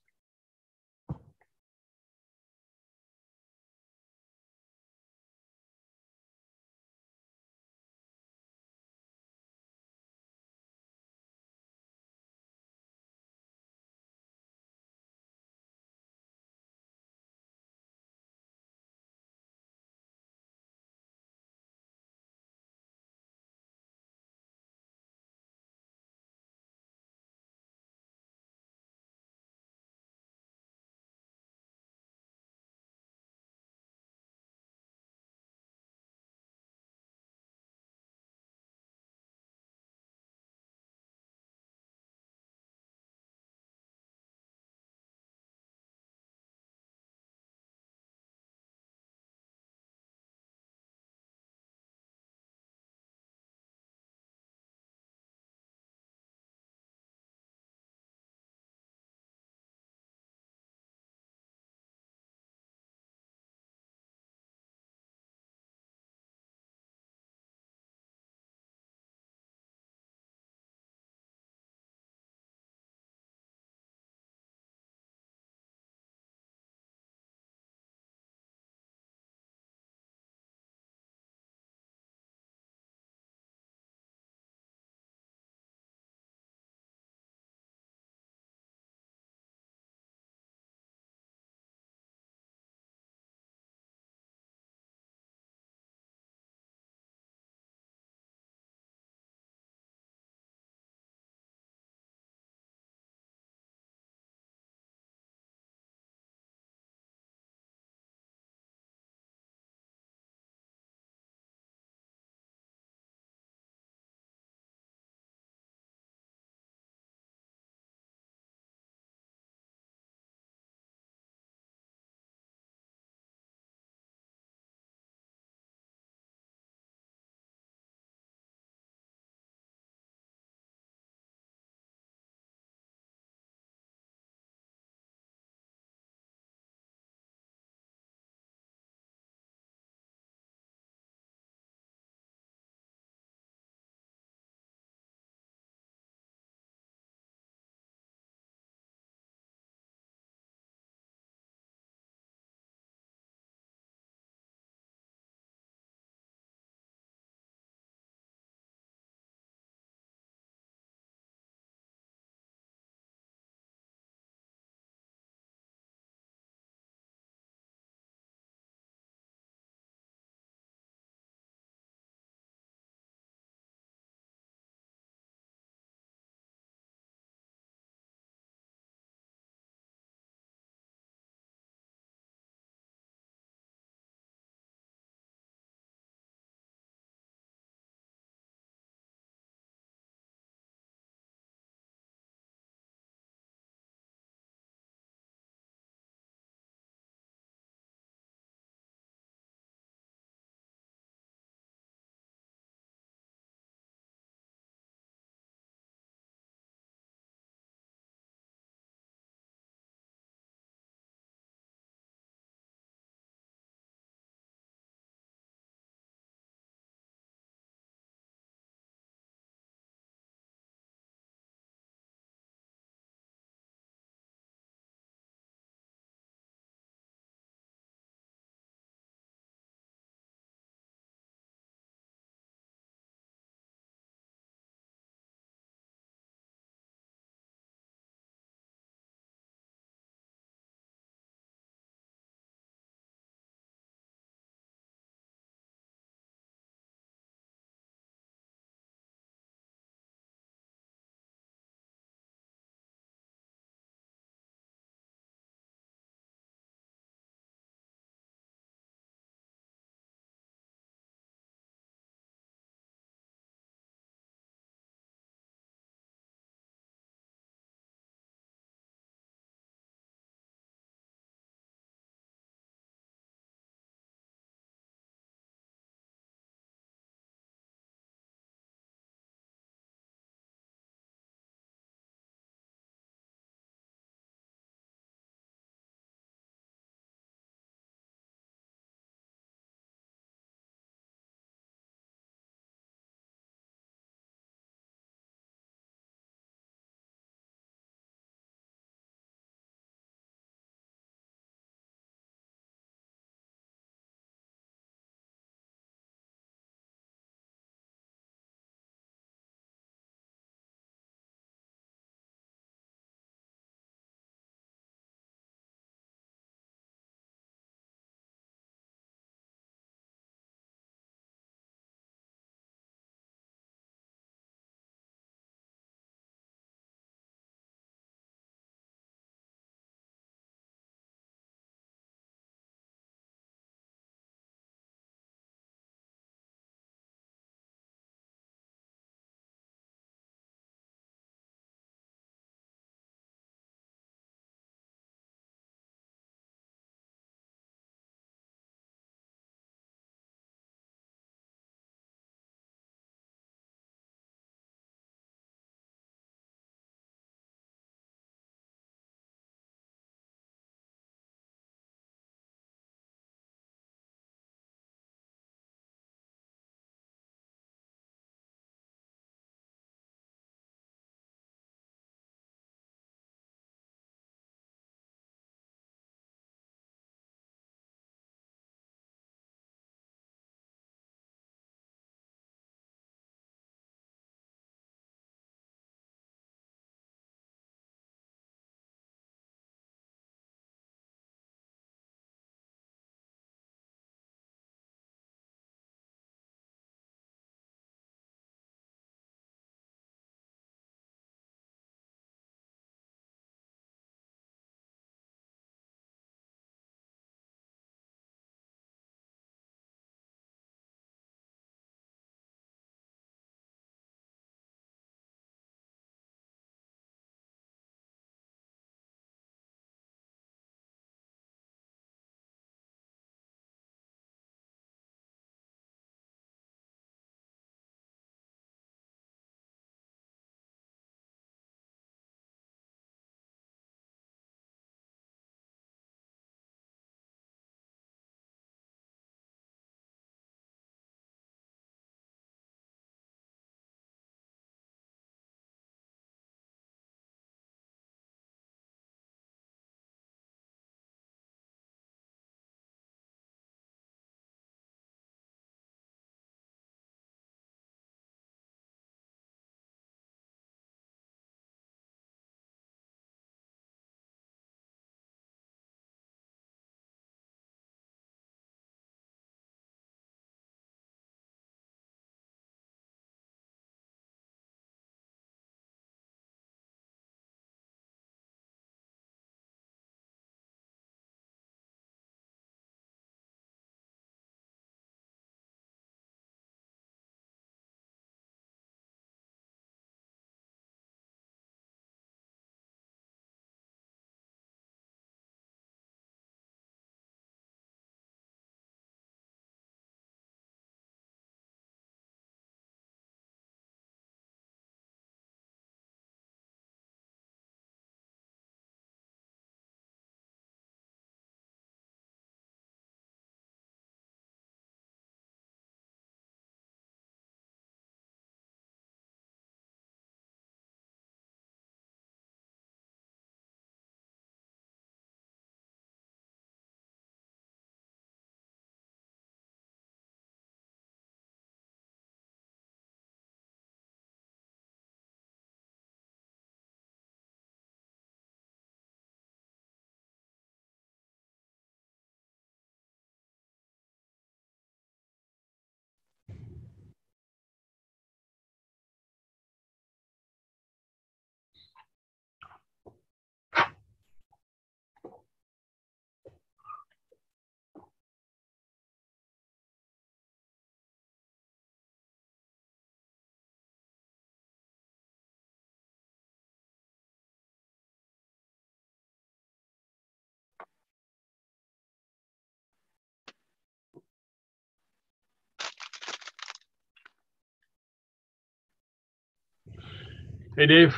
Hey, Dave.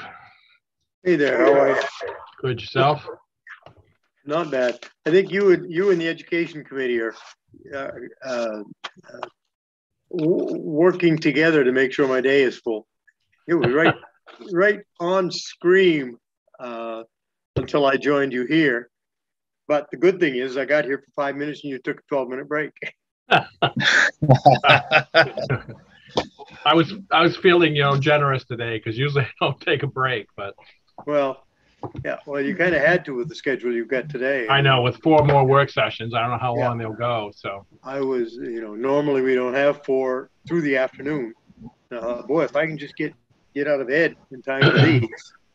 Hey there, how are you? Good yourself? Not bad. I think you and you and the education committee are uh, uh, uh, working together to make sure my day is full. It was right, right on scream uh, until I joined you here. But the good thing is, I got here for five minutes and you took a 12 minute break. I was I was feeling you know generous today because usually I don't take a break, but well, yeah, well you kind of had to with the schedule you've got today. I know with four more work sessions, I don't know how yeah. long they'll go. So I was you know normally we don't have four through the afternoon. Uh, boy, if I can just get get out of bed in time for these,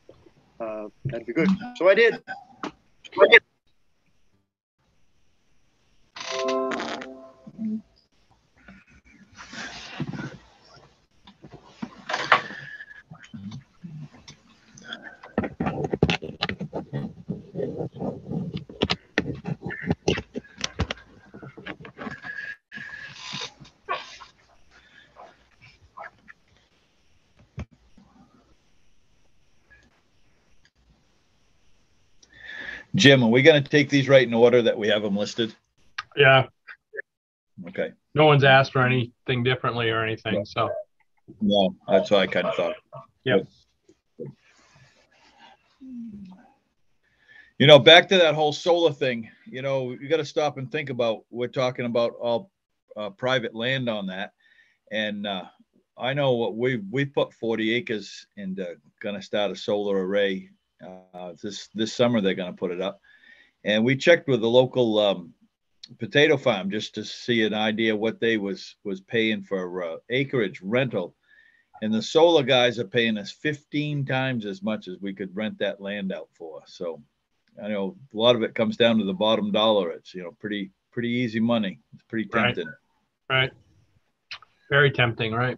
uh, that'd be good. So I did. I did. Jim, are we going to take these right in order that we have them listed? Yeah. Okay. No one's asked for anything differently or anything, so. No, that's what I kind of thought. Yep. You know, back to that whole solar thing, you know, you got to stop and think about, we're talking about all uh, private land on that. And uh, I know what we we put 40 acres into going to start a solar array uh, this this summer they're going to put it up, and we checked with the local um, potato farm just to see an idea what they was was paying for uh, acreage rental, and the solar guys are paying us 15 times as much as we could rent that land out for. So, I know a lot of it comes down to the bottom dollar. It's you know pretty pretty easy money. It's pretty tempting. Right. right. Very tempting, right?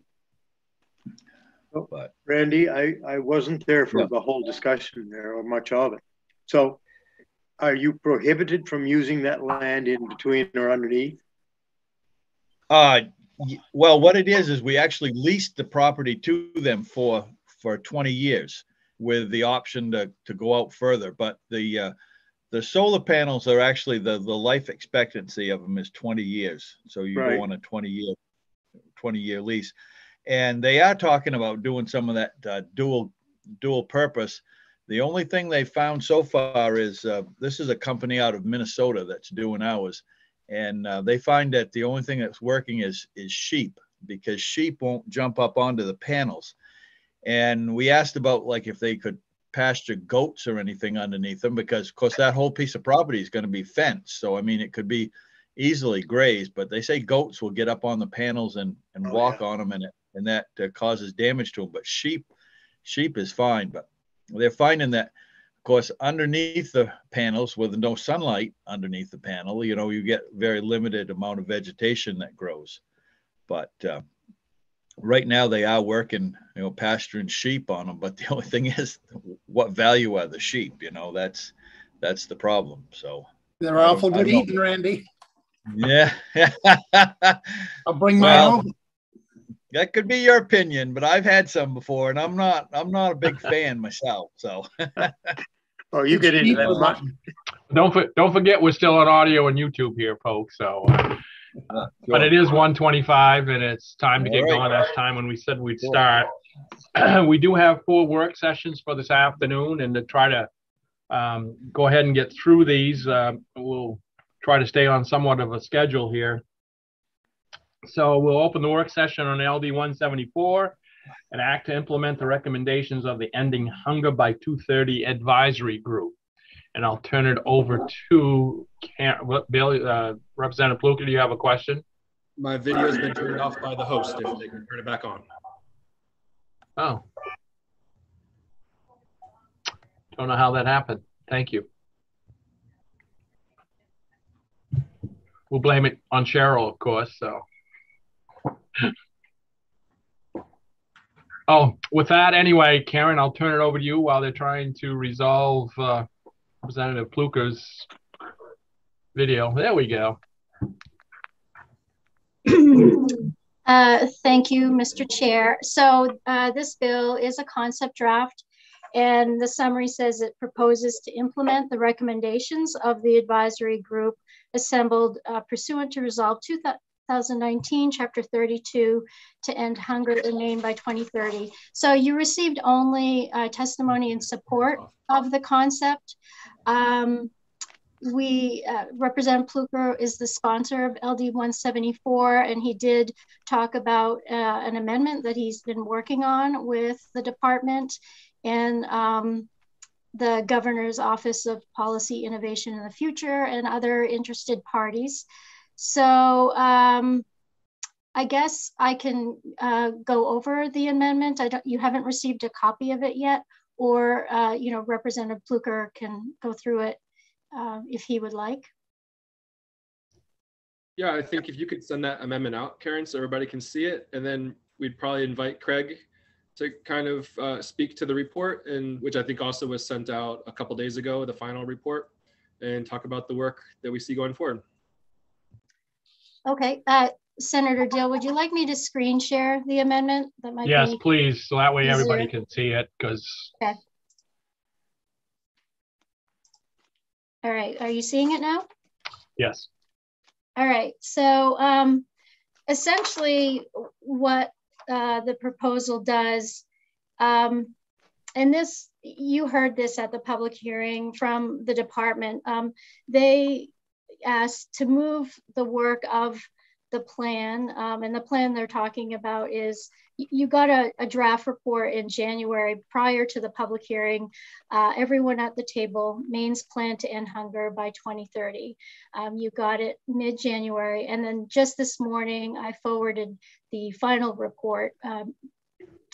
But Randy, I, I wasn't there for yeah. the whole discussion there or much of it. So are you prohibited from using that land in between or underneath? Uh, well, what it is, is we actually leased the property to them for, for 20 years with the option to, to go out further. But the, uh, the solar panels are actually the, the life expectancy of them is 20 years. So you right. go on a 20 year, 20 year lease and they are talking about doing some of that uh, dual dual purpose. The only thing they found so far is uh, this is a company out of Minnesota that's doing ours, and uh, they find that the only thing that's working is is sheep because sheep won't jump up onto the panels. And we asked about like if they could pasture goats or anything underneath them because of course that whole piece of property is going to be fenced. So I mean it could be easily grazed, but they say goats will get up on the panels and and oh, walk yeah. on them and it and that uh, causes damage to them. But sheep, sheep is fine. But they're finding that, of course, underneath the panels with no sunlight underneath the panel, you know, you get very limited amount of vegetation that grows. But uh, right now they are working, you know, pasturing sheep on them. But the only thing is, what value are the sheep? You know, that's that's the problem. So they're awful good eating, Randy. Yeah. I'll bring my well, own that could be your opinion, but I've had some before, and I'm not I'm not a big fan myself. So. oh, you get into that. Don't for, don't forget we're still on audio and YouTube here, folks. So. Uh, uh, but it is 125 and it's time to get right. going. That's time when we said we'd start. we do have four work sessions for this afternoon, and to try to um, go ahead and get through these, uh, we'll try to stay on somewhat of a schedule here. So we'll open the work session on LD 174 and act to implement the recommendations of the Ending Hunger by 230 Advisory Group. And I'll turn it over to Bill, uh, Representative Pluecker. Do you have a question? My video has been turned off by the host. If they can turn it back on. Oh. Don't know how that happened. Thank you. We'll blame it on Cheryl, of course. So. oh, with that, anyway, Karen, I'll turn it over to you while they're trying to resolve uh, Representative Pluecker's video. There we go. Uh, thank you, Mr. Chair. So uh, this bill is a concept draft and the summary says it proposes to implement the recommendations of the advisory group assembled uh, pursuant to Resolve 2019, Chapter 32, to end hunger in Maine by 2030. So you received only uh, testimony in support of the concept. Um, we uh, Representative Pluecker is the sponsor of LD 174, and he did talk about uh, an amendment that he's been working on with the department and um, the governor's office of policy innovation in the future and other interested parties so um, i guess i can uh, go over the amendment i don't you haven't received a copy of it yet or uh, you know representative Pluecker can go through it uh, if he would like yeah i think if you could send that amendment out karen so everybody can see it and then we'd probably invite craig to kind of uh, speak to the report, and which I think also was sent out a couple days ago, the final report, and talk about the work that we see going forward. Okay, uh, Senator Dill, would you like me to screen share the amendment? That might yes, be please. So that way easier. everybody can see it. Because okay. All right, are you seeing it now? Yes. All right. So um, essentially, what uh, the proposal does. Um, and this, you heard this at the public hearing from the department. Um, they asked to move the work of the plan, um, and the plan they're talking about is you got a, a, draft report in January prior to the public hearing. Uh, everyone at the table, Maine's plan to end hunger by 2030. Um, you got it mid January. And then just this morning, I forwarded the final report um,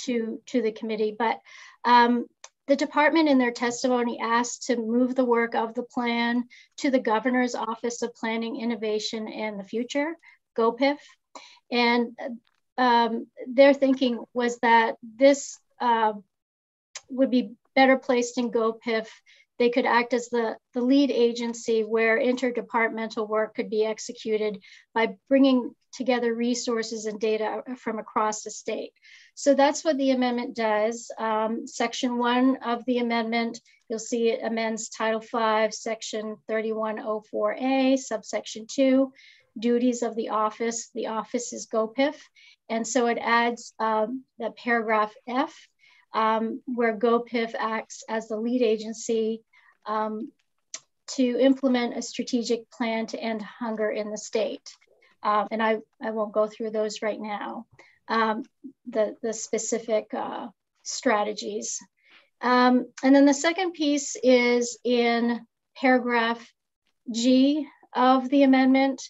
to, to the committee. But um, the department in their testimony asked to move the work of the plan to the governor's office of planning innovation and the future GOPIF. And um, their thinking was that this uh, would be better placed in GOPIF. They could act as the, the lead agency where interdepartmental work could be executed by bringing together resources and data from across the state. So that's what the amendment does. Um, section one of the amendment, you'll see it amends Title V, Section 3104A, subsection two, duties of the office. The office is GOPIF. And so it adds um, paragraph F, um, where GOPIF acts as the lead agency um, to implement a strategic plan to end hunger in the state. Um, and I, I won't go through those right now, um, the, the specific uh, strategies. Um, and then the second piece is in paragraph G of the amendment.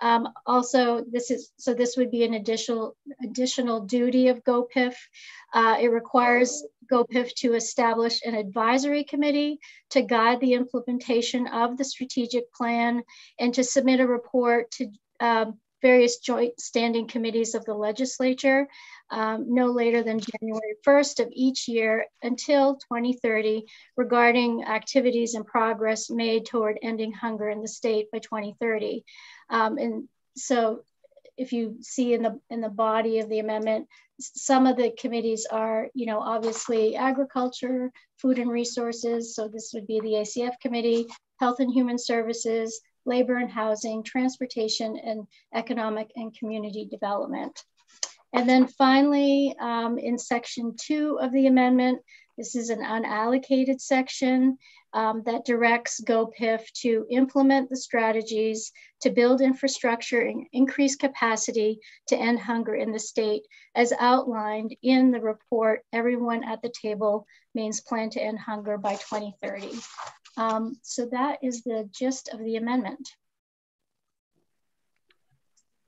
Um, also, this is so this would be an additional additional duty of GOPIF. Uh, it requires GOPIF to establish an advisory committee to guide the implementation of the strategic plan and to submit a report to um, various joint standing committees of the legislature um, no later than January 1st of each year until 2030 regarding activities and progress made toward ending hunger in the state by 2030. Um, and so if you see in the in the body of the amendment, some of the committees are, you know, obviously agriculture, food and resources. So this would be the ACF committee, health and human services, labor and housing, transportation, and economic and community development. And then finally, um, in section two of the amendment, this is an unallocated section um, that directs GOPIF to implement the strategies to build infrastructure and increase capacity to end hunger in the state, as outlined in the report, Everyone at the Table Maine's Plan to End Hunger by 2030. Um, so that is the gist of the amendment.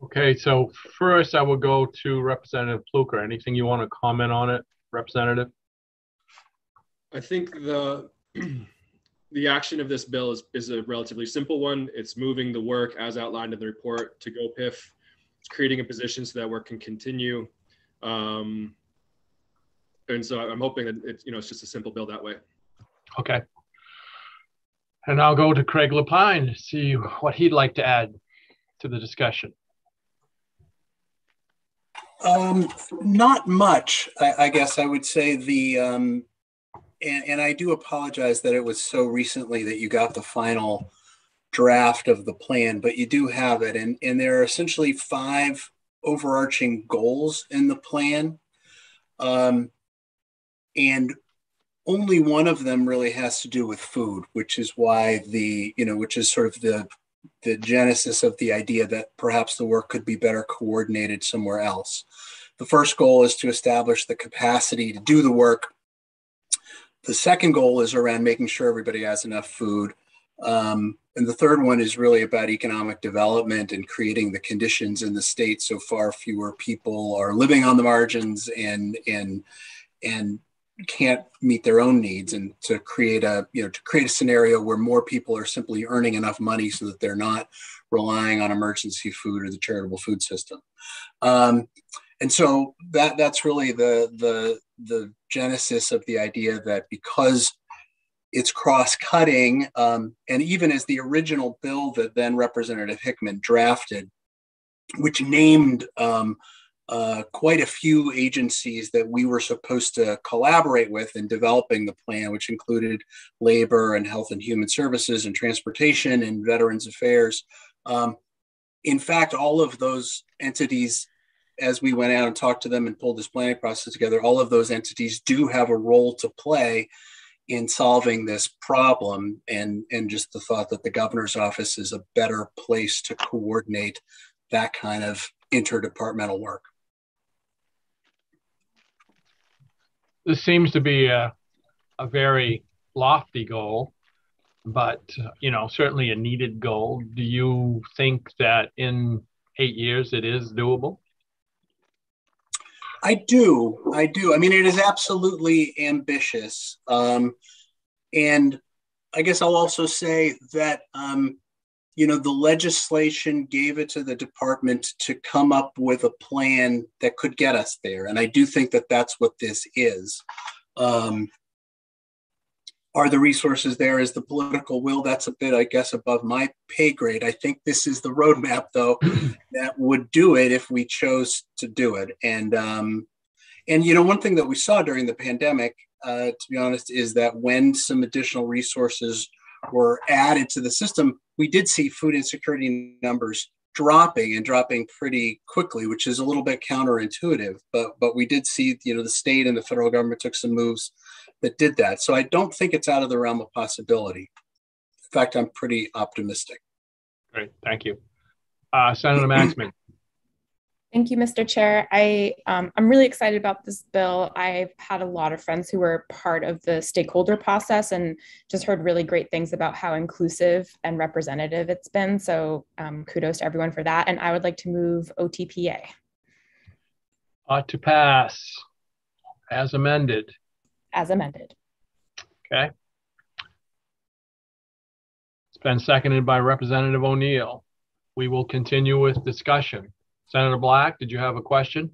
Okay, so first I will go to Representative Pluecker. Anything you want to comment on it, Representative? I think the the action of this bill is, is a relatively simple one. It's moving the work as outlined in the report to GOPIF. It's creating a position so that work can continue. Um, and so I'm hoping that it's, you know, it's just a simple bill that way. Okay. And I'll go to Craig Lapine to see what he'd like to add to the discussion. Um, not much, I, I, guess I would say the, um, and, and I do apologize that it was so recently that you got the final draft of the plan, but you do have it. And, and there are essentially five overarching goals in the plan. Um, and only one of them really has to do with food, which is why the, you know, which is sort of the the genesis of the idea that perhaps the work could be better coordinated somewhere else. The first goal is to establish the capacity to do the work. The second goal is around making sure everybody has enough food. Um, and the third one is really about economic development and creating the conditions in the state so far fewer people are living on the margins and and and can't meet their own needs and to create a you know to create a scenario where more people are simply earning enough money so that they're not relying on emergency food or the charitable food system um, and so that that's really the the the genesis of the idea that because it's cross-cutting um, and even as the original bill that then representative hickman drafted which named um, uh, quite a few agencies that we were supposed to collaborate with in developing the plan, which included labor and health and human services and transportation and veterans affairs. Um, in fact, all of those entities, as we went out and talked to them and pulled this planning process together, all of those entities do have a role to play in solving this problem and, and just the thought that the governor's office is a better place to coordinate that kind of interdepartmental work. this seems to be a, a very lofty goal, but you know certainly a needed goal. Do you think that in eight years it is doable? I do. I do. I mean, it is absolutely ambitious. Um, and I guess I'll also say that, um, you know, the legislation gave it to the department to come up with a plan that could get us there. And I do think that that's what this is. Um, are the resources there? Is the political will? That's a bit, I guess, above my pay grade. I think this is the roadmap, though, that would do it if we chose to do it. And um, and you know, one thing that we saw during the pandemic, uh, to be honest, is that when some additional resources were added to the system, we did see food insecurity numbers dropping and dropping pretty quickly, which is a little bit counterintuitive. But but we did see, you know, the state and the federal government took some moves that did that. So I don't think it's out of the realm of possibility. In fact, I'm pretty optimistic. Great, thank you, uh, Senator Maxmin. Thank you, Mr. Chair. I, um, I'm really excited about this bill. I've had a lot of friends who were part of the stakeholder process and just heard really great things about how inclusive and representative it's been. So um, kudos to everyone for that. And I would like to move OTPA. Ought to pass as amended. As amended. Okay. It's been seconded by Representative O'Neil. We will continue with discussion. Senator Black, did you have a question?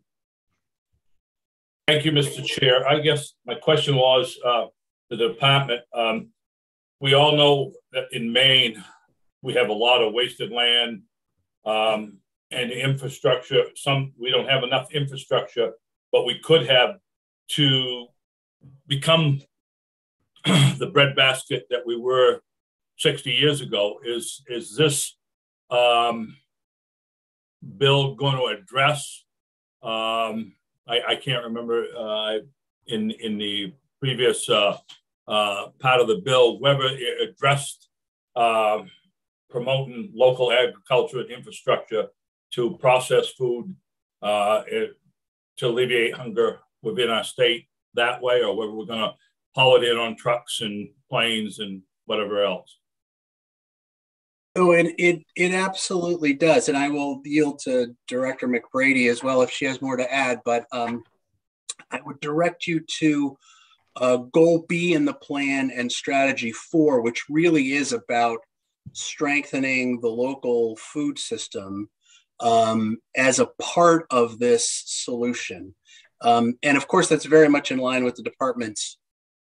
Thank you, Mr. Chair. I guess my question was uh, the department. Um, we all know that in Maine, we have a lot of wasted land um, and infrastructure. Some we don't have enough infrastructure, but we could have to become the breadbasket that we were 60 years ago. Is is this um, bill going to address? Um, I, I, can't remember uh, in in the previous uh, uh, part of the bill whether it addressed um, promoting local agriculture and infrastructure to process food uh, it, to alleviate hunger within our state that way, or whether we're going to haul it in on trucks and planes and whatever else. Oh, and it it absolutely does, and I will yield to Director McBrady as well if she has more to add. But um, I would direct you to uh, Goal B in the plan and Strategy Four, which really is about strengthening the local food system um, as a part of this solution. Um, and of course, that's very much in line with the department's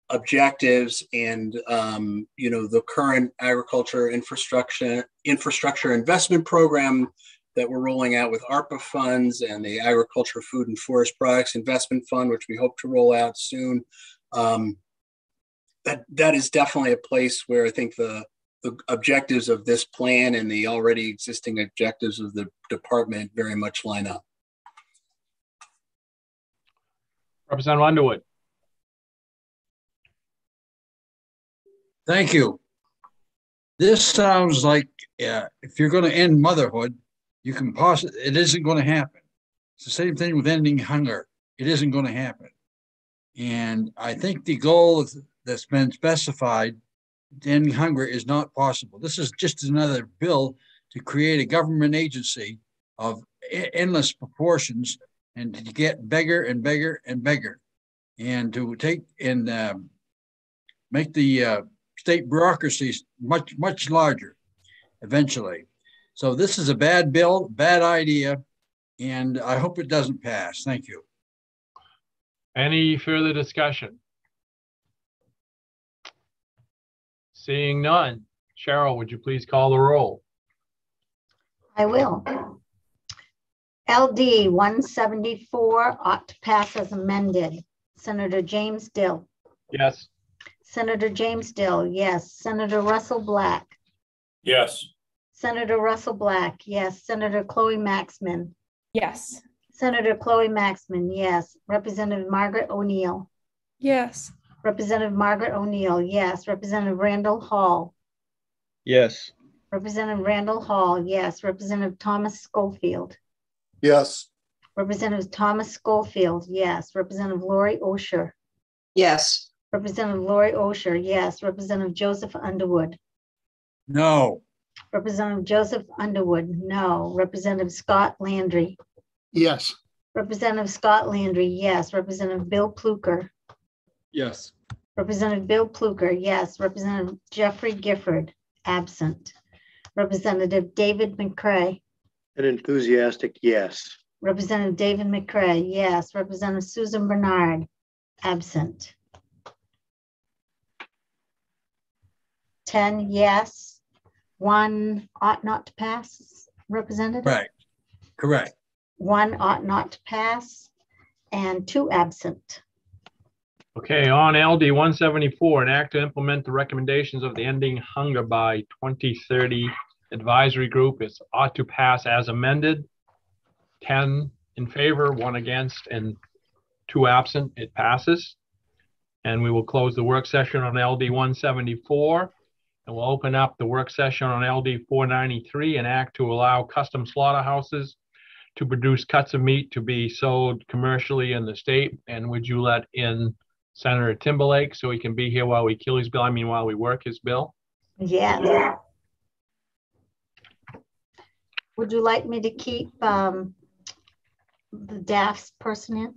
objectives and um, you know the current agriculture infrastructure infrastructure investment program that we're rolling out with ARPA funds and the Agriculture, Food, and Forest Products Investment Fund, which we hope to roll out soon. Um, that that is definitely a place where I think the the objectives of this plan and the already existing objectives of the department very much line up. Representative Underwood. Thank you. This sounds like uh, if you're going to end motherhood, you can possibly, it isn't going to happen. It's the same thing with ending hunger. It isn't going to happen. And I think the goal that's been specified ending hunger is not possible. This is just another bill to create a government agency of endless proportions and to get bigger and bigger and bigger and to take and uh, make the uh, state bureaucracies much, much larger eventually. So this is a bad bill, bad idea, and I hope it doesn't pass. Thank you. Any further discussion? Seeing none. Cheryl, would you please call the roll? I will. LD 174 ought to pass as amended. Senator James Dill. Yes. Senator James Dill, yes. Senator Russell Black. Yes. Senator Russell Black, yes. Senator Chloe Maxmin. Yes. Senator Chloe Maxmin, yes. Representative Margaret O'Neil. Yes. Representative Margaret O'Neil, yes. Representative Randall Hall. Yes. Representative Randall Hall, yes. Representative Thomas Skolfield. Yes. Representative Thomas Skolfield, yes. Representative Laurie Osher. Yes. Representative Laurie Osher, yes. Representative Joseph Underwood. No. Representative Joseph Underwood, no. Representative Scott Landry. Yes. Representative Scott Landry, yes. Representative Bill Pluecker. Yes. Representative Bill Pluecker, yes. Representative Jeffrey Gifford, absent. Representative David McCrea. An enthusiastic yes. Representative David McCrea, yes. Representative Susan Bernard, absent. 10 yes, one ought not to pass, Representative? Right. Correct. One ought not to pass, and two absent. Okay, on LD 174, an act to implement the recommendations of the Ending Hunger by 2030 Advisory Group is ought to pass as amended. 10 in favor, one against, and two absent. It passes. And we will close the work session on LD 174. And we'll open up the work session on LD 493, an act to allow custom slaughterhouses to produce cuts of meat to be sold commercially in the state. And would you let in Senator Timberlake so he can be here while we kill his bill? I mean, while we work his bill? Yeah. Would you like me to keep um, the DAF's person in?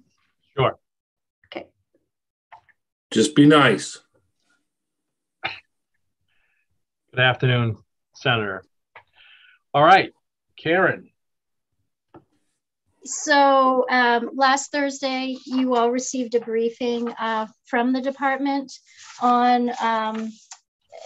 Sure. Okay. Just be nice. Good afternoon, Senator. All right, Karen. So um, last Thursday, you all received a briefing uh, from the department on um,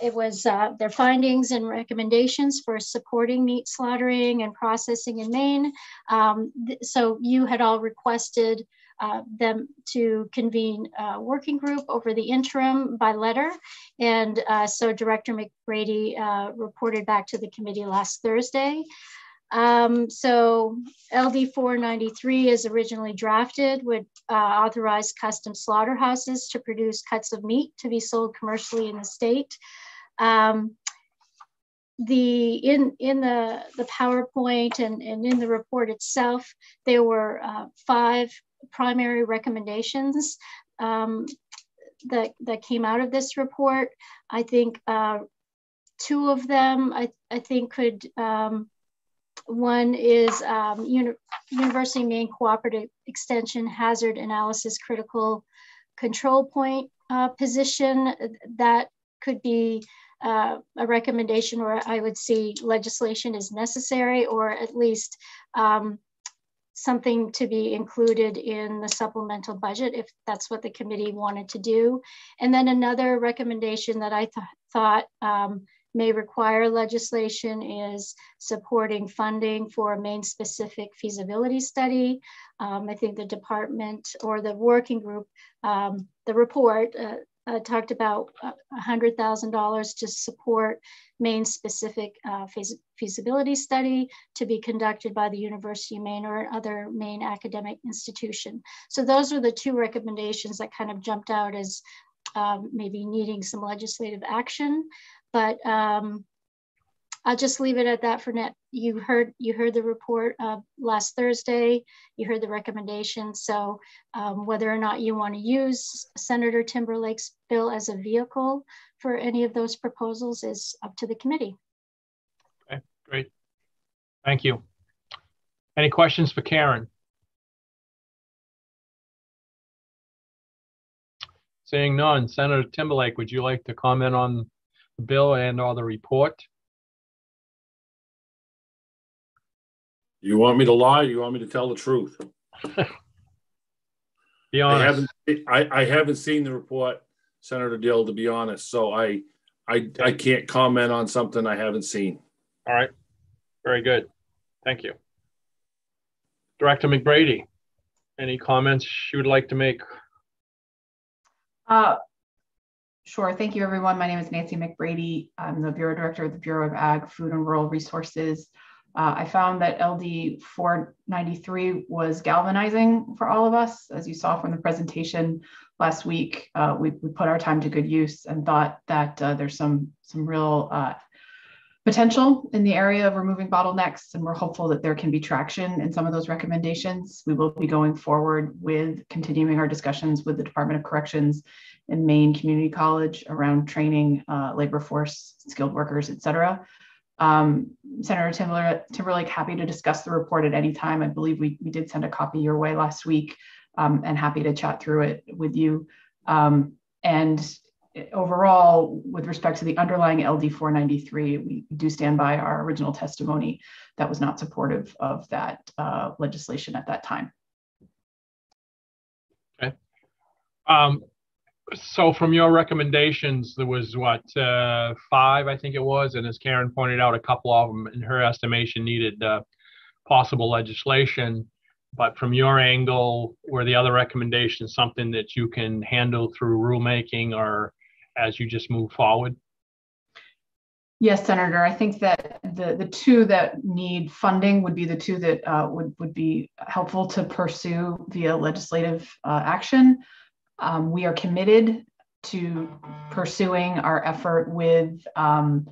it was uh, their findings and recommendations for supporting meat slaughtering and processing in Maine. Um, so you had all requested uh, them to convene a working group over the interim by letter. And uh, so Director McBrady uh, reported back to the committee last Thursday. Um, so LD 493 is originally drafted would uh, authorize custom slaughterhouses to produce cuts of meat to be sold commercially in the state. Um, the in in the the PowerPoint and, and in the report itself, there were uh, five primary recommendations um, that that came out of this report. I think uh, two of them I, I think could um, one is um, Uni University of Maine Cooperative Extension Hazard Analysis Critical Control Point uh, position that could be uh, a recommendation or I would see legislation is necessary or at least um, something to be included in the supplemental budget if that's what the committee wanted to do. And then another recommendation that I th thought um, may require legislation is supporting funding for a Maine specific feasibility study. Um, I think the department or the working group, um, the report uh, uh, talked about $100,000 to support Maine specific uh, feasibility study to be conducted by the University of Maine or other Maine academic institution. So those are the two recommendations that kind of jumped out as um, maybe needing some legislative action. But um, I'll just leave it at that for net. You heard you heard the report uh, last Thursday. You heard the recommendation. So um, whether or not you want to use Senator Timberlake's bill as a vehicle for any of those proposals is up to the committee. Okay, great. Thank you. Any questions for Karen? Seeing none, Senator Timberlake, would you like to comment on the bill and or the report? You want me to lie? you want me to tell the truth? be honest. I haven't, I, I haven't seen the report, Senator Dill, to be honest. So I, I, I can't comment on something I haven't seen. All right. Very good. Thank you. Director McBrady, any comments you would like to make? Uh, sure. Thank you, everyone. My name is Nancy McBrady. I'm the Bureau Director of the Bureau of Ag, Food and Rural Resources. Uh, I found that LD 493 was galvanizing for all of us. As you saw from the presentation last week, uh, we, we, put our time to good use and thought that uh, there's some, some real uh, potential in the area of removing bottlenecks, and we're hopeful that there can be traction in some of those recommendations. We will be going forward with continuing our discussions with the Department of Corrections and Maine Community College around training uh, labor force, skilled workers, et cetera. Um, Senator Timberlake, Timberlake, happy to discuss the report at any time. I believe we, we did send a copy your way last week um, and happy to chat through it with you. Um, and overall, with respect to the underlying LD 493, we do stand by our original testimony that was not supportive of that uh, legislation at that time. Okay. Um, so from your recommendations, there was what uh, five, I think it was, and as Karen pointed out, a couple of them, in her estimation, needed uh, possible legislation. But from your angle, were the other recommendations something that you can handle through rulemaking or as you just move forward? Yes, Senator. I think that the the two that need funding would be the two that uh, would would be helpful to pursue via legislative uh, action. Um, we are committed to pursuing our effort with, um,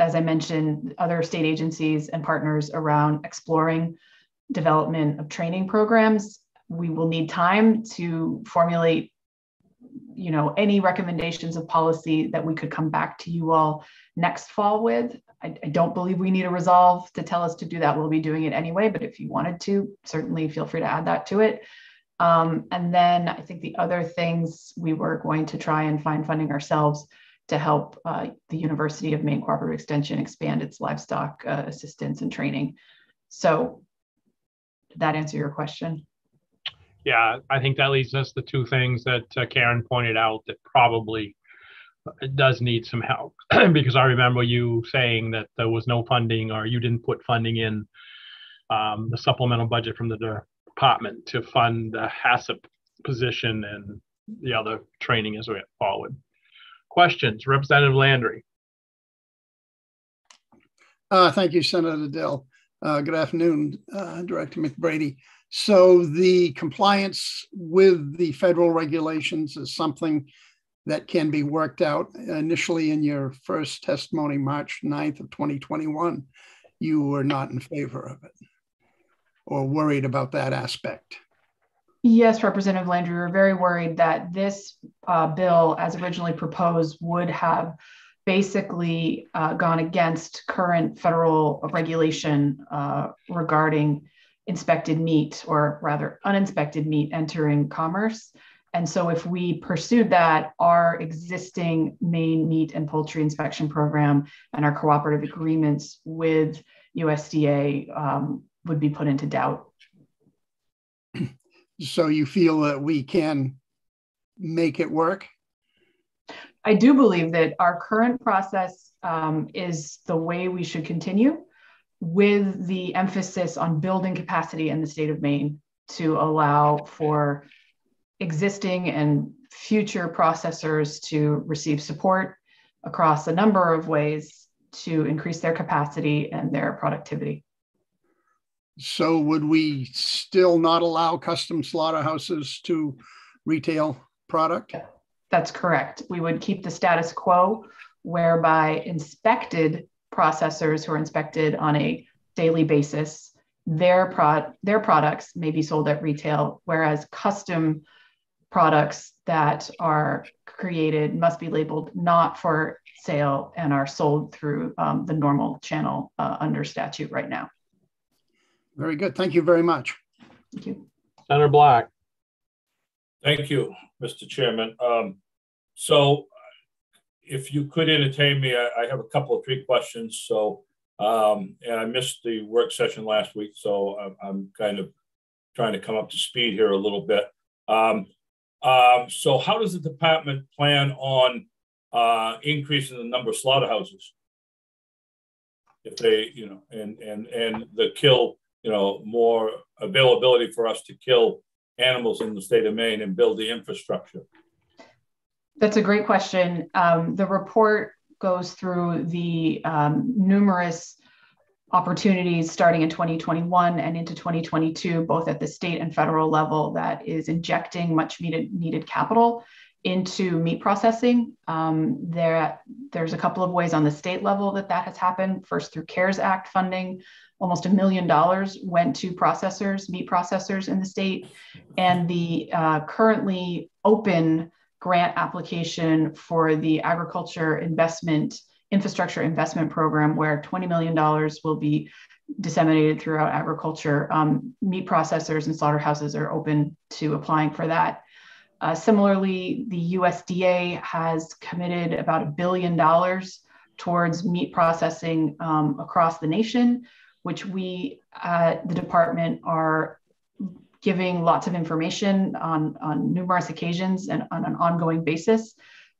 as I mentioned, other state agencies and partners around exploring development of training programs. We will need time to formulate you know any recommendations of policy that we could come back to you all next fall with I, I, don't believe we need a resolve to tell us to do that we'll be doing it anyway but if you wanted to certainly feel free to add that to it um, and then I think the other things we were going to try and find funding ourselves to help uh, the University of Maine Cooperative Extension expand its livestock uh, assistance and training. So did that answer your question? Yeah, I think that leads us to two things that uh, Karen pointed out that probably does need some help because I remember you saying that there was no funding or you didn't put funding in um, the supplemental budget from the department to fund the HACCP position and the other training as we went forward. Questions, Representative Landry. Uh, thank you, Senator Dill. Uh, good afternoon, uh, Director McBrady. So the compliance with the federal regulations is something that can be worked out. Initially in your first testimony, March 9th of 2021, you were not in favor of it or worried about that aspect? Yes, Representative Landry, we're very worried that this uh, bill, as originally proposed, would have basically uh, gone against current federal regulation uh, regarding inspected meat, or rather uninspected meat entering commerce. And so, if we pursued that, our existing Maine meat and poultry inspection program and our cooperative agreements with USDA um, would be put into doubt. So you feel that we can make it work? I do believe that our current process um, is the way we should continue with the emphasis on building capacity in the state of Maine to allow for existing and future processors to receive support across a number of ways to increase their capacity and their productivity. So would we still not allow custom slaughterhouses to retail product? That's correct. We would keep the status quo whereby inspected processors who are inspected on a daily basis, their, pro- their products may be sold at retail, whereas custom products that are created must be labeled not for sale and are sold through um, the normal channel uh, under statute right now. Very good. Thank you very much. Thank you. Senator Black. Thank you, Mr. Chairman. Um, so if you could entertain me, I, I, have a couple of three questions. So, um, and I missed the work session last week, so I'm, I'm, kind of trying to come up to speed here a little bit. Um, um, so how does the department plan on uh, increasing the number of slaughterhouses? If they, you know, and and and the kill, you know, more availability for us to kill animals in the state of Maine and build the infrastructure. That's a great question. Um, the report goes through the um, numerous opportunities starting in 2021 and into 2022, both at the state and federal level, that is injecting much needed, needed capital into meat processing. Um, there, there's a couple of ways on the state level that that has happened. First, through CARES Act funding, almost a million dollars went to processors, meat processors in the state. And the uh, currently open grant application for the agriculture investment infrastructure investment program where $20 million will be disseminated throughout agriculture. Um, meat processors and slaughterhouses are open to applying for that. Uh, similarly, the USDA has committed about a billion dollars towards meat processing um, across the nation, which we at the department are giving lots of information on, on numerous occasions and on an ongoing basis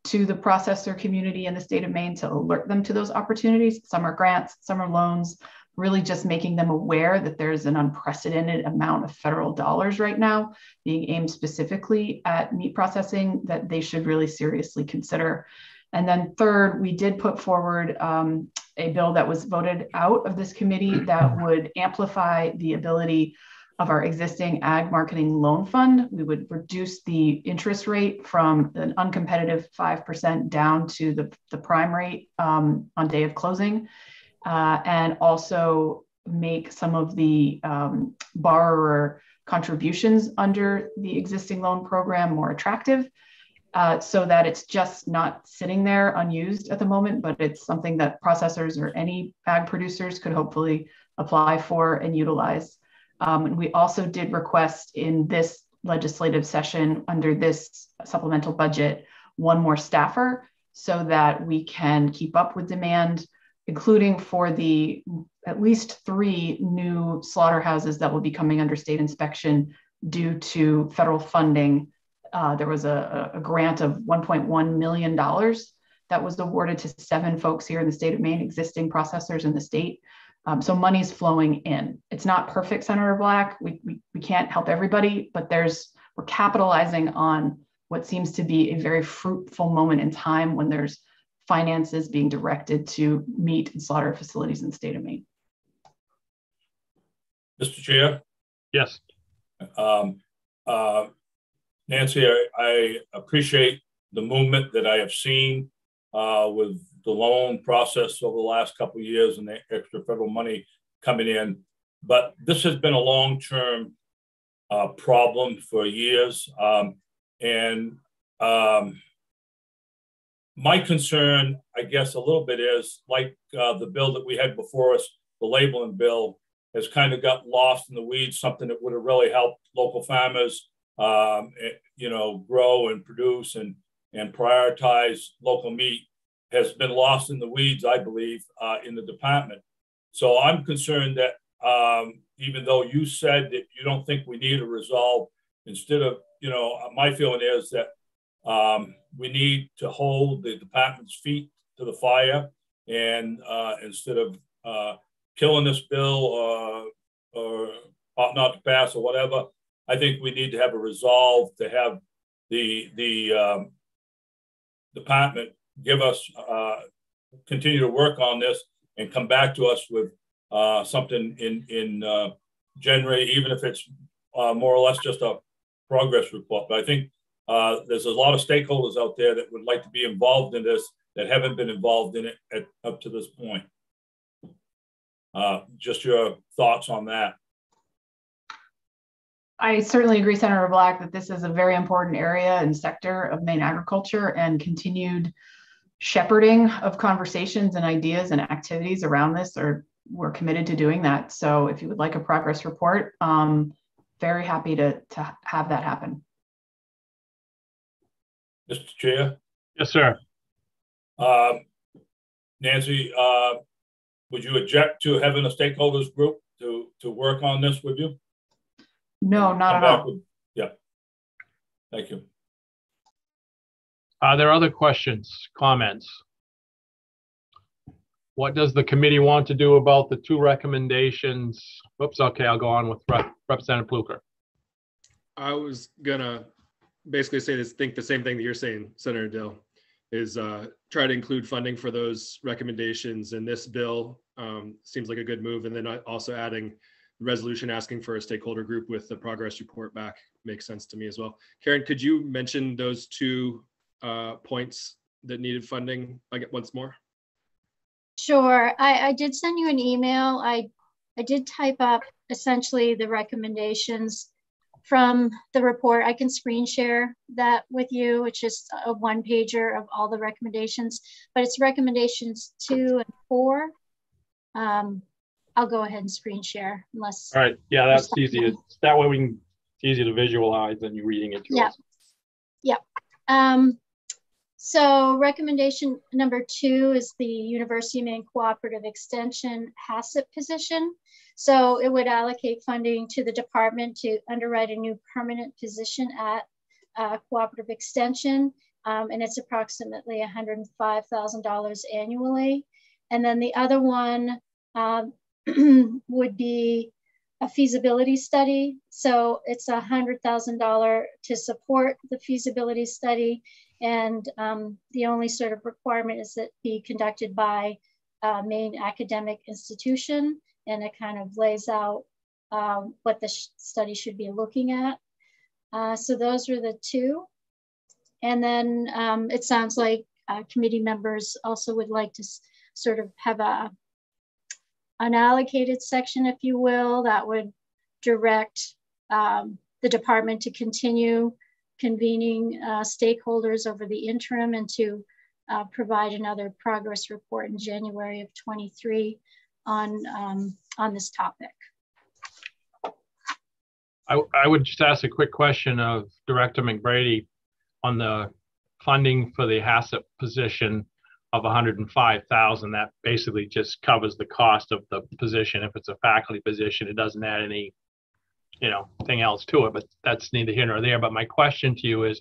to the processor community in the state of Maine to alert them to those opportunities. Some are grants, some are loans, really just making them aware that there's an unprecedented amount of federal dollars right now being aimed specifically at meat processing that they should really seriously consider. And then third, we did put forward um, a bill that was voted out of this committee that would amplify the ability of our existing ag marketing loan fund. We would reduce the interest rate from an uncompetitive 5% down to the, the prime rate um, on day of closing, uh, and also make some of the um, borrower contributions under the existing loan program more attractive. Uh, so that it's just not sitting there unused at the moment, but it's something that processors or any ag producers could hopefully apply for and utilize. Um, and we also did request in this legislative session under this supplemental budget one more staffer so that we can keep up with demand, including for the at least three new slaughterhouses that will be coming under state inspection due to federal funding. Uh, there was a, a grant of $1.1 million that was awarded to seven folks here in the state of Maine, existing processors in the state, um, so money's flowing in. It's not perfect, Senator Black. We, we, we can't help everybody, but there's we're capitalizing on what seems to be a very fruitful moment in time when there's finances being directed to meat and slaughter facilities in the state of Maine. Mr. Chair? Yes. Um, uh, Nancy, I, I, appreciate the movement that I have seen uh, with the loan process over the last couple of years and the extra federal money coming in. But this has been a long-term uh, problem for years. Um, and um, my concern, I guess, a little bit is like uh, the bill that we had before us, the labeling bill, has kind of got lost in the weeds, something that would have really helped local farmers, um, eh, you know, grow and produce and, and prioritize local meat has been lost in the weeds, I believe, uh, in the department. So I'm concerned that um, even though you said that you don't think we need a resolve, instead of, you know, my feeling is that um, we need to hold the department's feet to the fire And uh, instead of uh, killing this bill or, or ought not to pass or whatever, I think we need to have a resolve to have the the um, department give us uh, continue to work on this and come back to us with uh, something in in uh, January, even if it's uh, more or less just a progress report. But I think uh, there's a lot of stakeholders out there that would like to be involved in this that haven't been involved in it at, up to this point. Just your thoughts on that. I certainly agree, Senator Black, that this is a very important area and sector of Maine agriculture and continued shepherding of conversations and ideas and activities around this or we're committed to doing that. So if you would like a progress report, um, very happy to, to have that happen. Mr. Chair? Yes, sir. Um, Nancy, uh, would you object to having a stakeholders group to, to work on this with you? No, not at all. With, yeah. Thank you. Are there other questions, comments? What does the committee want to do about the two recommendations? Oops, okay, I'll go on with Rep Representative Pluecker. I was gonna basically say this, think the same thing that you're saying, Senator Dill, is uh, try to include funding for those recommendations in this bill. Um, seems like a good move. And then also adding resolution asking for a stakeholder group with the progress report back makes sense to me as well. Karen, could you mention those two uh, points that needed funding I get once more? Sure. I, I did send you an email. I, I did type up essentially the recommendations from the report. I can screen share that with you. It's just a one pager of all the recommendations, but it's recommendations two and four. Um, I'll go ahead and screen share unless. All right. Yeah, that's easy. To, that way we can, it's easy to visualize than you reading it to yeah. us. Yeah. Um, so recommendation number two is the University of Maine Cooperative Extension HACCP position. So it would allocate funding to the department to underwrite a new permanent position at uh, Cooperative Extension. Um, and it's approximately $105,000 annually. And then the other one um, would be a feasibility study. So it's a $100,000 to support the feasibility study and um, the only sort of requirement is that be conducted by a Maine academic institution. And it kind of lays out um, what the sh study should be looking at. Uh, so those are the two. And then um, it sounds like uh, committee members also would like to sort of have a unallocated section, if you will, that would direct um, the department to continue convening uh, stakeholders over the interim and to uh, provide another progress report in January of 23 on, um, on this topic. I, I would just ask a quick question of Director McBrady on the funding for the HACCP position of 105,000. That basically just covers the cost of the position. If it's a faculty position, it doesn't add any you know thing else to it but that's neither here nor there. But my question to you is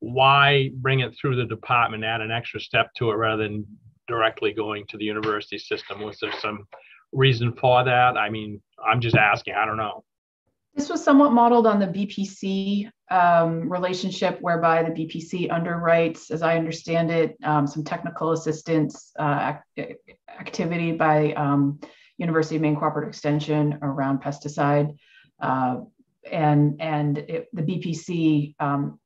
why bring it through the department add an extra step to it rather than directly going to the university system? Was there some reason for that? I mean i'm just asking i don't know. This was somewhat modeled on the bpc um, relationship whereby the bpc underwrites as i understand it um, some technical assistance uh, activity by um, university of maine cooperative extension around pesticide uh, and and it, the BPC um,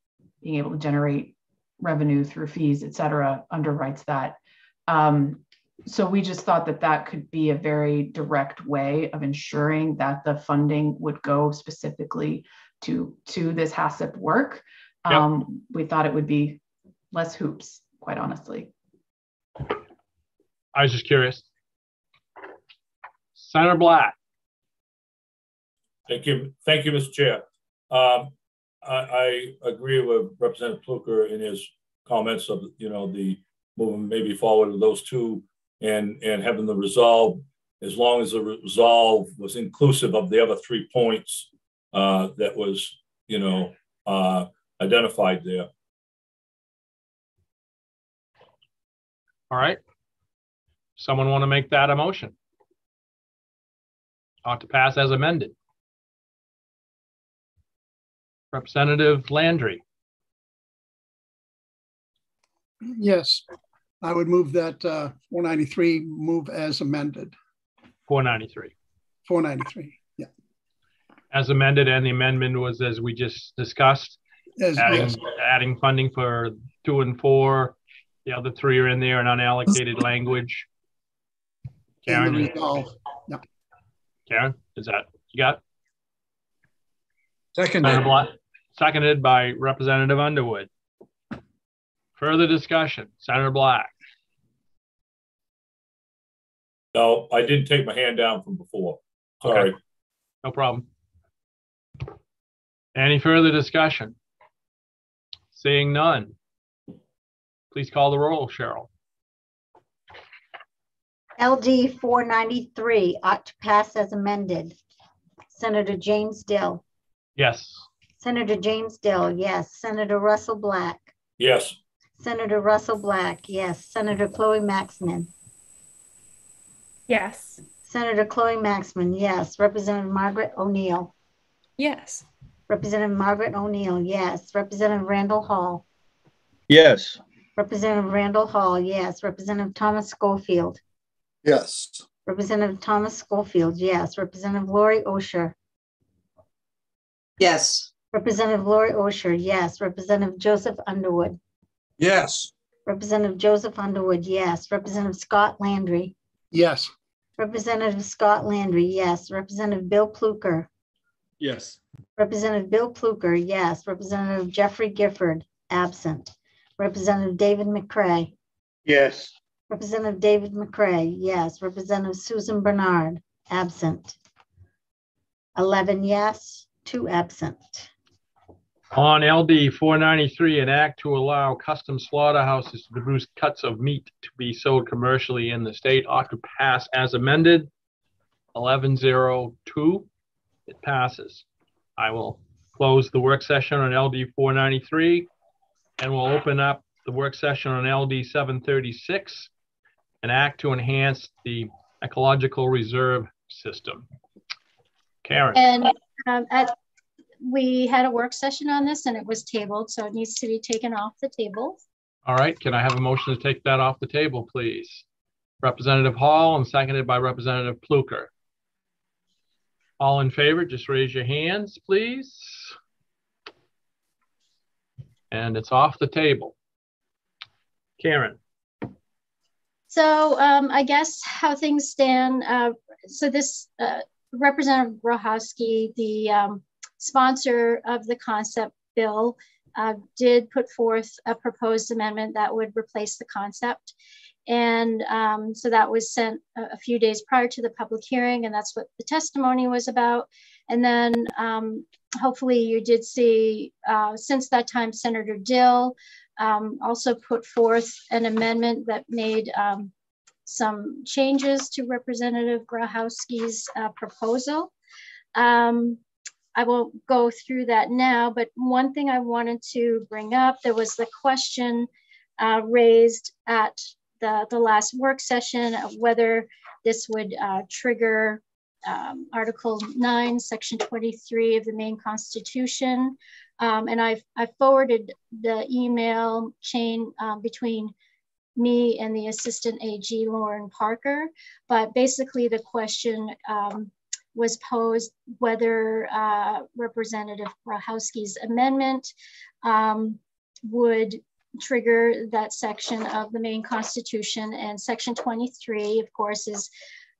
being able to generate revenue through fees, et cetera, underwrites that. Um, so we just thought that that could be a very direct way of ensuring that the funding would go specifically to to this HACCP work. Yep. Um, we thought it would be less hoops, quite honestly. I was just curious. Senator Black. Thank you. Thank you, Mr. Chair. Um, I, I, agree with Representative Pluecker in his comments of, you know, the moving maybe forward those two and, and having the resolve, as long as the resolve was inclusive of the other three points uh, that was, you know, uh, identified there. All right. Someone want to make that a motion? Ought to pass as amended. Representative Landry. Yes, I would move that uh, 493 move as amended. 493. 493, yeah. As amended, and the amendment was as we just discussed, As- adding, yes. adding funding for two and four. The other three are in there in unallocated language. Karen, yeah. Karen, is that, you got? Seconded. Seconded by Representative Underwood. Further discussion, Senator Black. No, I didn't take my hand down from before. Sorry. Okay. No problem. Any further discussion? Seeing none. Please call the roll, Cheryl. LD 493 ought to pass as amended. Senator James Dill. Yes. Senator James Dill, yes. Senator Russell Black. Yes. Senator Russell Black, yes. Senator Chloe Maxmin. Yes. Senator Chloe Maxmin, yes. Representative Margaret O'Neil. Yes. Representative Margaret O'Neil, yes. Representative Randall Hall. Yes. Representative Randall Hall, yes. Representative Thomas Skolfield. Yes. Representative Thomas Skolfield, yes. Representative Laurie Osher. Yes. Representative Laurie Osher, yes. Representative Joseph Underwood. Yes. Representative Joseph Underwood, yes. Representative Scott Landry. Yes. Representative Scott Landry, yes. Representative Bill Pluecker. Yes. Representative Bill Pluecker, yes. Representative Jeffrey Gifford, absent. Representative David McCrea. Yes. Representative David McCrea, yes. Representative Susan Bernard, absent. 11 yes, two absent. On LD 493, an act to allow custom slaughterhouses to produce cuts of meat to be sold commercially in the state ought to pass as amended. 1102, it passes. I will close the work session on LD 493 and we'll open up the work session on LD 736, an act to enhance the ecological reserve system. Karen. And um, at, we had a work session on this and it was tabled, so it needs to be taken off the table. All right, can I have a motion to take that off the table, please? Representative Hall and seconded by Representative Pluecker. All in favor, just raise your hands, please. And it's off the table. Karen, So um, I guess how things stand, uh, so this uh, Representative Grohoski, the um, sponsor of the concept bill, uh, did put forth a proposed amendment that would replace the concept. And um, so that was sent a, a few days prior to the public hearing, and that's what the testimony was about. And then um, hopefully you did see, uh, since that time, Senator Dill um, also put forth an amendment that made um, some changes to Representative Grohoski's uh, proposal. Um, I won't go through that now, but one thing I wanted to bring up, there was the question uh, raised at the, the last work session of whether this would uh, trigger um, Article 9, Section 23 of the Maine Constitution. Um, and I've, I forwarded the email chain um, between me and the Assistant AG, Lauren Parker. But basically, the question um, was posed whether uh, Representative Grohoski's amendment um, would trigger that section of the Maine Constitution. And Section 23, of course, is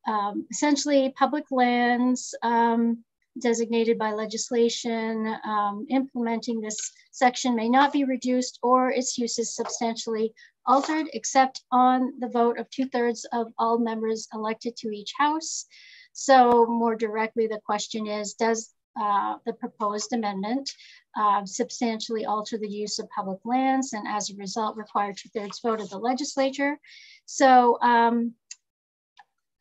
um, essentially public lands um, designated by legislation. Um, implementing this section may not be reduced or its use is substantially altered except on the vote of two thirds of all members elected to each house. So more directly, the question is, does uh, the proposed amendment uh, substantially alter the use of public lands and as a result require two thirds vote of the legislature? So um,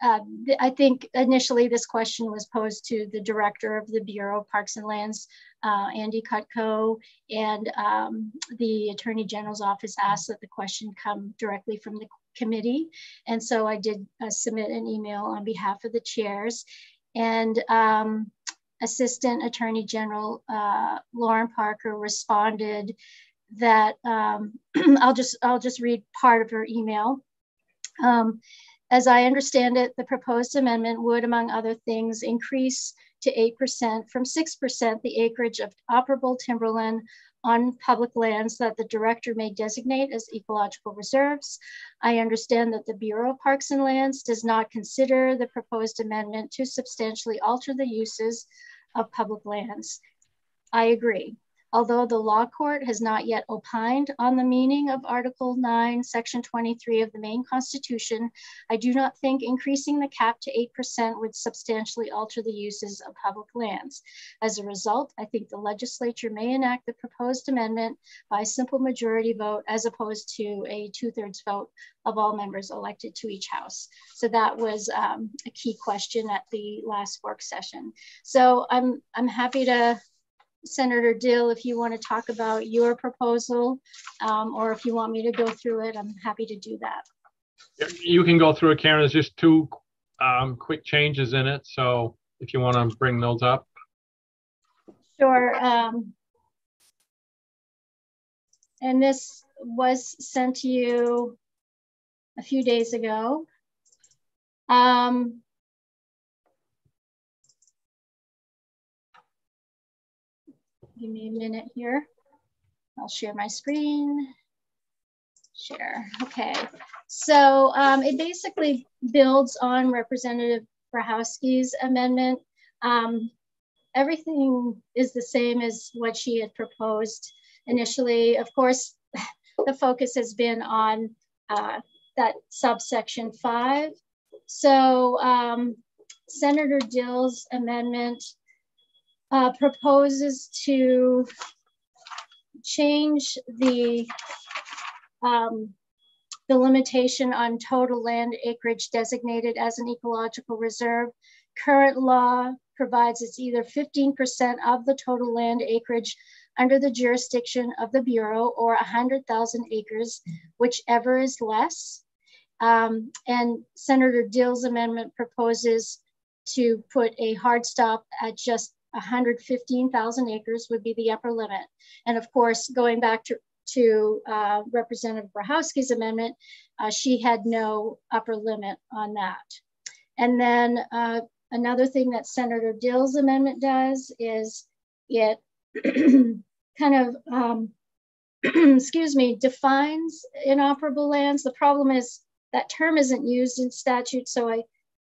uh, I think initially this question was posed to the director of the Bureau of Parks and Lands, uh, Andy Cutko, and um, the Attorney General's office asked that the question come directly from the committee. And so I did uh, submit an email on behalf of the chairs. And um, Assistant Attorney General uh, Lauren Parker responded that um, I'll just I'll just read part of her email. Um, as I understand it, the proposed amendment would, among other things, increase to 8% from 6% the acreage of operable timberland on public lands that the director may designate as ecological reserves. I understand that the Bureau of Parks and Lands does not consider the proposed amendment to substantially alter the uses of public lands. I agree. Although the law court has not yet opined on the meaning of Article 9, Section 23 of the Maine Constitution, I do not think increasing the cap to 8% would substantially alter the uses of public lands. As a result, I think the legislature may enact the proposed amendment by simple majority vote as opposed to a two thirds vote of all members elected to each house. So that was um, a key question at the last work session. So I'm, I'm happy to Senator Dill, if you want to talk about your proposal um, or if you want me to go through it, I'm happy to do that. You can go through it, Karen. There's just two um, quick changes in it. So if you want to bring those up. Sure. Um, and this was sent to you a few days ago. Um, Give me a minute here. I'll share my screen. Share, okay. So um, it basically builds on Representative Grohoski's amendment. Um, everything is the same as what she had proposed initially. Of course, the focus has been on uh, that subsection five. So um, Senator Dill's amendment uh, proposes to change the um, the limitation on total land acreage designated as an ecological reserve. Current law provides it's either 15% of the total land acreage under the jurisdiction of the Bureau or 100,000 acres, whichever is less. Um, and Senator Dill's amendment proposes to put a hard stop at just 115,000 acres would be the upper limit. And of course, going back to, to uh, Representative Grohoski's amendment, uh, she had no upper limit on that. And then uh, another thing that Senator Dill's amendment does is it kind of, um, excuse me, defines inoperable lands. The problem is that term isn't used in statute, so I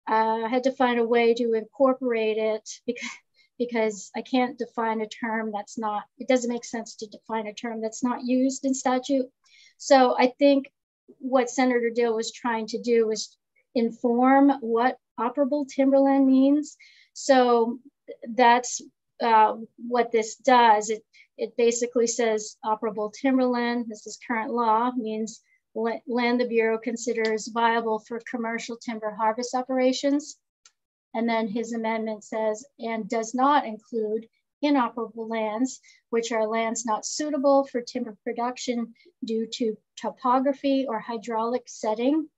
uh, had to find a way to incorporate it because because I can't define a term that's not, it doesn't make sense to define a term that's not used in statute. So I think what Senator Dill was trying to do was inform what operable timberland means. So that's uh, what this does. It, it basically says operable timberland, this is current law, means land the Bureau considers viable for commercial timber harvest operations. And then his amendment says, and does not include inoperable lands, which are lands not suitable for timber production due to topography or hydraulic setting,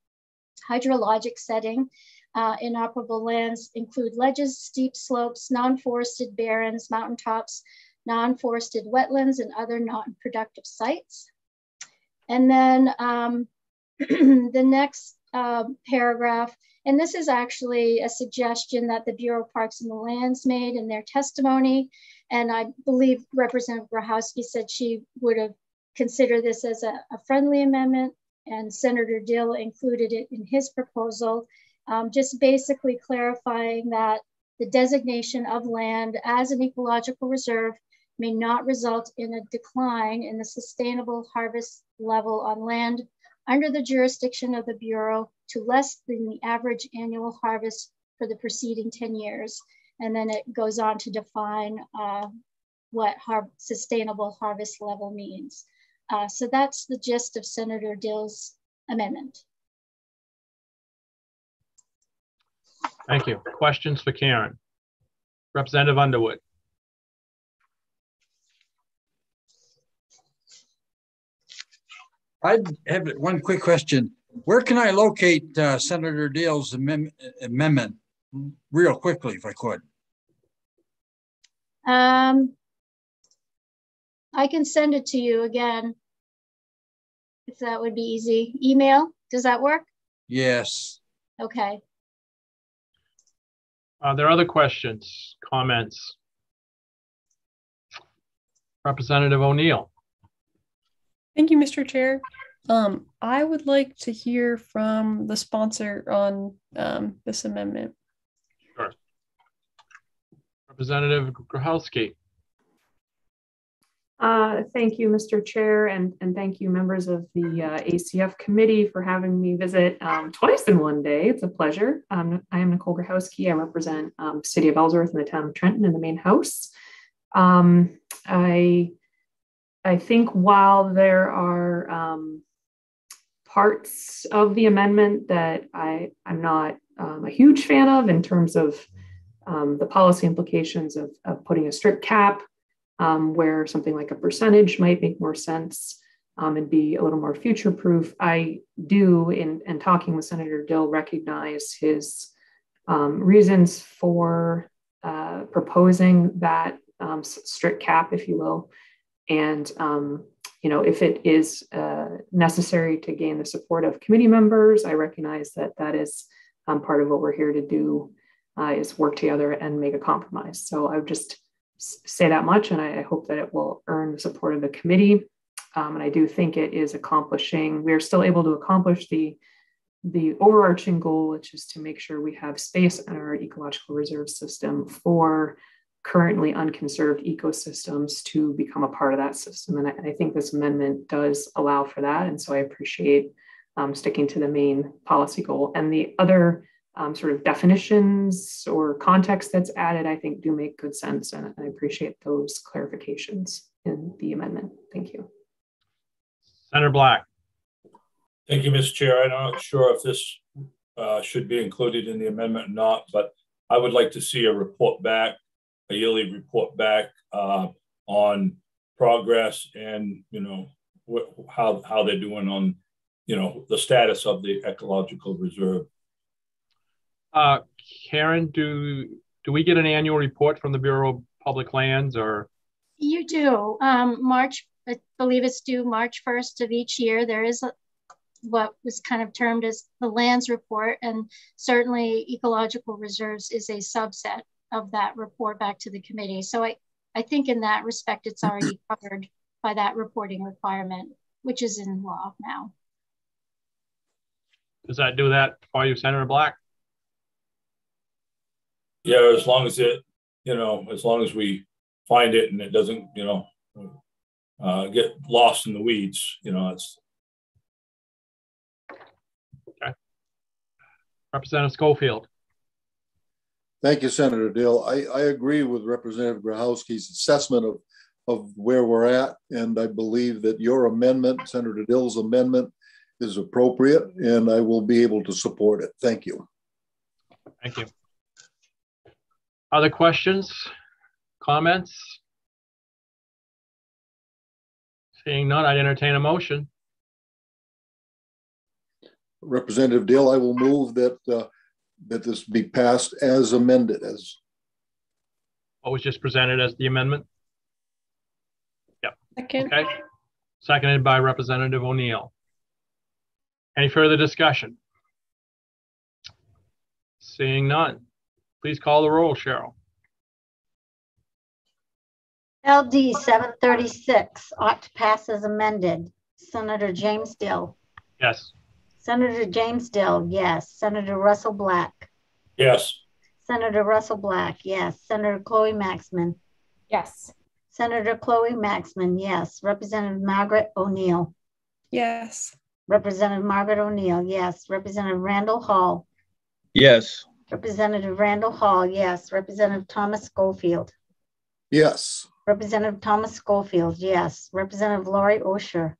hydrologic setting. Uh, inoperable lands include ledges, steep slopes, non-forested barrens, mountaintops, non-forested wetlands, and other non-productive sites. And then um, the next uh, paragraph. And this is actually a suggestion that the Bureau of Parks and the Lands made in their testimony. And I believe Representative Grohoski said she would have considered this as a, a friendly amendment. And Senator Dill included it in his proposal, um, just basically clarifying that the designation of land as an ecological reserve may not result in a decline in the sustainable harvest level on land under the jurisdiction of the Bureau to less than the average annual harvest for the preceding 10 years. And then it goes on to define uh, what har sustainable harvest level means. Uh, so that's the gist of Senator Dill's amendment. Thank you. Questions for Karen? Representative Underwood. I have one quick question. Where can I locate uh, Senator Dill's amendment real quickly, if I could? Um, I can send it to you again, if that would be easy. Email, does that work? Yes. Okay. Are there other questions, comments? Representative O'Neil. Thank you, Mr. Chair. Um, I would like to hear from the sponsor on um, this amendment. Sure. Representative Grohoski. Uh, thank you, Mr. Chair, and, and thank you, members of the uh, ACF committee, for having me visit um, twice in one day. It's a pleasure. Um, I am Nicole Grohoski. I represent um, City of Ellsworth and the town of Trenton in the Maine House. Um, I, I think while there are um, parts of the amendment that I, I'm not um, a huge fan of in terms of the policy implications of, of putting a strict cap um, where something like a percentage might make more sense um, and be a little more future proof. I do, in, in talking with Senator Dill, recognize his um, reasons for uh, proposing that um, strict cap, if you will. And, um, you know, if it is uh, necessary to gain the support of committee members, I recognize that that is um, part of what we're here to do uh, is work together and make a compromise. So I would just say that much, and I, I, hope that it will earn the support of the committee. Um, and I do think it is accomplishing. We are still able to accomplish the the overarching goal, which is to make sure we have space in our ecological reserve system for currently unconserved ecosystems to become a part of that system. And I, I think this amendment does allow for that. And so I appreciate um, sticking to the main policy goal. And the other um, sort of definitions or context that's added, I think do make good sense. And I appreciate those clarifications in the amendment. Thank you. Senator Black. Thank you, Mr. Chair. I'm not sure if this uh, should be included in the amendment or not, but I would like to see a report back, a yearly report back uh, on progress and, you know, how, how they're doing on, you know, the status of the ecological reserve. Uh, Karen, do do we get an annual report from the Bureau of Public Lands or? You do. Um, March, I believe it's due March 1st of each year. There is a, what was kind of termed as the lands report, and certainly ecological reserves is a subset of that report back to the committee. So I, I think in that respect, it's already covered by that reporting requirement, which is in law now. Does that do that for you, Senator Black? yeah, as long as it, you know, as long as we find it and it doesn't, you know, uh, get lost in the weeds, you know, it's. Okay. Representative Skolfield. Thank you, Senator Dill. I, I agree with Representative Grohoski's assessment of, of where we're at. And I believe that your amendment, Senator Dill's amendment, is appropriate and I will be able to support it. Thank you. Thank you. Other questions, comments? Seeing none, I'd entertain a motion. Representative Dill, I will move that uh, that this be passed as amended as what was just presented as the amendment. Yep. Second. Okay. Seconded by Representative O'Neil. Any further discussion? Seeing none. Please call the roll, Cheryl. LD 736 ought to pass as amended. Senator James Dill. Yes. Senator James Dill, yes. Senator Russell Black. Yes. Senator Russell Black, yes. Senator Chloe Maxmin. Yes. Senator Chloe Maxmin, yes. Representative Margaret O'Neil. Yes. Representative Margaret O'Neil, yes. Representative Randall Hall. Yes. Representative Randall Hall, yes. Representative Thomas Skolfield. Yes. Representative Thomas Skolfield, yes. Representative Laurie Osher.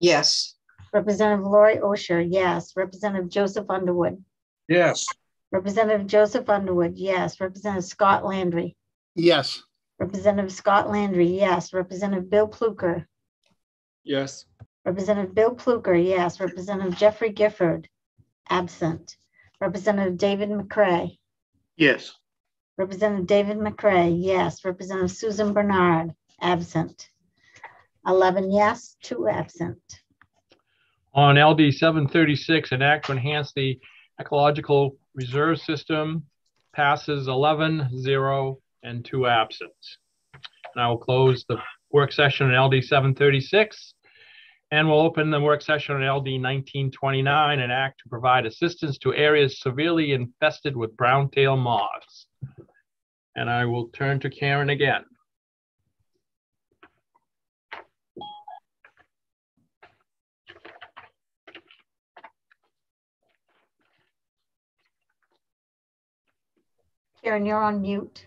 Yes. Representative Laurie Osher, yes. Representative Joseph Underwood. Yes. Representative Joseph Underwood, yes. Representative Scott Landry. Yes. Representative Scott Landry, yes. Representative Bill Pluecker. Yes. Representative Bill Pluecker, yes. Representative Jeffrey Gifford, absent. Representative David McCrea. Yes. Representative David McCrea, yes. Representative Susan Bernard, absent. 11 yes, two absent. On LD 736, an act to enhance the ecological reserve system passes 11, 0, and two absent. And I will close the work session on LD 736 and we'll open the work session on LD 1929, an act to provide assistance to areas severely infested with brown-tail moths. And I will turn to Karen again. Karen, you're on mute.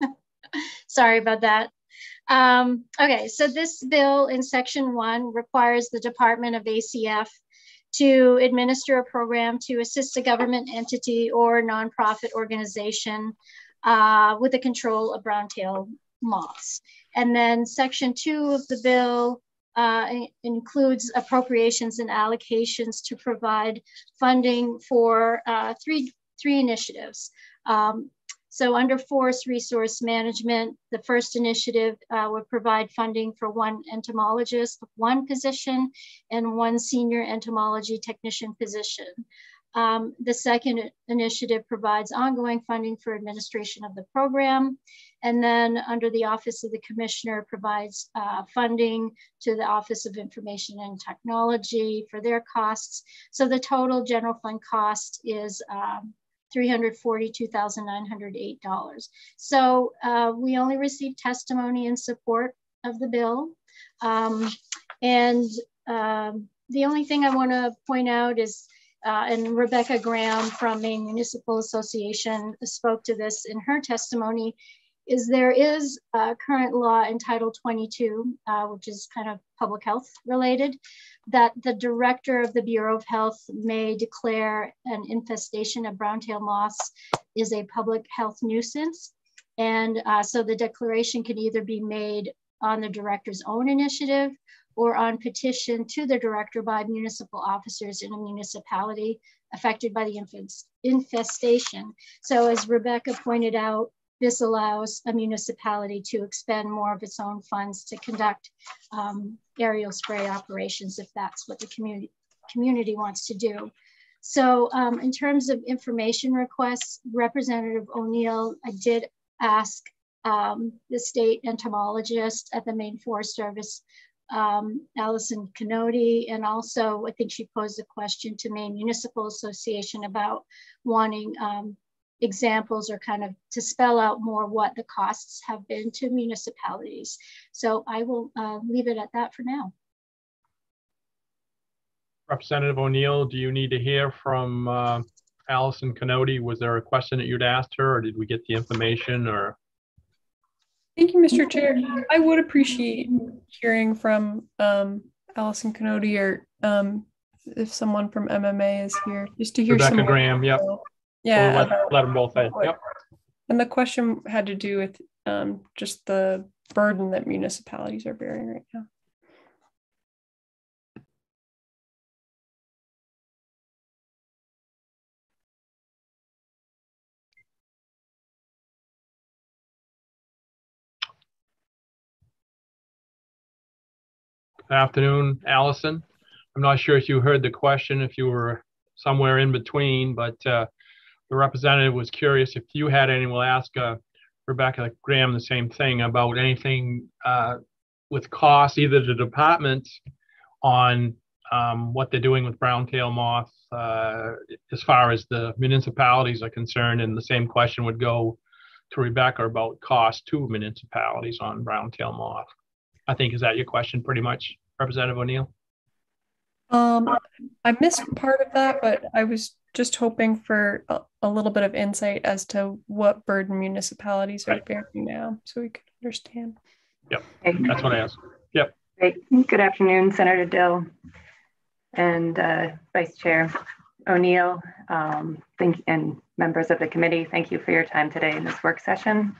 Sorry about that. Um, okay, so this bill in section one requires the Department of ACF to administer a program to assist a government entity or nonprofit organization uh, with the control of brown-tail moths. And then section two of the bill uh, includes appropriations and allocations to provide funding for uh, three, three initiatives. Um, so under forest resource management, the first initiative uh, would provide funding for one entomologist, one position, and one senior entomology technician position. Um, the second initiative provides ongoing funding for administration of the program. And then under the Office of the Commissioner provides uh, funding to the Office of Information and Technology for their costs. So the total general fund cost is um, $342,908. So uh, we only received testimony in support of the bill. Um, and um, the only thing I want to point out is, uh, and Rebecca Graham from Maine Municipal Association spoke to this in her testimony, is there is a current law in Title 22, uh, which is kind of public health related, that the director of the Bureau of Health may declare an infestation of brown-tail moths is a public health nuisance. And uh, so the declaration can either be made on the director's own initiative or on petition to the director by municipal officers in a municipality affected by the infestation. So as Rebecca pointed out, this allows a municipality to expend more of its own funds to conduct um, aerial spray operations if that's what the community, community wants to do. So um, in terms of information requests, Representative O'Neil, I did ask um, the state entomologist at the Maine Forest Service, um, Allison Kanoti, and also I think she posed a question to Maine Municipal Association about wanting um, examples or kind of to spell out more what the costs have been to municipalities. So I will uh, leave it at that for now. Representative O'Neil, do you need to hear from uh, Allison Kanoti? Was there a question that you'd asked her or did we get the information or? Thank you, Mr. Chair. I would appreciate hearing from um, Allison Kanoti or um, if someone from MMA is here, just to hear Rebecca some Graham, yep. Yeah. We'll let, let, them both in. Yep. And the question had to do with um, just the burden that municipalities are bearing right now. Good afternoon, Allison. I'm not sure if you heard the question, if you were somewhere in between, but uh, the representative was curious if you had any. We'll ask uh, Rebecca Graham the same thing about anything uh, with costs, either the departments on um, what they're doing with brown tail moth uh, as far as the municipalities are concerned. And the same question would go to Rebecca about cost to municipalities on brown tail moth. I think, is that your question pretty much, Representative O'Neil? Um, I missed part of that, but I was just hoping for a, a little bit of insight as to what burden municipalities are bearing now, so we could understand. Yep, that's what I asked. Yep. Great. Good afternoon, Senator Dill and uh, Vice Chair O'Neil. Um, thank and members of the committee, thank you for your time today in this work session.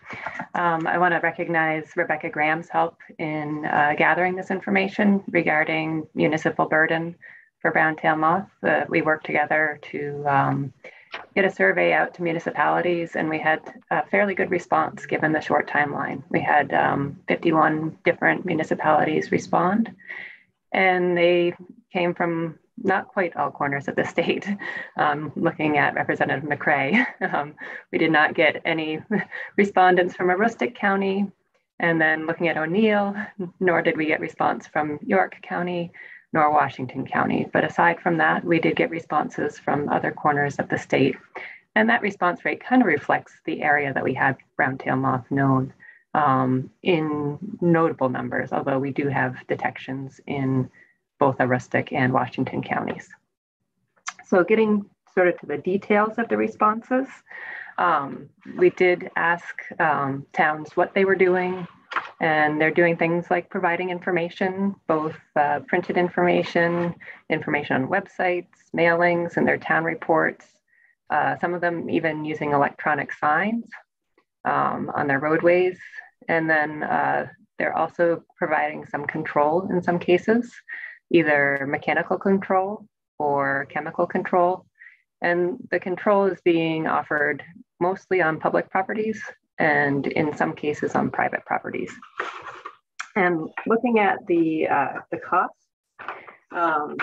Um, I want to recognize Rebecca Graham's help in uh, gathering this information regarding municipal burden for brown-tail moth. Uh, we worked together to um, get a survey out to municipalities and we had a fairly good response given the short timeline. We had um, 51 different municipalities respond and they came from not quite all corners of the state. Um, looking at Representative McCrea, um, we did not get any respondents from Aroostook County. And then looking at O'Neil, nor did we get response from York County nor Washington County. But aside from that, we did get responses from other corners of the state. And that response rate kind of reflects the area that we had brown-tail moth known um, in notable numbers, although we do have detections in both Aroostook and Washington counties. So getting sort of to the details of the responses, um, we did ask um, towns what they were doing, and they're doing things like providing information, both uh, printed information, information on websites, mailings, and their town reports. Uh, some of them even using electronic signs um, on their roadways. And then uh, they're also providing some control in some cases either mechanical control or chemical control. And the control is being offered mostly on public properties and in some cases on private properties. And looking at the, uh, the cost, um,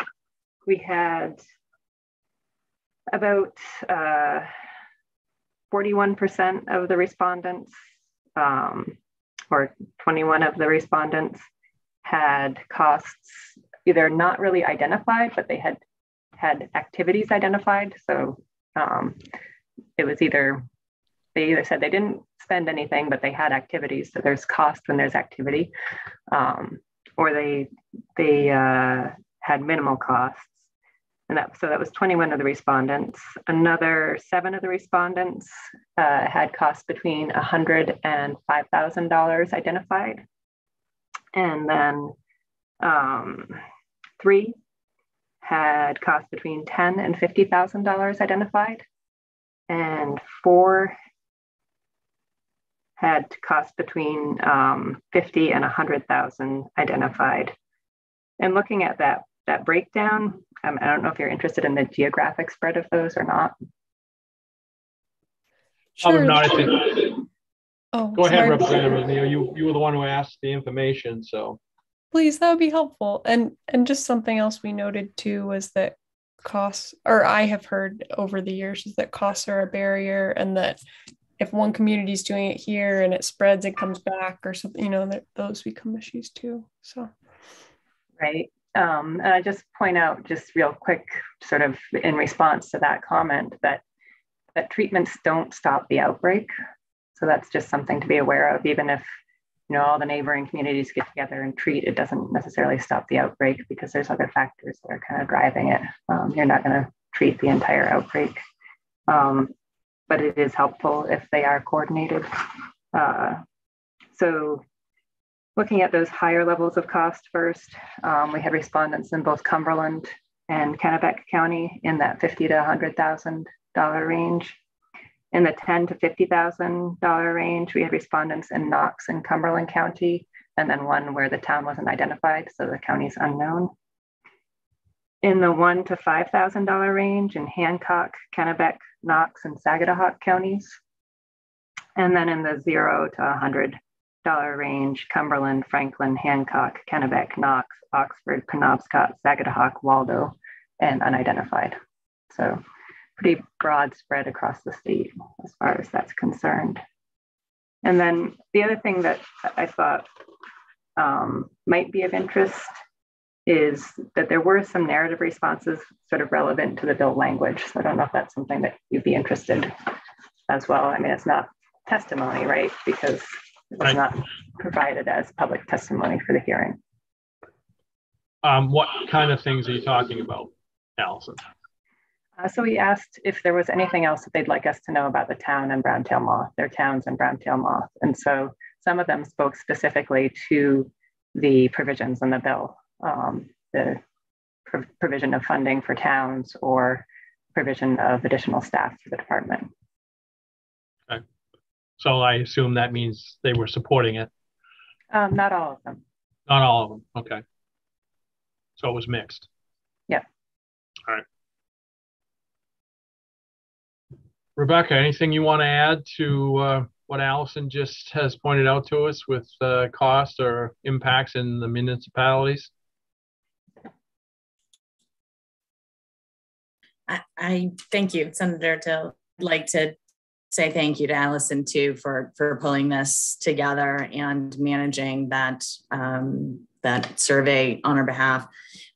we had about 41% uh, of the respondents, um, or 21 of the respondents, had costs either not really identified, but they had had activities identified. So um, it was either they either said they didn't spend anything, but they had activities. So there's cost when there's activity, um, or they they uh, had minimal costs. And that, so that was 21 of the respondents. Another seven of the respondents uh, had costs between $100 and $5,000 identified. And then um, Three had cost between ten and fifty thousand dollars identified, and four had cost between um, fifty and a hundred thousand identified. And looking at that that breakdown, um, I don't know if you're interested in the geographic spread of those or not. Sure. not, I think. Oh, Go ahead, sorry. Representative O'Neil. You you were the one who asked the information, so. Please, that would be helpful. And and just something else we noted too was that costs, or I have heard over the years, is that costs are a barrier, and that if one community is doing it here and it spreads it comes back or something, you know, that those become issues too. So, right. Um, and I just point out, just real quick, sort of in response to that comment, that that treatments don't stop the outbreak. So that's just something to be aware of, even if you know all the neighboring communities get together and treat it doesn't necessarily stop the outbreak because there's other factors that are kind of driving it um, you're not going to treat the entire outbreak um, but it is helpful if they are coordinated uh, so looking at those higher levels of cost first um, we had respondents in both cumberland and kennebec county in that 50 to 100000 dollar range in the ten to fifty thousand dollar range, we had respondents in Knox and Cumberland County, and then one where the town wasn't identified, so the county's unknown. In the one to five thousand dollar range in Hancock, Kennebec, Knox, and Sagadahoc counties, and then in the zero to a hundred dollar range, Cumberland, Franklin, Hancock, Kennebec, Knox, Oxford, Penobscot, Sagadahoc, Waldo, and unidentified. So pretty broad spread across the state as far as that's concerned. And then the other thing that I thought um, might be of interest is that there were some narrative responses sort of relevant to the bill language. So I don't know if that's something that you'd be interested as well. I mean, it's not testimony, right? Because it was not provided as public testimony for the hearing. Um, what kind of things are you talking about, Allison? Uh, so we asked if there was anything else that they'd like us to know about the town and brown-tail moth, their towns and brown-tail moth. And so some of them spoke specifically to the provisions in the bill, um, the provision of funding for towns or provision of additional staff for the department. Okay. So I assume that means they were supporting it. Um, not all of them. Not all of them. Okay. So it was mixed. Yeah. All right. Rebecca, anything you want to add to uh, what Allison just has pointed out to us with uh, cost or impacts in the municipalities? I, thank you, Senator. I'd like to say thank you to Allison too for for pulling this together and managing that um, that survey on our behalf.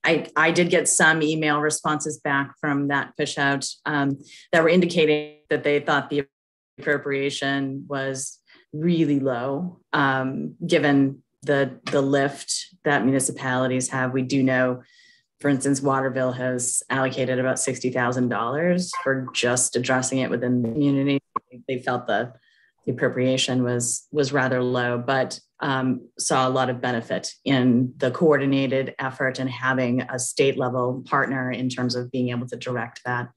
I, I did get some email responses back from that push out um, that were indicating that they thought the appropriation was really low um, given the the lift that municipalities have. We do know for instance, Waterville has allocated about $60,000 for just addressing it within the community. They felt the, the appropriation was, was rather low, but um, saw a lot of benefit in the coordinated effort and having a state level partner in terms of being able to direct that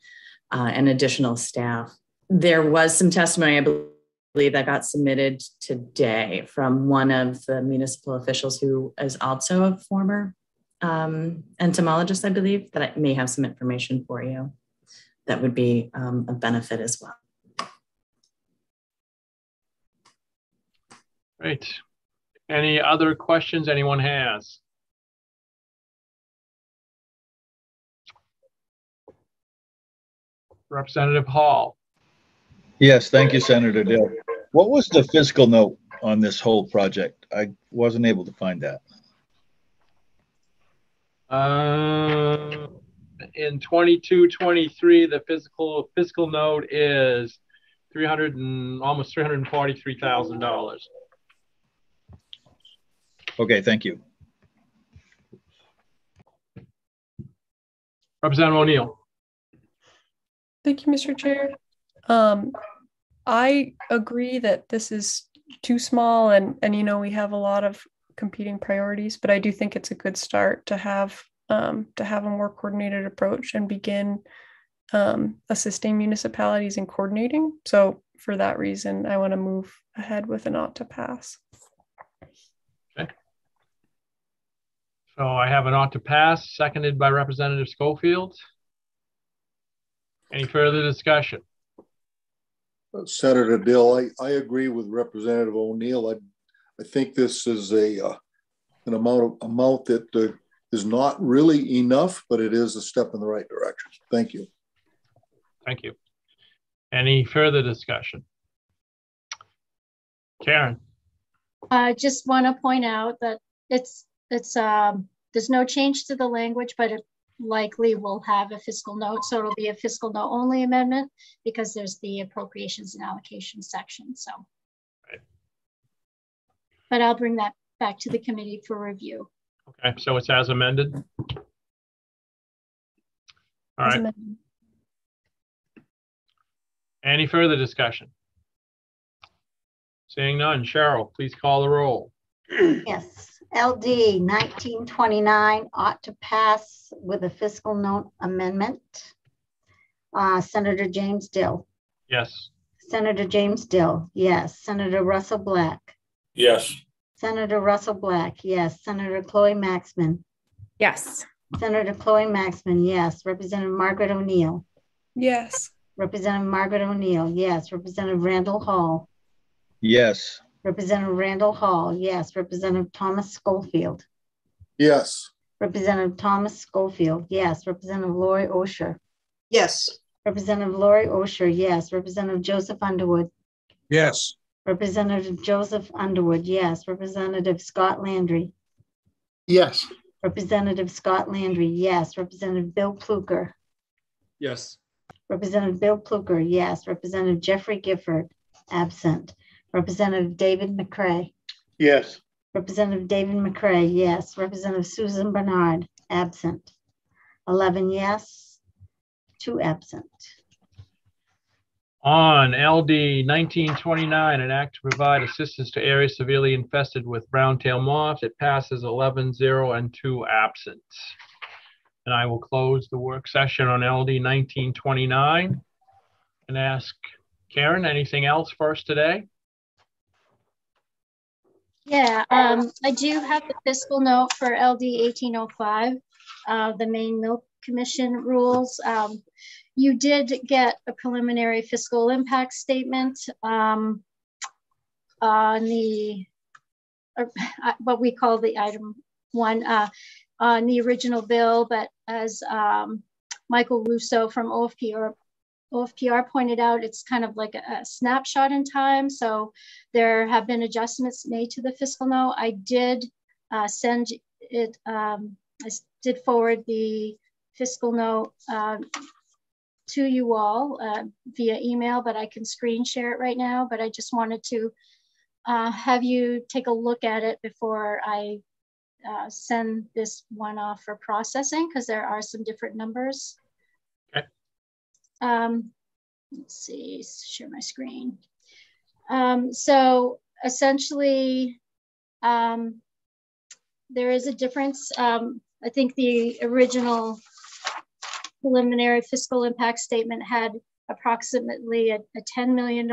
uh, and additional staff. There was some testimony, I believe, that got submitted today from one of the municipal officials who is also a former um, entomologist, I believe, that I may have some information for you that would be um, a benefit as well. Great. Any other questions anyone has? Representative Hall. Yes, thank you, Senator Dill. What was the fiscal note on this whole project? I wasn't able to find that. Uh, in 22, 23, the physical fiscal note is 300 and almost $343,000. Okay, thank you. Representative O'Neil. Thank you, Mr. Chair. Um, I agree that this is too small and, and, you know, we have a lot of competing priorities, but I do think it's a good start to have um, to have a more coordinated approach and begin um, assisting municipalities in coordinating. So for that reason, I want to move ahead with an ought to pass. Okay. So I have an ought to pass, seconded by Representative Skolfield. Any further discussion? Senator Dill, I, I agree with Representative O'Neil. I, I think this is a uh, an amount of amount that uh, is not really enough, but it is a step in the right direction. Thank you. Thank you. Any further discussion? Karen. I just want to point out that it's it's um, there's no change to the language, but it likely will have a fiscal note. So it'll be a fiscal note only amendment because there's the appropriations and allocation section. So, right. But I'll bring that back to the committee for review. Okay, so it's as amended? All right. Amended. Any further discussion? Seeing none, Cheryl, please call the roll. Yes, LD 1929 ought to pass with a fiscal note amendment. Uh, Senator James Dill. Yes. Senator James Dill, yes. Senator Russell Black. Yes. Senator Russell Black, yes. Senator Chloe Maxmin. Yes. Senator Chloe Maxmin, yes. Representative Margaret O'Neil. Yes. Representative Margaret O'Neil, yes. Representative Randall Hall. Yes. Representative Randall Hall, yes. Representative Thomas Skolfield. Yes. Representative Thomas Skolfield, yes. Representative Laurie Osher. Yes. Representative Laurie Osher, yes. Representative Joseph Underwood. Yes. Representative Joseph Underwood, yes. Representative Scott Landry. Yes. Representative Scott Landry, yes. Representative Bill Pluecker. Yes. Representative Bill Pluecker, yes. Representative Jeffrey Gifford, absent. Representative David McCrea. Yes. Representative David McCrea, yes. Representative Susan Bernard, absent. 11 yes, two absent. On LD 1929, an act to provide assistance to areas severely infested with brown tail moths. It passes 11 0 and 2 absent. And I will close the work session on LD 1929 and ask Karen, anything else for us today? Yeah, um, I do have the fiscal note for LD 1805, uh, the Maine Milk Commission rules. Um, you did get a preliminary fiscal impact statement um, on the, uh, what we call the item one, uh, on the original bill, but as um, Michael Russo from OFPR, OFPR pointed out, it's kind of like a, a, snapshot in time. So there have been adjustments made to the fiscal note. I did uh, send it, um, I did forward the fiscal note uh, to you all uh, via email, but I can screen share it right now. But I just wanted to uh, have you take a look at it before I uh, send this one off for processing because there are some different numbers. Okay. Um, let's see, share my screen. Um, so essentially, um, there is a difference. Um, I think the original preliminary fiscal impact statement had approximately a, a $10 million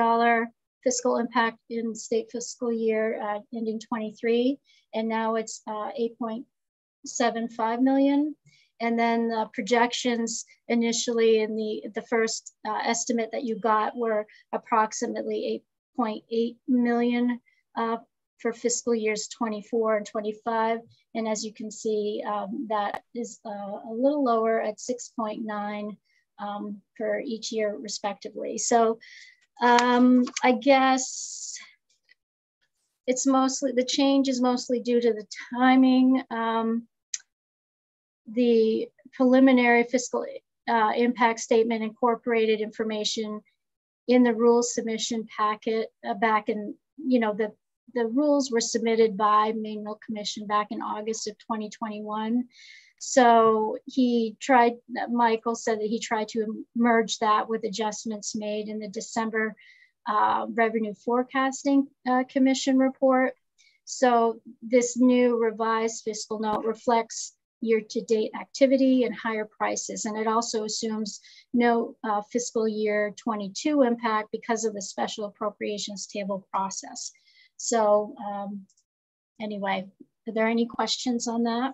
fiscal impact in state fiscal year uh, ending 23, and now it's uh, 8.75 million. And then the projections initially in the, the first uh, estimate that you got were approximately 8.8 million uh, for fiscal years 24 and 25. And as you can see, um, that is uh, a little lower at 6.9 um, for each year respectively. So um, I guess it's mostly, the change is mostly due to the timing. Um, the preliminary fiscal uh, impact statement incorporated information in the rule submission packet uh, back in, you know, the, the rules were submitted by Maine Milk Commission back in August of 2021. So he tried, Michael said that he tried to merge that with adjustments made in the December uh, Revenue Forecasting uh, Commission report. So this new revised fiscal note reflects year-to-date activity and higher prices. And it also assumes no uh, fiscal year 22 impact because of the special appropriations table process. So um, anyway, are there any questions on that?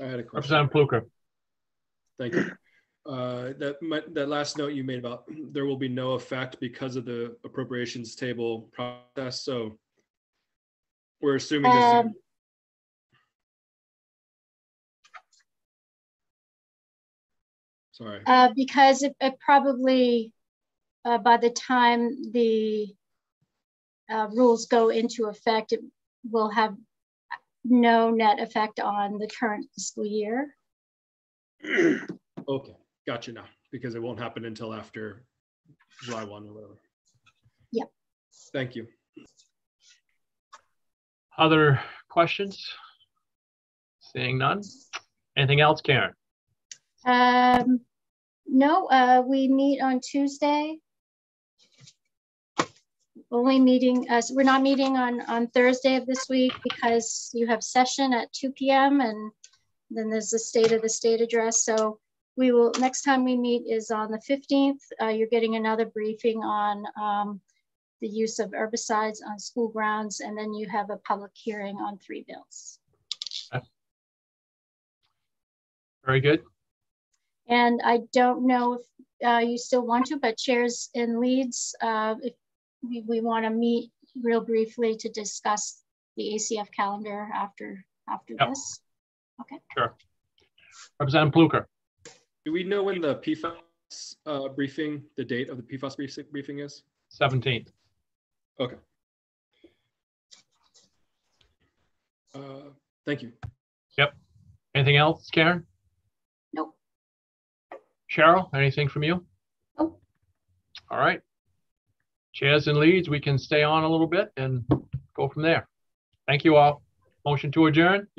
I had a question. Representative Pluecker. Thank you. Uh, that my, that last note you made about there will be no effect because of the appropriations table process. So we're assuming this Um, is, sorry. Uh, because it, it probably, uh, by the time the uh, rules go into effect, it will have no net effect on the current fiscal year. Okay, gotcha now, because it won't happen until after July 1 or whatever. Yep. Thank you. Other questions? Seeing none. Anything else, Karen? Um, no, uh, we meet on Tuesday. Only meeting, uh, we're not meeting on, on Thursday of this week because you have session at 2 p.m. and then there's the state of the state address. So we will, next time we meet is on the 15th. Uh, you're getting another briefing on um, the use of herbicides on school grounds, and then you have a public hearing on three bills. Very good. And I don't know if uh, you still want to, but chairs and leads, uh, if we, we want to meet real briefly to discuss the ACF calendar after after Yep. this. Okay. Sure. Representative Pluecker. Do we know when the PFAS uh, briefing, the date of the PFAS briefing is? 17th. Okay. Uh, Thank you. Yep. Anything else, Karen? Nope. Cheryl, anything from you? Nope. All right. Chairs and leads, we can stay on a little bit and go from there. Thank you all. Motion to adjourn? Yes.